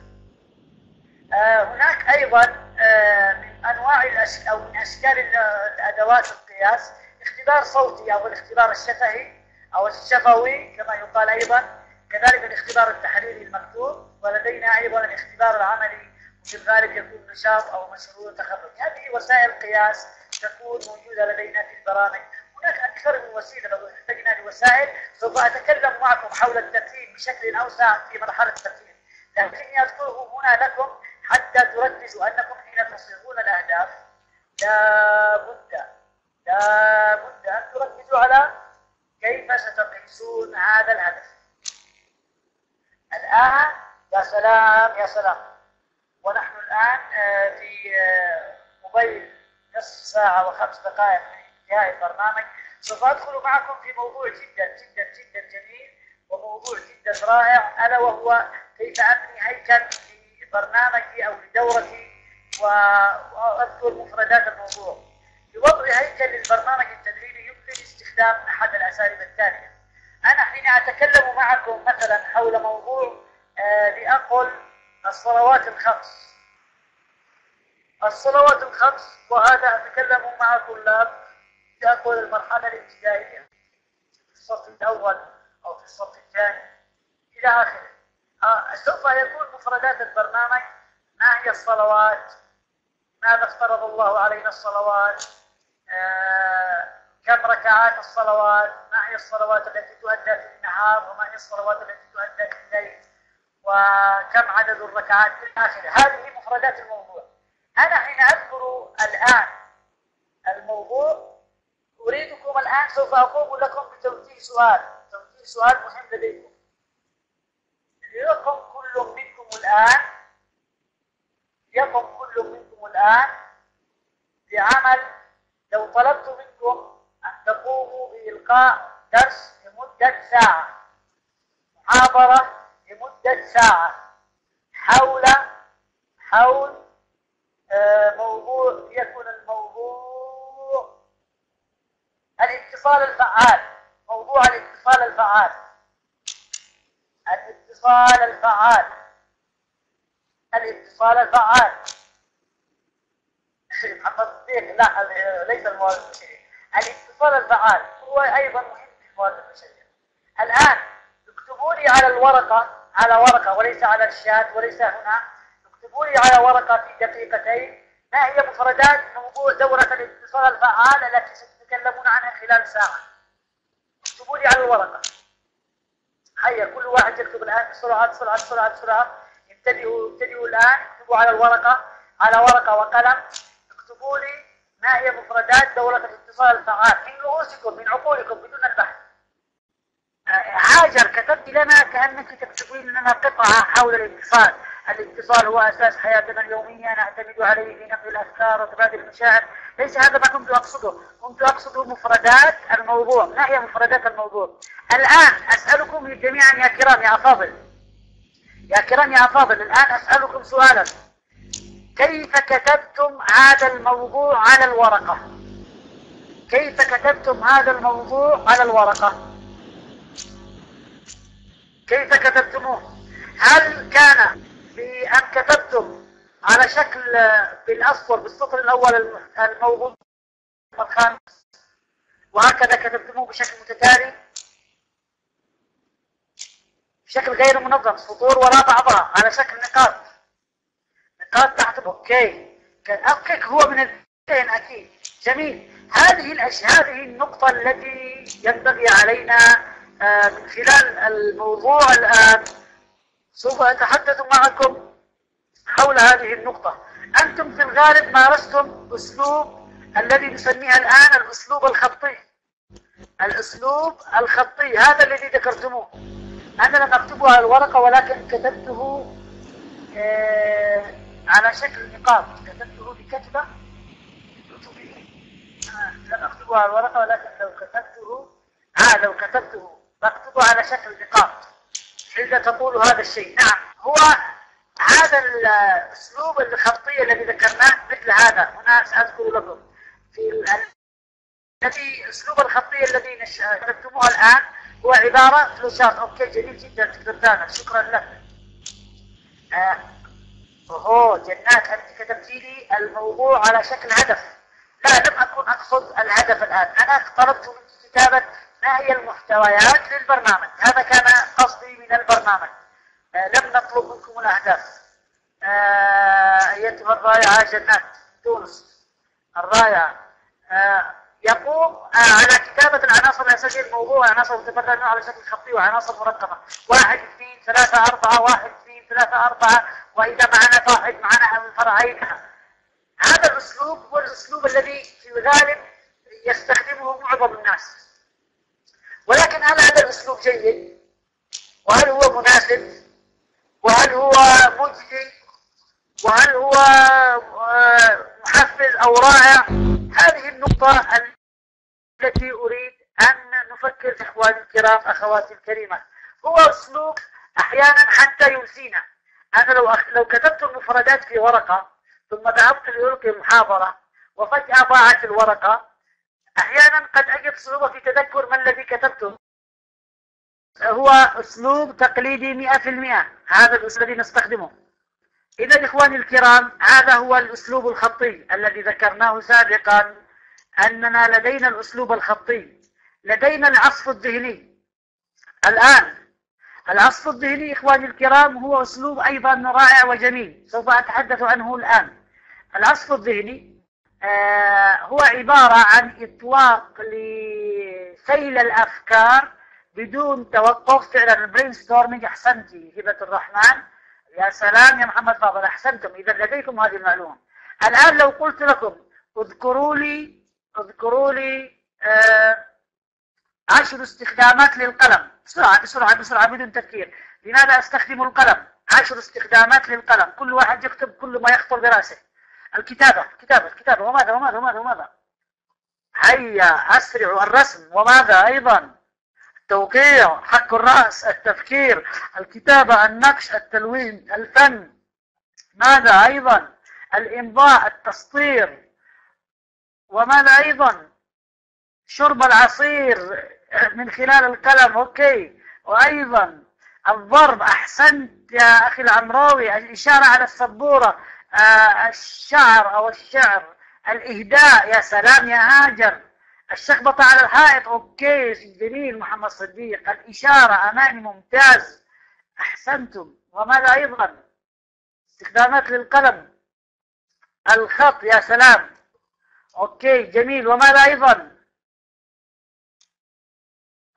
آه هناك أيضا آه من أنواع الأش... أو من أشكال الأدوات القياس اختبار صوتي أو الاختبار الشفهي. أو الشفوي كما يقال أيضا كذلك الاختبار التحريري المكتوب ولدينا أيضا الاختبار العملي وفي الغالب يكون نشاط أو مشروع تخرج. هذه وسائل قياس تكون موجودة لدينا في البرامج. هناك أكثر من وسيلة لو احتجنا لوسائل سوف أتكلم معكم حول الترتيب بشكل أوسع في مرحلة الترتيب. لكني أذكره هنا لكم حتى تركزوا أنكم حين تصيغون الأهداف. لا بد لا بد أن تركزوا على كيف ستقيسون هذا الهدف؟ الآن يا سلام يا سلام. ونحن الآن آه، في آه، موبايل نصف ساعة وخمس دقائق من انتهاء البرنامج. سوف أدخل معكم في موضوع جدا جدا جدا جميل وموضوع جدا رائع. ألا وهو كيف أبني هيكل لبرنامجي أو لدورتي؟ وأذكر مفردات الموضوع. لوضع هيكل للبرنامج التدريبي يمكن استخدام أحد الأساليب التالية. أنا حين أتكلم معكم مثلا حول موضوع آه لأقل الصلوات الخمس. الصلوات الخمس وهذا أتكلم مع طلاب لأقل المرحلة الابتدائية في الصف الأول أو في الصف الثاني إلى آخره. آه سوف يكون مفردات البرنامج ما هي الصلوات؟ ماذا افترض الله علينا الصلوات؟ آه كم ركعات الصلوات؟ ما هي الصلوات التي تؤدى في النهار وما هي الصلوات التي تؤدى في الليل؟ وكم عدد الركعات إلى آخره؟ هذه مفردات الموضوع. أنا حين أذكر الآن الموضوع أريدكم الآن سوف أقوم لكم بتوجيه سؤال. توجيه سؤال مهم لديكم. ليقم كل منكم الآن يقم كل منكم الآن بعمل لو طلبت منكم أن تقوموا بإلقاء درس لمدة ساعة. محاضرة لمدة ساعة. حول حول آه، موضوع يكون الموضوع الاتصال الفعال. موضوع الاتصال الفعال. الاتصال الفعال. الاتصال الفعال. محمد الصديق لا ليس البشرية الاتصال الفعال هو أيضا مهم في الموارد البشرية الآن اكتبوا لي على الورقة على ورقة وليس على الشات وليس هنا. اكتبوا لي على ورقة في دقيقتين. ما هي مفردات موضوع دورة الاتصال الفعال التي ستتكلمون عنها خلال ساعة؟ اكتبوا لي على الورقة. هيا كل واحد يكتب الآن بسرعة بسرعة بسرعة بسرعة. ابتدئوا ابتدئوا الآن. اكتبوا على الورقة على ورقة وقلم. اكتبوا لي ما هي مفردات دورة الاتصال الفعال من رؤوسكم من عقولكم بدون البحث. هاجر كتبت لنا كأنك تكتبين لنا قطعة حول الاتصال الاتصال هو أساس حياتنا اليومية نعتمد عليه في نقل الأفكار وتبادل المشاعر. ليس هذا ما كنت أقصده. كنت أقصد مفردات الموضوع ما هي مفردات الموضوع. الآن أسألكم جميعا يا كرام يا أفاضل يا كرام يا أفاضل الآن أسألكم سؤالا. كيف كتبتم هذا الموضوع على الورقة؟ كيف كتبتم هذا الموضوع على الورقة؟ كيف كتبتموه؟ هل كان بأن كتبتم على شكل بالأسطر بالسطر الأول الموضوع الخامس؟ وهكذا كتبتموه بشكل متتالي؟ بشكل غير منظم سطور وراء بعضها على شكل نقاط؟ نقاط تحت أوكي. أوكي هو من الاثنين أكيد. جميل. هذه الاشياء هذه النقطة التي ينبغي علينا آه، من خلال الموضوع الآن سوف أتحدث معكم حول هذه النقطة. أنتم في الغالب مارستم أسلوب الذي نسميه الآن الأسلوب الخطي. الأسلوب الخطي هذا الذي ذكرتموه. أنا لم أكتبه على الورقة ولكن كتبته آه على شكل نقاط كتبته بكتبة. لم أكتبه على الورقة ولكن لو كتبته آه لو كتبته بكتبه على شكل نقاط. حين تقول هذا الشيء نعم هو هذا الأسلوب الخطي الذي ذكرناه مثل هذا. هنا سأذكر لكم في الذي أسلوب الخطي الذي كتبتموه الآن هو عبارة flowchart okay جميل جدا دكتور شكرا لك. آه. أوه جنات أنت كتبتي لي الموضوع على شكل هدف. لا لم أكن أقصد الهدف الآن. أنا طلبت من كتابة ما هي المحتويات للبرنامج. هذا كان قصدي من البرنامج. آه لم نطلب منكم الأهداف. آه أيتها الرائعة جنات تونس. الرائعة. آه يقوم آه على كتابة العناصر الأساسية الموضوع. عناصر متفرقة على شكل خطي وعناصر مرقمة. واحد اثنين ثلاثة أربعة واحد ثلاثة أربعة وإذا معنا واحد معنا فرعين هذا الأسلوب هو الأسلوب الذي في الغالب يستخدمه معظم الناس. ولكن هل هذا الأسلوب جيد؟ وهل هو مناسب؟ وهل هو مجدي وهل هو محفز أو رائع؟ هذه النقطة التي أريد أن نفكر إخواني الكرام أخواتي الكريمة. هو أسلوب أحيانا حتى ينسينا أنا لو أخ... لو كتبت المفردات في ورقة ثم ذهبت لألقي المحاضرة وفجأة ضاعت الورقة أحيانا قد أجد صعوبة في تذكر ما الذي كتبته. هو أسلوب تقليدي مئة في المئة. هذا الأسلوب الذي نستخدمه. إذا إخواني الكرام هذا هو الأسلوب الخطي الذي ذكرناه سابقا أننا لدينا الأسلوب الخطي. لدينا العصف الذهني. الآن العصف الذهني إخواني الكرام هو أسلوب أيضا رائع وجميل سوف أتحدث عنه الآن. العصف الذهني آه هو عبارة عن إطلاق لسيل الأفكار بدون توقف. فعلا ال brainstorming أحسنتي هبة الرحمن. يا سلام يا محمد فاضل أحسنتم. إذا لديكم هذه المعلومة. الآن لو قلت لكم اذكروا لي اذكروا لي آه عشر استخدامات للقلم. بسرعة بسرعة بسرعة بدون تفكير. لماذا أستخدم القلم؟ عشر استخدامات للقلم. كل واحد يكتب كل ما يخطر برأسه. الكتابة الكتابة الكتابة وماذا وماذا وماذا وماذا؟ هيا أسرع الرسم. وماذا أيضا؟ التوقيع حك الرأس التفكير. الكتابة النقش التلوين الفن. ماذا أيضا؟ الإمضاء التسطير وماذا أيضا؟ شرب العصير. من خلال القلم okay. وأيضا الضرب أحسنت يا أخي العمراوي الإشارة على السبورة آه الشعر أو الشعر الإهداء يا سلام يا هاجر. الشخبطة على الحائط okay. جميل محمد صديق. الإشارة أماني ممتاز. أحسنتم. وماذا أيضا؟ استخدامات للقلم. الخط يا سلام. أوكي جميل. وماذا أيضا؟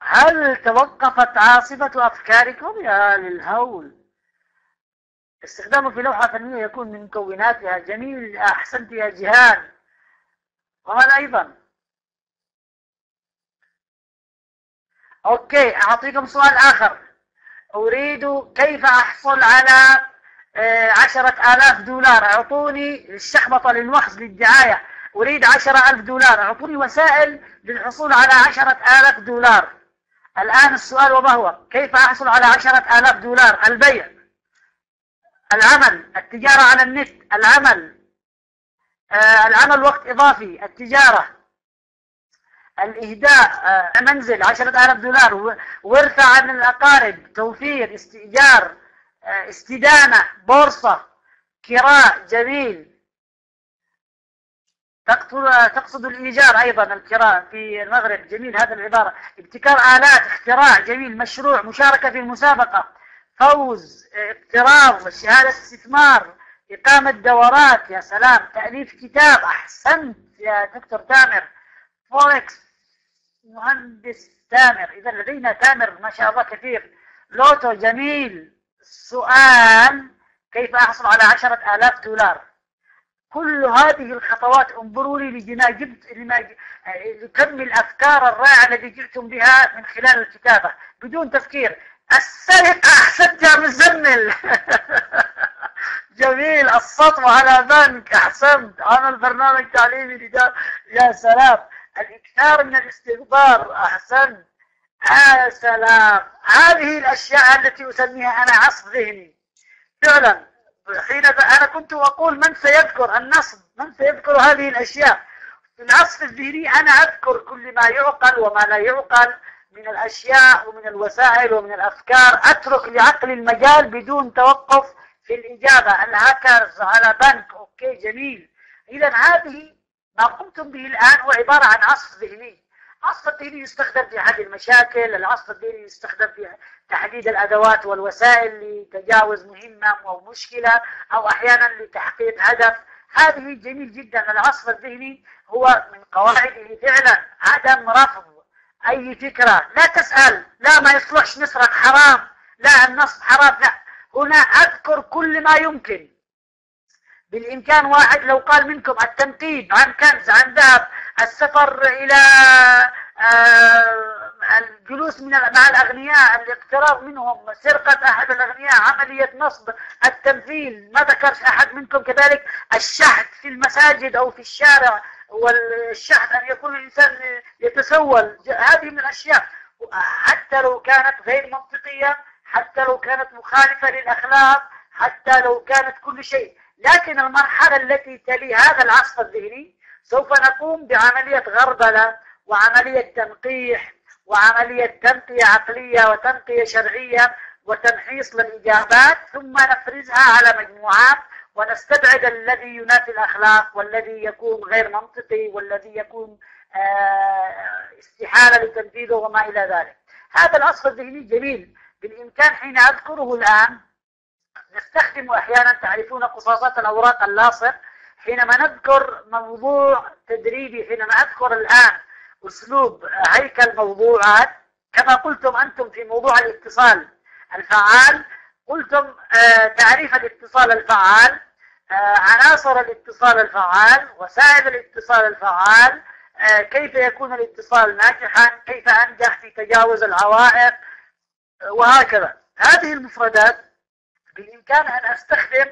هل توقفت عاصفة أفكاركم يا للهول؟ استخدامه في لوحة فنية يكون من مكوناتها جميل أحسنت يا جهان. وماذا أيضا. أوكي أعطيكم سؤال آخر. أريد كيف أحصل على آه، عشرة آلاف دولار؟ أعطوني الشخبطة للوخز للدعاية. أريد عشرة ألف دولار. أعطوني وسائل للحصول على عشرة آلاف دولار. الآن السؤال وما هو؟ كيف أحصل على عشرة آلاف دولار؟ البيع العمل التجارة على النت العمل آه، العمل وقت إضافي التجارة الإهداء آه، منزل عشرة آلاف دولار ورثة عن الأقارب توفير استئجار آه، استدانة بورصة كراء جميل. تقصد الإيجار أيضا الكراء في المغرب. جميل. هذا العبارة. ابتكار آلات اختراع. جميل. مشروع. مشاركة في المسابقة. فوز. اقتراض. شهادة استثمار. إقامة دورات. يا سلام. تأليف كتاب. أحسنت يا دكتور تامر. فوركس مهندس تامر. إذا لدينا تامر. ما شاء الله كثير. لوتو. جميل. سؤال كيف أحصل على عشرة آلاف دولار؟ كل هذه الخطوات انظروا لي لما جبت لما لكم الأفكار الرائعة التي جئتم بها من خلال الكتابة بدون تفكير. السرقه أحسنت يا مزمل. جميل السطوه على بنك أحسنت. عمل برنامج تعليمي لدا يا سلام. الإكثار من الاستغفار. أحسنت. يا سلام. هذه الأشياء التي أسميها أنا عصف ذهني. فعلا. حين أنا كنت أقول من سيذكر النصب من سيذكر هذه الأشياء؟ في العصف الذهني أنا أذكر كل ما يعقل وما لا يعقل من الأشياء ومن الوسائل ومن الأفكار. أترك لعقل المجال بدون توقف في الإجابة. الهاكرز على بنك okay جميل. إذا هذه ما قمتم به الآن هو عبارة عن عصف ذهني. العصف الذهني يستخدم في حل المشاكل العصف الذهني يستخدم في تحديد الأدوات والوسائل لتجاوز مهمة أو مشكلة أو أحيانا لتحقيق هدف. هذه جميل جدا. العصف الذهني هو من قواعده فعلا. عدم رفض أي فكرة. لا تسأل. لا ما يصلحش نسرق حرام. لا النصب حرام. لا. هنا أذكر كل ما يمكن. بالإمكان واحد لو قال منكم التنقيب عن كنز عن ذهب السفر إلى آه، الجلوس من مع الأغنياء الاقتراب منهم سرقة أحد الأغنياء عملية نصب التمثيل ما ذكرش أحد منكم كذلك الشحت في المساجد أو في الشارع والشحت أن يكون الإنسان يتسول. هذه من الأشياء حتى لو كانت غير منطقية حتى لو كانت مخالفة للأخلاق حتى لو كانت كل شيء. لكن المرحلة التي تلي هذا العصف الذهني سوف نقوم بعملية غربلة وعملية تنقيح وعملية تنقية عقلية وتنقية شرعية وتمحيص للإجابات ثم نفرزها على مجموعات ونستبعد الذي ينافي الأخلاق والذي يكون غير منطقي والذي يكون آه، استحالة لتنفيذه وما إلى ذلك. هذا العصف الذهني جميل. بالإمكان حين أذكره الآن نستخدم أحيانا تعرفون قصاصات الأوراق اللاصق حينما نذكر موضوع تدريبي حينما أذكر الآن أسلوب هيكل موضوعات كما قلتم أنتم في موضوع الاتصال الفعال قلتم آه، تعريف الاتصال الفعال آه، عناصر الاتصال الفعال وسائل الاتصال الفعال آه، كيف يكون الاتصال ناجحا كيف أنجح في تجاوز العوائق وهكذا. هذه المفردات بالإمكان أن أستخدم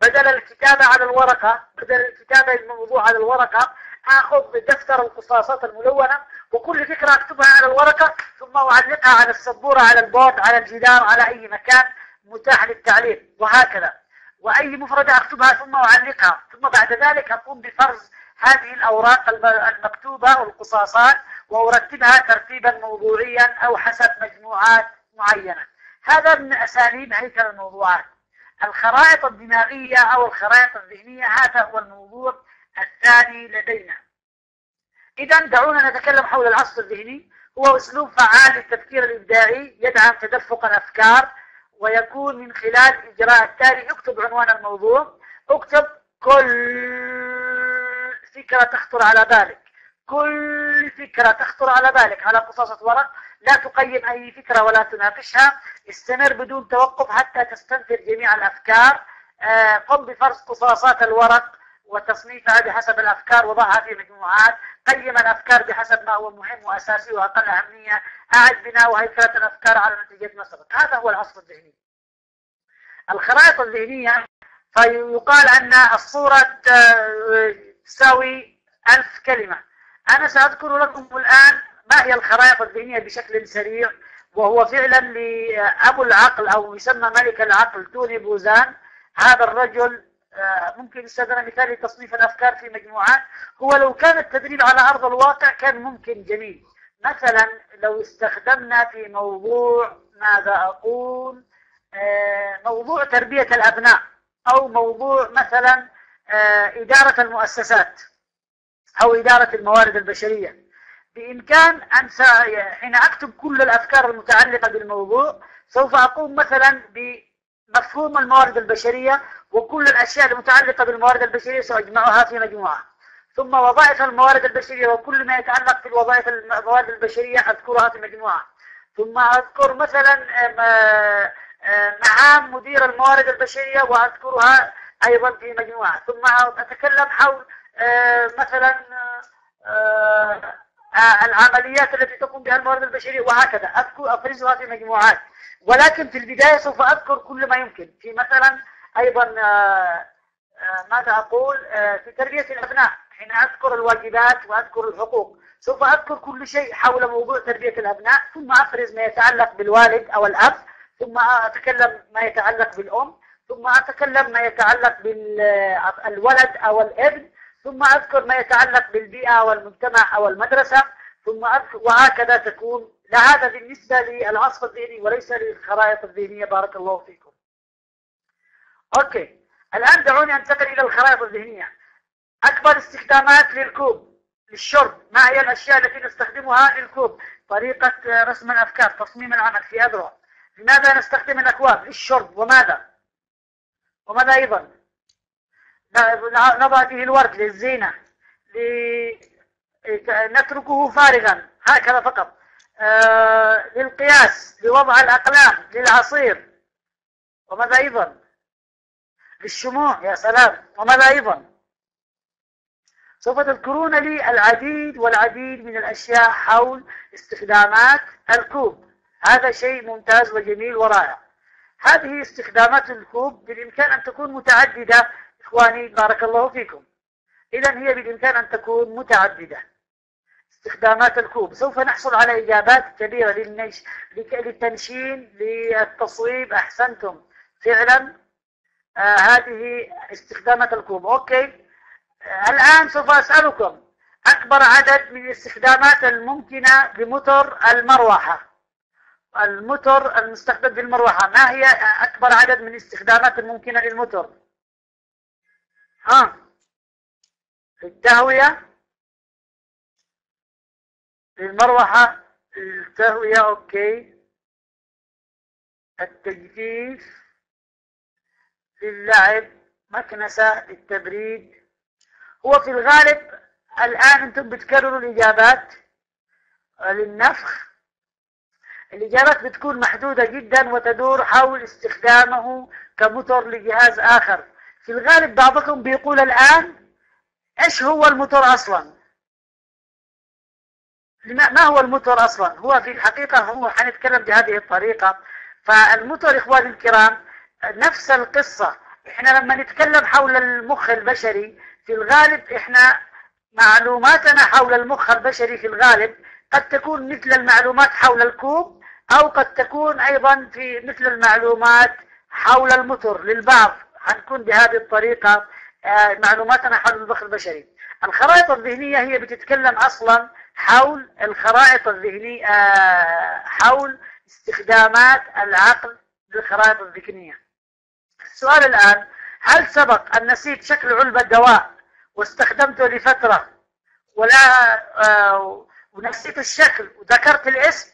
بدل الكتابة على الورقة بدل الكتابة الموضوع على الورقة أخذ دفتر القصاصات الملونة وكل فكرة أكتبها على الورقة ثم أعلقها على السبورة على البورد على الجدار على أي مكان متاح للتعليق وهكذا. وأي مفردة أكتبها ثم أعلقها. ثم بعد ذلك أقوم بفرز هذه الأوراق الم- المكتوبة والقصاصات وأرتبها ترتيبا موضوعيا أو حسب مجموعات معينة. هذا من أساليب هيكل الموضوعات. الخرائط الدماغية أو الخرائط الذهنية هذا هو الموضوع الثاني لدينا. إذا دعونا نتكلم حول العصف الذهني. هو أسلوب فعال للتفكير الإبداعي يدعم تدفق الأفكار ويكون من خلال إجراء التالي اكتب عنوان الموضوع اكتب كل فكرة تخطر على بالك. كل فكرة تخطر على بالك على قصاصة ورق. لا تقيم أي فكرة ولا تناقشها. استمر بدون توقف حتى تستنفر جميع الأفكار. آه، قم بفرز قصاصات الورق. وتصنيفها بحسب الأفكار وضعها في مجموعات قيم الأفكار بحسب ما هو مهم وأساسي وأقل أهمية أعد بناء وهيكلة الأفكار على نتيجة ما سبق هذا هو العصف الذهني. الخرائط الذهنية فيقال أن الصورة آه، تساوي ألف كلمة. أنا سأذكر لكم الآن ما هي الخرائط الذهنية بشكل سريع وهو فعلا لأبو العقل أو يسمى ملك العقل توني بوزان. هذا الرجل ممكن يستخدم مثال لتصنيف الأفكار في مجموعات. هو لو كان التدريب على أرض الواقع كان ممكن جميل. مثلا لو استخدمنا في موضوع ماذا أقول آه، موضوع تربية الأبناء أو موضوع مثلا آه، إدارة المؤسسات أو إدارة الموارد البشرية. بإمكان أن حين أكتب كل الأفكار المتعلقة بالموضوع سوف أقوم مثلا بمفهوم الموارد البشرية وكل الأشياء المتعلقة بالموارد البشرية سأجمعها في مجموعة. ثم وظائف الموارد البشرية وكل ما يتعلق في الوظائف الموارد البشرية أذكرها في مجموعة. ثم أذكر مثلا مهام مدير الموارد البشرية وأذكرها أيضا في مجموعة. ثم أتكلم حول مثلا العمليات التي تقوم بها الموارد البشرية وهكذا. أذكر أفرزها في مجموعات. ولكن في البداية سوف أذكر كل ما يمكن. في مثلا أيضا ماذا أقول؟ في تربية الأبناء. حين أذكر الواجبات وأذكر الحقوق سوف أذكر كل شيء حول موضوع تربية الأبناء ثم أفرز ما يتعلق بالوالد أو الأب ثم أتكلم ما يتعلق بالأم ثم أتكلم ما يتعلق بالولد أو الابن ثم أذكر ما يتعلق بالبيئة والمجتمع أو المدرسة ثم أذكر وهكذا تكون. لهذا بالنسبة للعصف الذهني وليس للخرائط الذهنية. بارك الله فيكم. أوكي. الآن دعوني أنتقل إلى الخرائط الذهنية. أكبر استخدامات للكوب للشرب. ما هي الأشياء التي نستخدمها للكوب؟ طريقة رسم الأفكار تصميم العمل في أذرع. لماذا نستخدم الأكواب؟ للشرب. وماذا؟ وماذا أيضا؟ نضع فيه الورد للزينة نتركه فارغا هكذا فقط. آه للقياس لوضع الأقلام للعصير. وماذا أيضا؟ للشموع يا سلام. وماذا أيضا؟ سوف تذكرون لي العديد والعديد من الأشياء حول استخدامات الكوب. هذا شيء ممتاز وجميل ورائع. هذه استخدامات الكوب بالإمكان أن تكون متعددة إخواني بارك الله فيكم. إذا هي بالإمكان أن تكون متعددة. استخدامات الكوب. سوف نحصل على إجابات كبيرة للنش... للتنشين للتصويب. أحسنتم. فعلا آه هذه استخدامات الكوب. okay. آه الآن سوف أسألكم أكبر عدد من الاستخدامات الممكنة لموتور المروحة. الموتور المستخدم في المروحة ما هي أكبر عدد من الاستخدامات الممكنة للموتور؟ ها. التهوية للمروحة التهوية أوكي. التجفيف للعب مكنسة للتبريد هو في الغالب الآن أنتم بتكرروا الإجابات. للنفخ. الإجابات بتكون محدودة جدا وتدور حول استخدامه كموتور لجهاز آخر. في الغالب بعضكم بيقول الآن إيش هو الموتور أصلا؟ ما هو الموتور أصلا؟ هو في الحقيقة هو حنتكلم بهذه الطريقة. فالموتور إخواني الكرام نفس القصة. إحنا لما نتكلم حول المخ البشري في الغالب إحنا معلوماتنا حول المخ البشري في الغالب قد تكون مثل المعلومات حول الكوب أو قد تكون أيضا في مثل المعلومات حول الموتور للبعض. حنكون بهذه الطريقة آه، معلوماتنا حول المخ البشري. الخرائط الذهنية هي بتتكلم أصلا حول الخرائط الذهنية آه، حول استخدامات العقل للخرائط الذهنية السؤال الآن هل سبق أن نسيت شكل علبة دواء واستخدمته لفترة ولا آه، ونسيت الشكل وذكرت الاسم؟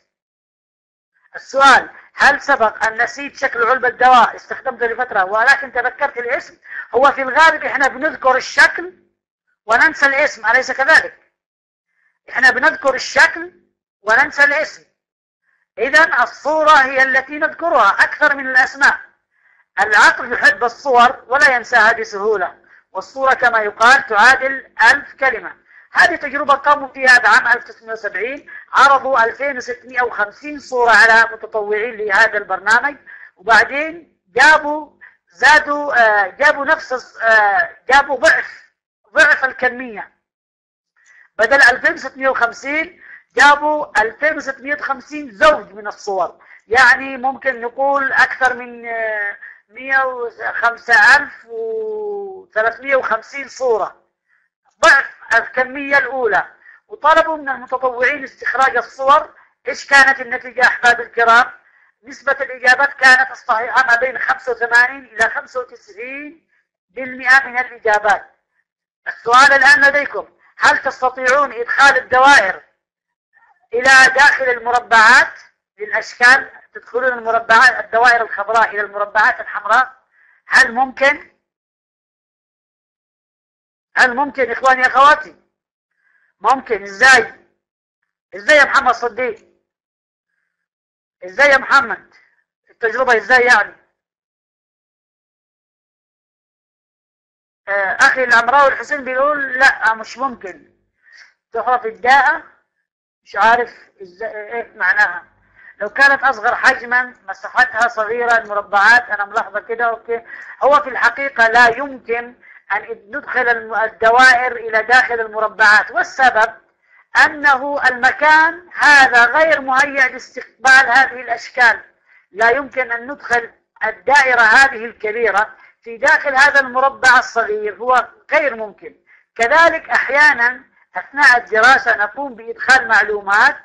السؤال هل سبق أن نسيت شكل علبة دواء استخدمته لفترة ولكن تذكرت الاسم. هو في الغالب إحنا بنذكر الشكل وننسى الاسم. أليس كذلك؟ إحنا بنذكر الشكل وننسى الاسم. إذا الصورة هي التي نذكرها أكثر من الأسماء. العقل يحب الصور ولا ينساها بسهولة والصورة كما يقال تعادل ألف كلمة. هذه تجربة قاموا فيها بعام 1970 عرضوا 2650 صورة على متطوعين لهذا البرنامج وبعدين جابوا زادوا آه، جابوا نفس آه، جابوا ضعف ضعف الكمية. بدل 2650 جابوا 2650 زوج من الصور. يعني ممكن نقول أكثر من 105350 صورة. ضعف الكمية الأولى. وطلبوا من المتطوعين استخراج الصور. إيش كانت النتيجة أحباب الكرام؟ نسبة الإجابات كانت الصحيحة ما بين 85 إلى 95 بالمئة من الإجابات. السؤال الآن لديكم. هل تستطيعون إدخال الدوائر إلى داخل المربعات؟ للأشكال تدخلون المربعات الدوائر الخضراء إلى المربعات الحمراء. هل ممكن؟ هل ممكن إخواني أخواتي ممكن إزاي؟ إزاي يا محمد صديق؟ إزاي يا محمد؟ التجربة إزاي يعني؟ آه، أخي العمراوي الحسين بيقول لا مش ممكن. تحرف الداء مش عارف إزاي إيه معناها. لو كانت أصغر حجما مساحتها صغيرة المربعات أنا ملاحظة كده أوكي. هو في الحقيقة لا يمكن أن ندخل الدوائر إلى داخل المربعات. والسبب أنه المكان هذا غير مهيئ لاستقبال هذه الأشكال. لا يمكن أن ندخل الدائرة هذه الكبيرة في داخل هذا المربع الصغير هو غير ممكن. كذلك أحيانا أثناء الدراسة نقوم بإدخال معلومات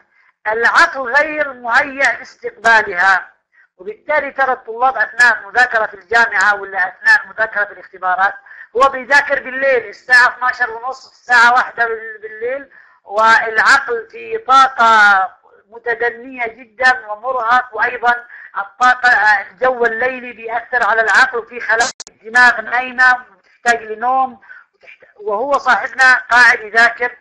العقل غير مهيئ لاستقبالها. وبالتالي ترى الطلاب أثناء مذاكرة الجامعة ولا أثناء مذاكرة الاختبارات هو بيذاكر بالليل الساعة 12 ونص الساعة 1 بالليل والعقل في طاقة متدنية جدا ومرهق وأيضا الطاقة الجو الليلي بيأثر على العقل وفي خلايا الدماغ نايمة وتحتاج لنوم وهو صاحبنا قاعد يذاكر.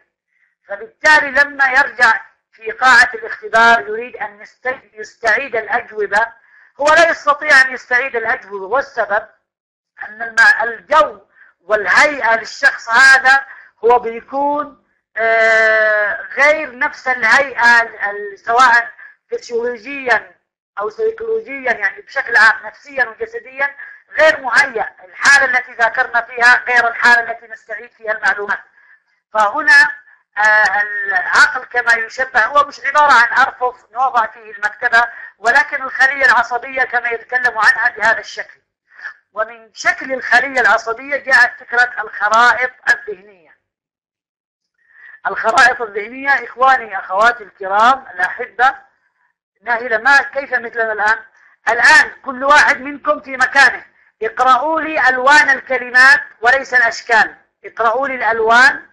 فبالتالي لما يرجع في قاعة الاختبار يريد أن يستعيد الأجوبة. هو لا يستطيع أن يستعيد الأجوبة والسبب أن الجو والهيئة للشخص هذا هو بيكون آه، غير نفس الهيئة سواء فسيولوجيا أو سيكولوجيا يعني بشكل عام نفسيا وجسديا غير مهيأ الحالة التي ذاكرنا فيها غير الحالة التي نستعيد فيها المعلومات. فهنا آه، العقل كما يشبه هو مش عبارة عن أرفف نوضع فيه المكتبة ولكن الخلية العصبية كما يتكلم عنها بهذا الشكل. ومن شكل الخلية العصبية جاءت فكرة الخرائط الذهنية. الخرائط الذهنية إخواني أخواتي الكرام الأحبة ناهلة ما كيف مثلنا الآن؟ الآن كل واحد منكم في مكانه. اقرأوا لي ألوان الكلمات وليس الأشكال. اقرأوا لي الألوان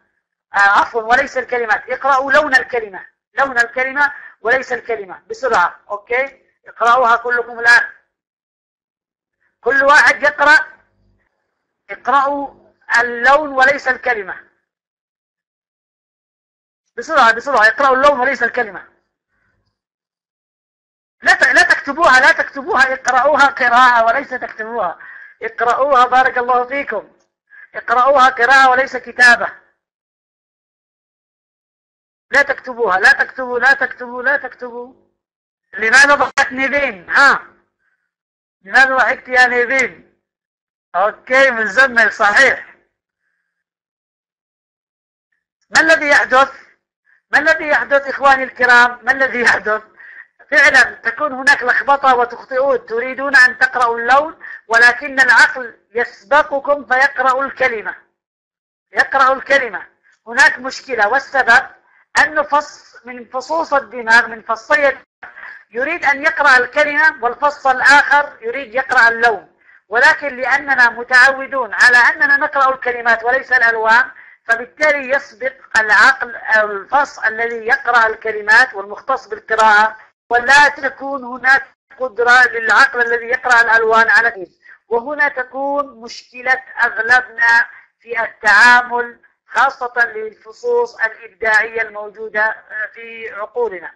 آه عفوا وليس الكلمات. اقرأوا لون الكلمة. لون الكلمة وليس الكلمة. بسرعة أوكي؟ اقرأوها كلكم الآن. كل واحد يقرأ اقرأوا اللون وليس الكلمة. بسرعة بسرعة اقرأوا اللون وليس الكلمة. لا لا تكتبوها لا تكتبوها اقرأوها قراءة وليس تكتبوها. اقرأوها بارك الله فيكم. اقرأوها قراءة وليس كتابة. لا تكتبوها لا تكتبوا لا تكتبوا لا تكتبوا. لماذا ضحكت نيفين ها؟ لماذا ضحكت يا نيفين أوكي مزمل صحيح. ما الذي يحدث؟ ما الذي يحدث إخواني الكرام؟ ما الذي يحدث؟ فعلا تكون هناك لخبطة وتخطئون. تريدون أن تقرأوا اللون ولكن العقل يسبقكم فيقرأ الكلمة. يقرأ الكلمة. هناك مشكلة والسبب أن فص من فصوص الدماغ من فصي يريد أن يقرأ الكلمة والفص الآخر يريد يقرأ اللون ولكن لأننا متعودون على أننا نقرأ الكلمات وليس الألوان فبالتالي يسبق العقل أو الفص الذي يقرأ الكلمات والمختص بالقراءة ولا تكون هناك قدرة للعقل الذي يقرأ الألوان على الإيد وهنا تكون مشكلة أغلبنا في التعامل خاصة للفصوص الإبداعية الموجودة في عقولنا.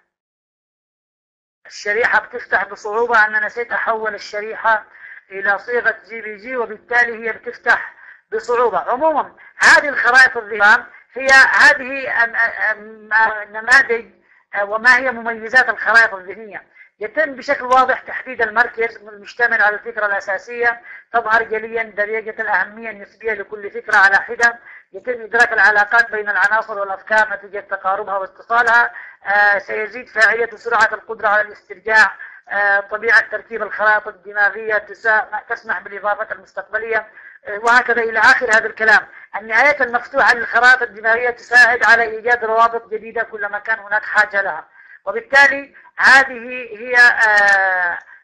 الشريحة بتفتح بصعوبة أنا نسيت أحول الشريحة إلى صيغة JPG وبالتالي هي بتفتح بصعوبة. عموما هذه الخرائط الظلام هي هذه نماذج وما هي مميزات الخرائط الذهنية؟ يتم بشكل واضح تحديد المركز المشتمل على الفكرة الأساسية تظهر جليا درجة الأهمية النسبية لكل فكرة على حدة. يتم إدراك العلاقات بين العناصر والأفكار نتيجة تقاربها واتصالها. آه سيزيد فاعلية وسرعة القدرة على الاسترجاع. آه طبيعة تركيب الخرائط الدماغية تسمح بالإضافة المستقبلية. آه وهكذا إلى آخر هذا الكلام. النهايات المفتوحة للخرائط الدماغية تساعد على إيجاد روابط جديدة كلما كان هناك حاجة لها. وبالتالي هذه هي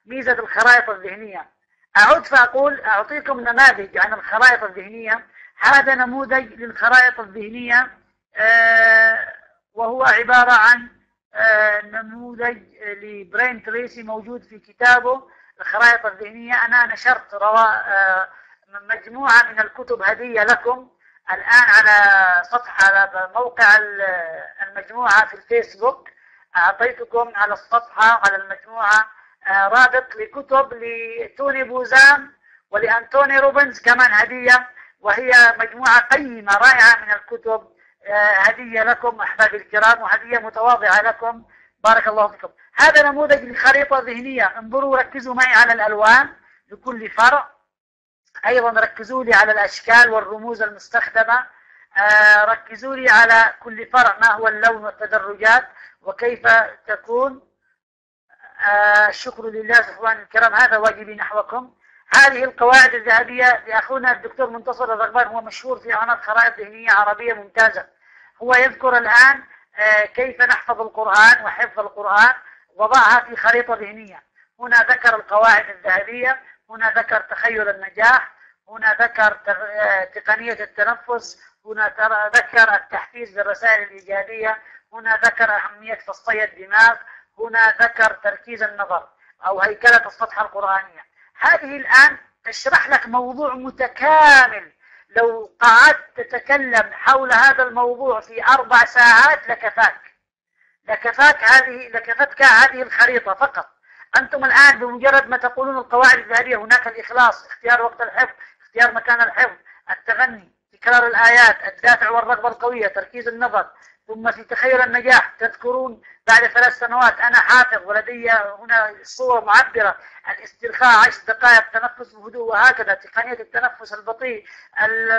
ميزة الخرائط الذهنية. أعود فأقول أعطيكم نماذج عن الخرائط الذهنية. هذا نموذج للخرائط الذهنية وهو عبارة عن نموذج لبرين تريسي موجود في كتابه الخرائط الذهنية. أنا نشرت مجموعة من الكتب هدية لكم الآن على صفحة على موقع المجموعة في الفيسبوك. أعطيتكم على الصفحة على المجموعة رابط لكتب لتوني بوزان ولأنتوني روبنز كمان هدية وهي مجموعة قيمة رائعة من الكتب. هدية لكم أحبابي الكرام وهدية متواضعة لكم. بارك الله فيكم. هذا نموذج لخريطة ذهنية انظروا ركزوا معي على الألوان لكل فرع. أيضا ركزوا لي على الأشكال والرموز المستخدمة. آه ركزوا لي على كل فرع ما هو اللون والتدرجات وكيف تكون. آه الشكر لله إخواني الكرام هذا واجبي نحوكم. هذه القواعد الذهبية لأخونا الدكتور منتصر الرغبان هو مشهور في عناصر خرائط ذهنية عربية ممتازة. هو يذكر الآن آه كيف نحفظ القرآن وحفظ القرآن وضعها في خريطة ذهنية. هنا ذكر القواعد الذهبية هنا ذكر تخيل النجاح هنا ذكر تقنية التنفس هنا ذكر التحفيز بالرسائل الإيجابية. هنا ذكر أهمية فصي الدماغ. هنا ذكر تركيز النظر أو هيكلة السطح القرآنية. هذه الآن تشرح لك موضوع متكامل. لو قعدت تتكلم حول هذا الموضوع في أربع ساعات لكفاك. لكفاك هذه لكفتك هذه الخريطة فقط. أنتم الآن بمجرد ما تقولون القواعد الذهبية هناك الإخلاص اختيار وقت الحفظ اختيار مكان الحفظ التغني. تكرار الآيات الدافع والرغبة القوية تركيز النظر ثم في تخيل النجاح تذكرون بعد ثلاث سنوات أنا حافظ ولدي هنا صورة معبرة الاسترخاء عشر دقائق تنفس بهدوء وهكذا تقنية التنفس البطيء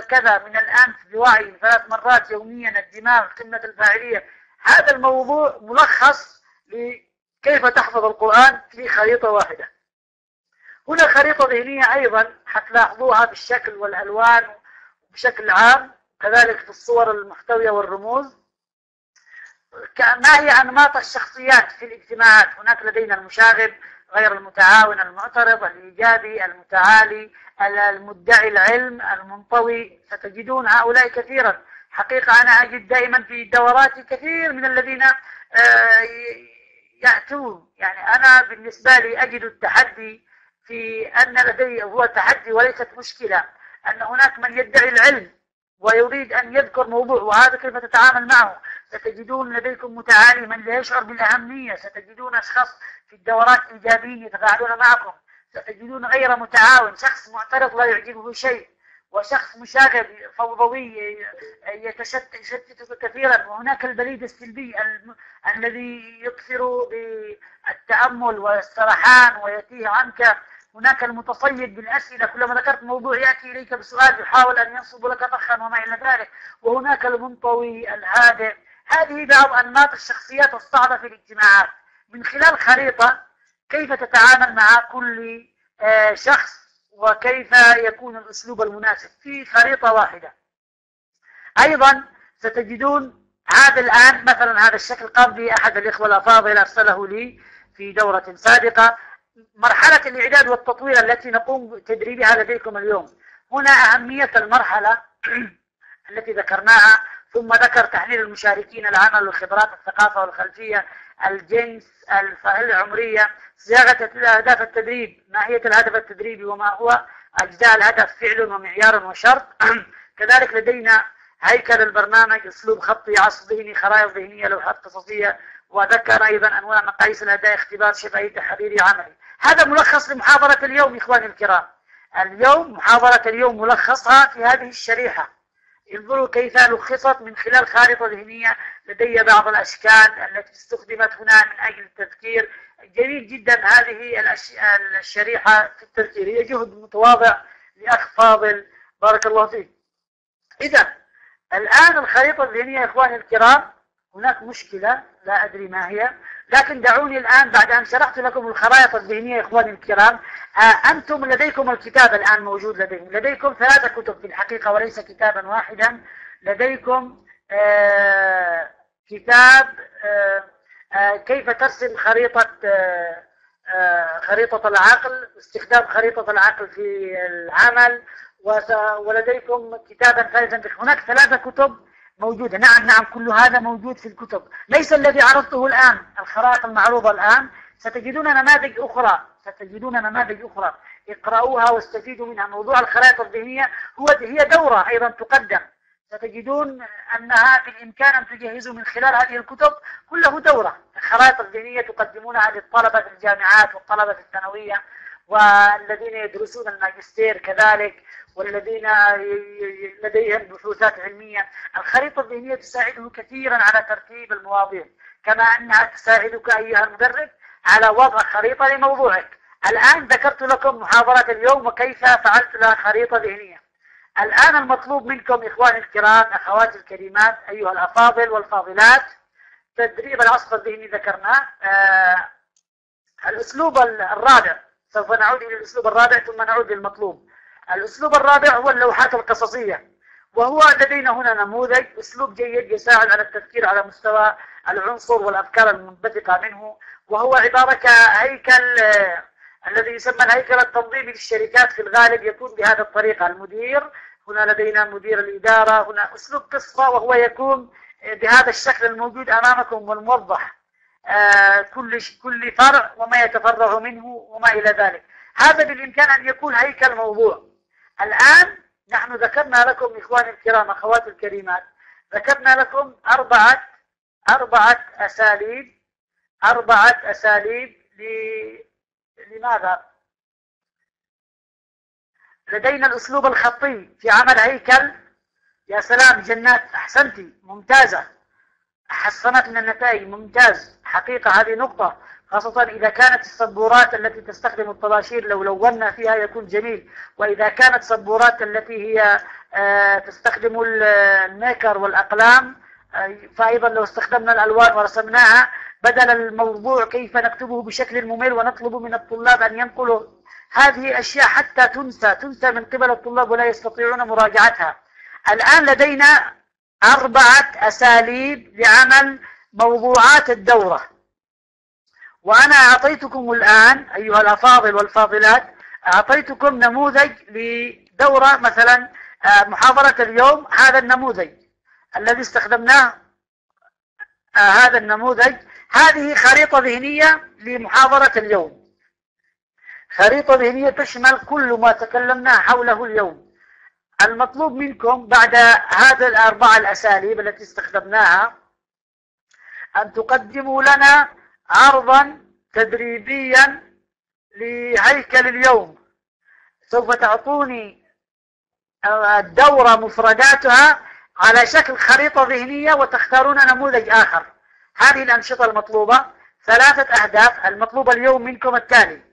كذا من الآن بوعي ثلاث مرات يوميا الدماغ قمة الفاعلية. هذا الموضوع ملخص لكيف تحفظ القرآن في خريطة واحدة. هنا خريطة ذهنية أيضا حتلاحظوها بالشكل والألوان بشكل عام كذلك في الصور المحتوية والرموز. ما هي أنماط الشخصيات في الاجتماعات؟ هناك لدينا المشاغب غير المتعاون المعترض الإيجابي المتعالي المدعي العلم المنطوي. ستجدون هؤلاء كثيرا. حقيقة أنا أجد دائما في دوراتي كثير من الذين يأتون. يعني أنا بالنسبة لي أجد التحدي في أن لدي هو تحدي وليست مشكلة. أن هناك من يدعي العلم ويريد أن يذكر موضوع وهذا كيف تتعامل معه. ستجدون لديكم متعالي من لا يشعر بالأهمية. ستجدون أشخاص في الدورات إيجابيين يتفاعلون معكم. ستجدون غير متعاون. شخص معترض لا يعجبه شيء. وشخص مشاغب فوضوي يشتت كثيرا. وهناك البليد السلبي الذي يكثر بالتأمل والسرحان ويتيه عنك. هناك المتصيد بالأسئلة كلما ذكرت موضوع يأتي إليك بسؤال يحاول أن ينصب لك طخا وما إلى ذلك وهناك المنطوي الهادئ. هذه بعض أنماط الشخصيات الصعبة في الاجتماعات. من خلال خريطة كيف تتعامل مع كل شخص وكيف يكون الأسلوب المناسب؟ في خريطة واحدة. أيضا ستجدون هذا الآن مثلا هذا الشكل قام به أحد الإخوة الأفاضل أرسله لي في دورة سابقة. مرحلة الإعداد والتطوير التي نقوم بتدريبها لديكم اليوم. هنا أهمية المرحلة التي ذكرناها ثم ذكر تحليل المشاركين العمل والخبرات الثقافة والخلفية الجنس الفئة العمرية صياغة أهداف التدريب ماهية الهدف التدريبي وما هو أجزاء الهدف فعل ومعيار وشرط. كذلك لدينا هيكل البرنامج أسلوب خطي عصف ذهني خرائط ذهنية لوحات قصصية وذكر أيضا أنواع مقاييس الأداء اختبار شفهي تحريري عملي هذا ملخص لمحاضرة اليوم إخواني الكرام. اليوم محاضرة اليوم ملخصها في هذه الشريحة. انظروا كيف لخصت من خلال خارطة ذهنية لدي بعض الأشكال التي استخدمت هنا من أجل التذكير. جميل جدا هذه الأش- الشريحة في التذكير. هي جهد متواضع لأخ فاضل. بارك الله فيك. إذا الآن الخريطة الذهنية إخواني الكرام هناك مشكلة لا أدري ما هي. لكن دعوني الآن بعد أن شرحت لكم الخرائط الذهنية إخواني الكرام. آه، أنتم لديكم الكتاب الآن موجود لديكم. لديكم ثلاثة كتب في الحقيقة وليس كتابا واحدا. لديكم آه، كتاب آه، كيف ترسم خريطة خريطة العقل استخدام خريطة العقل في العمل ولديكم كتابا ثالثا. هناك ثلاثة كتب موجودة. نعم نعم كل هذا موجود في الكتب. ليس الذي عرضته الآن الخرائط المعروضة الآن. ستجدون نماذج أخرى. ستجدون نماذج أخرى. اقرأوها واستفيدوا منها. موضوع الخرائط الذهنية هو هي دورة أيضا تقدم. ستجدون أنها بالإمكان أن تجهزوا من خلال هذه الكتب كله دورة. الخرائط الذهنية تقدمونها للطلبة في الجامعات والطلبة في الثانوية. والذين يدرسون الماجستير كذلك والذين لديهم بحوثات علمية. الخريطة الذهنية تساعده كثيرا على ترتيب المواضيع كما أنها تساعدك أيها المدرب على وضع خريطة لموضوعك. الآن ذكرت لكم محاضرة اليوم وكيف فعلت لها خريطة ذهنية. الآن المطلوب منكم إخواني الكرام أخواتي الكريمات أيها الأفاضل والفاضلات تدريب العصف الذهني ذكرناه. آه الأسلوب الرابع. سوف نعود إلى الأسلوب الرابع ثم نعود للمطلوب. الأسلوب الرابع هو اللوحات القصصية وهو لدينا هنا نموذج أسلوب جيد يساعد على التفكير على مستوى العنصر والأفكار المنبثقة منه وهو عبارة كهيكل آه، الذي يسمى الهيكل التنظيمي للشركات في الغالب يكون بهذه الطريقة. المدير هنا لدينا مدير الإدارة هنا أسلوب قصة وهو يكون بهذا الشكل الموجود أمامكم والموضح. كل ش- كل فرع وما يتفرع منه وما إلى ذلك. هذا بالإمكان أن يكون هيكل موضوع. الآن نحن ذكرنا لكم إخواني الكرام أخواتي الكريمات ذكرنا لكم أربعة أربعة أساليب أربعة أساليب ل... لماذا؟ لدينا الأسلوب الخطي في عمل هيكل. يا سلام جنات أحسنتي ممتازة. حسنت من النتائج ممتاز. حقيقة هذه نقطة خاصة إذا كانت السبورات التي تستخدم الطباشير لو لونا فيها يكون جميل وإذا كانت سبورات التي هي آه، تستخدم ال- الميكر والأقلام آه، فأيضا لو استخدمنا الألوان ورسمناها بدل الموضوع كيف نكتبه بشكل ممل ونطلب من الطلاب أن ينقلوا هذه أشياء حتى تنسى تنسى من قبل الطلاب ولا يستطيعون مراجعتها. الآن لدينا أربعة أساليب لعمل موضوعات الدورة. وأنا أعطيتكم الآن أيها الأفاضل والفاضلات أعطيتكم نموذج لدورة مثلا آه، محاضرة اليوم هذا النموذج الذي استخدمناه آه، هذا النموذج. هذه خريطة ذهنية لمحاضرة اليوم. خريطة ذهنية تشمل كل ما تكلمنا حوله اليوم. المطلوب منكم بعد هذا الأربعة الأساليب التي استخدمناها أن تقدموا لنا عرضا تدريبيا لهيكل اليوم. سوف تعطوني الدورة مفرداتها على شكل خريطة ذهنية وتختارون نموذج آخر. هذه الأنشطة المطلوبة. ثلاثة أهداف. المطلوب اليوم منكم التالي.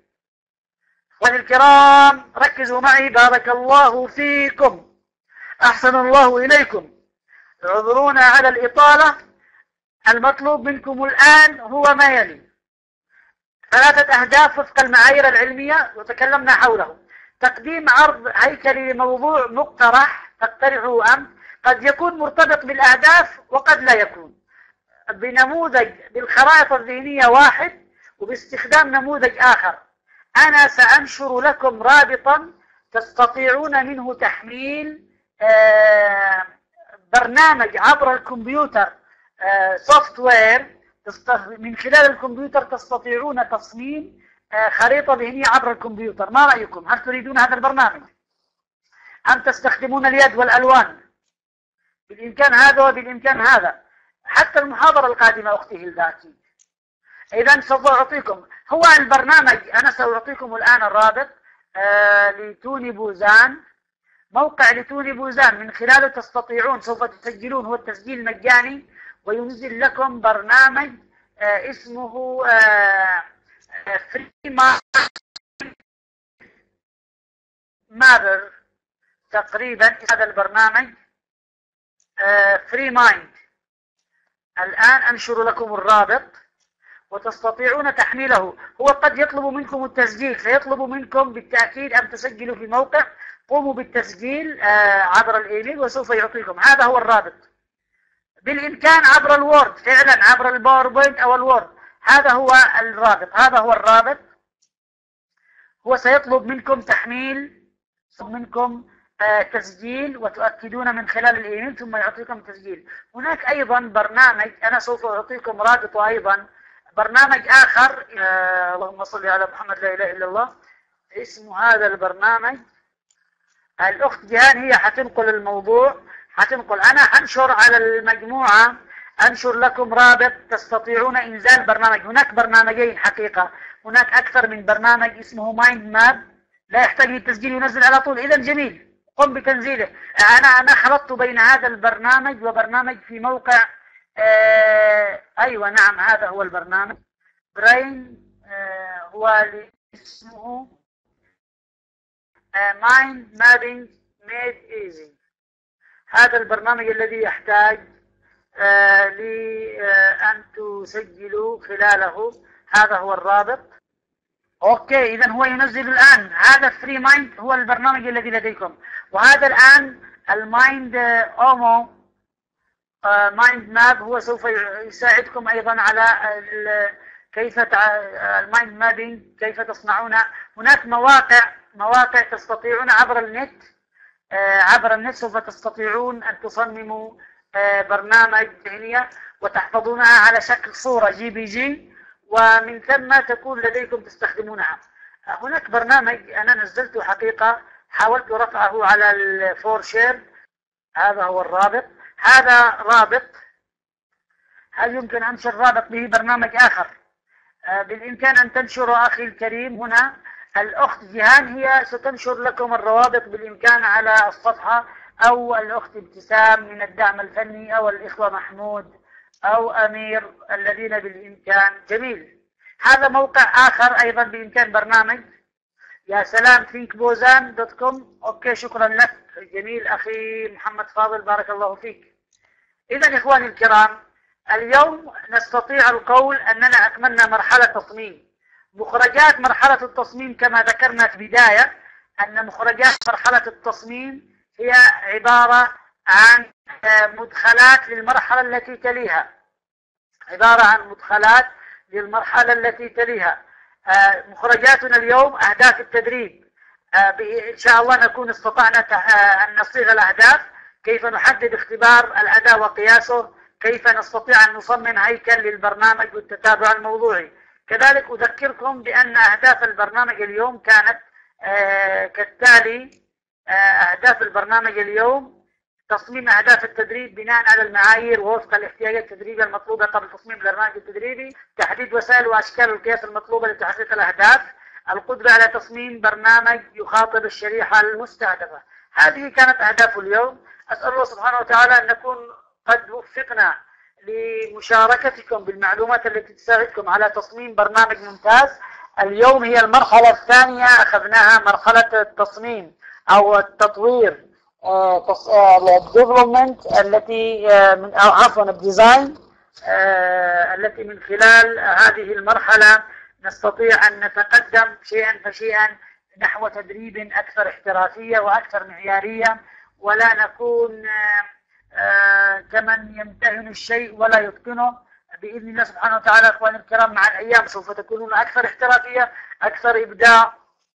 أخواني الكرام ركزوا معي بارك الله فيكم. أحسن الله إليكم. اعذرونا على الإطالة. المطلوب منكم الآن هو ما يلي. ثلاثة أهداف وفق المعايير العلمية وتكلمنا حوله. تقديم عرض هيكلي لموضوع مقترح تقترحه أنت قد يكون مرتبط بالأهداف وقد لا يكون. بنموذج بالخرائط الذهنية واحد وباستخدام نموذج آخر. أنا سأنشر لكم رابطا تستطيعون منه تحميل آه، برنامج عبر الكمبيوتر software من خلال الكمبيوتر تستطيعون تصميم آه، خريطة ذهنية عبر الكمبيوتر. ما رأيكم؟ هل تريدون هذا البرنامج؟ أم تستخدمون اليد والألوان؟ بالإمكان هذا وبالإمكان هذا. حتى المحاضرة القادمة أختي هلداكي إذا سوف أعطيكم هو البرنامج أنا سأعطيكم الآن الرابط آه لتوني بوزان. موقع لتوني بوزان. من خلاله تستطيعون سوف تسجلون. هو التسجيل مجاني وينزل لكم برنامج آه، اسمه Free Mapper تقريبا هذا البرنامج. FreeMind الآن أنشر لكم الرابط. وتستطيعون تحميله. هو قد يطلب منكم التسجيل سيطلب منكم بالتأكيد أن تسجلوا في موقع. قوموا بالتسجيل آه، عبر الإيميل وسوف يعطيكم. هذا هو الرابط. بالإمكان عبر ال Word فعلا عبر ال PowerPoint أو ال Word. هذا هو الرابط. هذا هو الرابط. هو سيطلب منكم تحميل منكم آه، تسجيل وتؤكدون من خلال الإيميل ثم يعطيكم تسجيل. هناك أيضا برنامج أنا سوف أعطيكم رابطه أيضا. برنامج آخر آه، اللهم صل على محمد لا إله إلا الله. اسم هذا البرنامج. الأخت جهان هي حتنقل الموضوع حتنقل. أنا أنشر على المجموعة أنشر لكم رابط تستطيعون إنزال برنامج. هناك برنامجين حقيقة. هناك أكثر من برنامج اسمه Mind Map لا يحتاج للتسجيل ينزل على طول. إذا جميل قم بتنزيله. أنا أنا خلطت بين هذا البرنامج وبرنامج في موقع آه أيوة نعم هذا هو البرنامج. Brain آه هو اسمه Mind Mapping Made Easy هذا البرنامج الذي يحتاج آه لأن تسجلوا خلاله. هذا هو الرابط. Okay اذا هو ينزل الآن. هذا FreeMind هو البرنامج الذي لديكم. وهذا الآن ال Mindomo mind map هو سوف يساعدكم أيضا على كيف ال mind mapping كيف تصنعون. هناك مواقع مواقع تستطيعون عبر النت آه، عبر النت سوف تستطيعون أن تصمموا آه، برنامج ذهنيه وتحفظونها على شكل صورة JPG ومن ثم تكون لديكم تستخدمونها هناك برنامج أنا نزلته حقيقة حاولت رفعه على ال 4share هذا هو الرابط. هذا رابط. هل يمكن أنشر رابط به برنامج آخر؟ آه، بالإمكان أن تنشر أخي الكريم هنا. الأخت جيهان هي ستنشر لكم الروابط بالإمكان على الصفحة أو الأخت ابتسام من الدعم الفني أو الإخوة محمود أو أمير الذين بالإمكان. جميل. هذا موقع آخر أيضا بإمكان برنامج. يا سلام ThinkBuzan dot com. Okay شكرا لك جميل أخي محمد فاضل بارك الله فيك. إذا إخواني الكرام اليوم نستطيع القول أننا أكملنا مرحلة تصميم. مخرجات مرحلة التصميم كما ذكرنا في بداية أن مخرجات مرحلة التصميم هي عبارة عن مدخلات للمرحلة التي تليها. عبارة عن مدخلات للمرحلة التي تليها. مخرجاتنا اليوم أهداف التدريب. آه، إن شاء الله نكون استطعنا آه، أن نصيغ الأهداف. كيف نحدد اختبار الأداء وقياسه؟ كيف نستطيع أن نصمم هيكل للبرنامج والتتابع الموضوعي؟ كذلك أذكركم بأن أهداف البرنامج اليوم كانت كالتالي أهداف البرنامج اليوم تصميم أهداف التدريب بناء على المعايير ووفق الاحتياجات التدريبية المطلوبة قبل تصميم البرنامج التدريبي تحديد وسائل وأشكال القياس المطلوبة لتحقيق الأهداف القدرة على تصميم برنامج يخاطب الشريحة المستهدفة. هذه كانت أهداف اليوم. أسأل الله سبحانه وتعالى أن نكون قد وفقنا لمشاركتكم بالمعلومات التي تساعدكم على تصميم برنامج ممتاز. اليوم هي المرحلة الثانية أخذناها مرحلة التصميم أو التطوير. ال development التي آه، من أو عفوا ال design آه، التي من خلال هذه المرحلة نستطيع أن نتقدم شيئا فشيئا نحو تدريب أكثر احترافية وأكثر معيارية ولا نكون آه، كمن يمتهن الشيء ولا يتقنه. بإذن الله سبحانه وتعالى أخواني الكرام مع الأيام سوف تكونون أكثر احترافية أكثر إبداع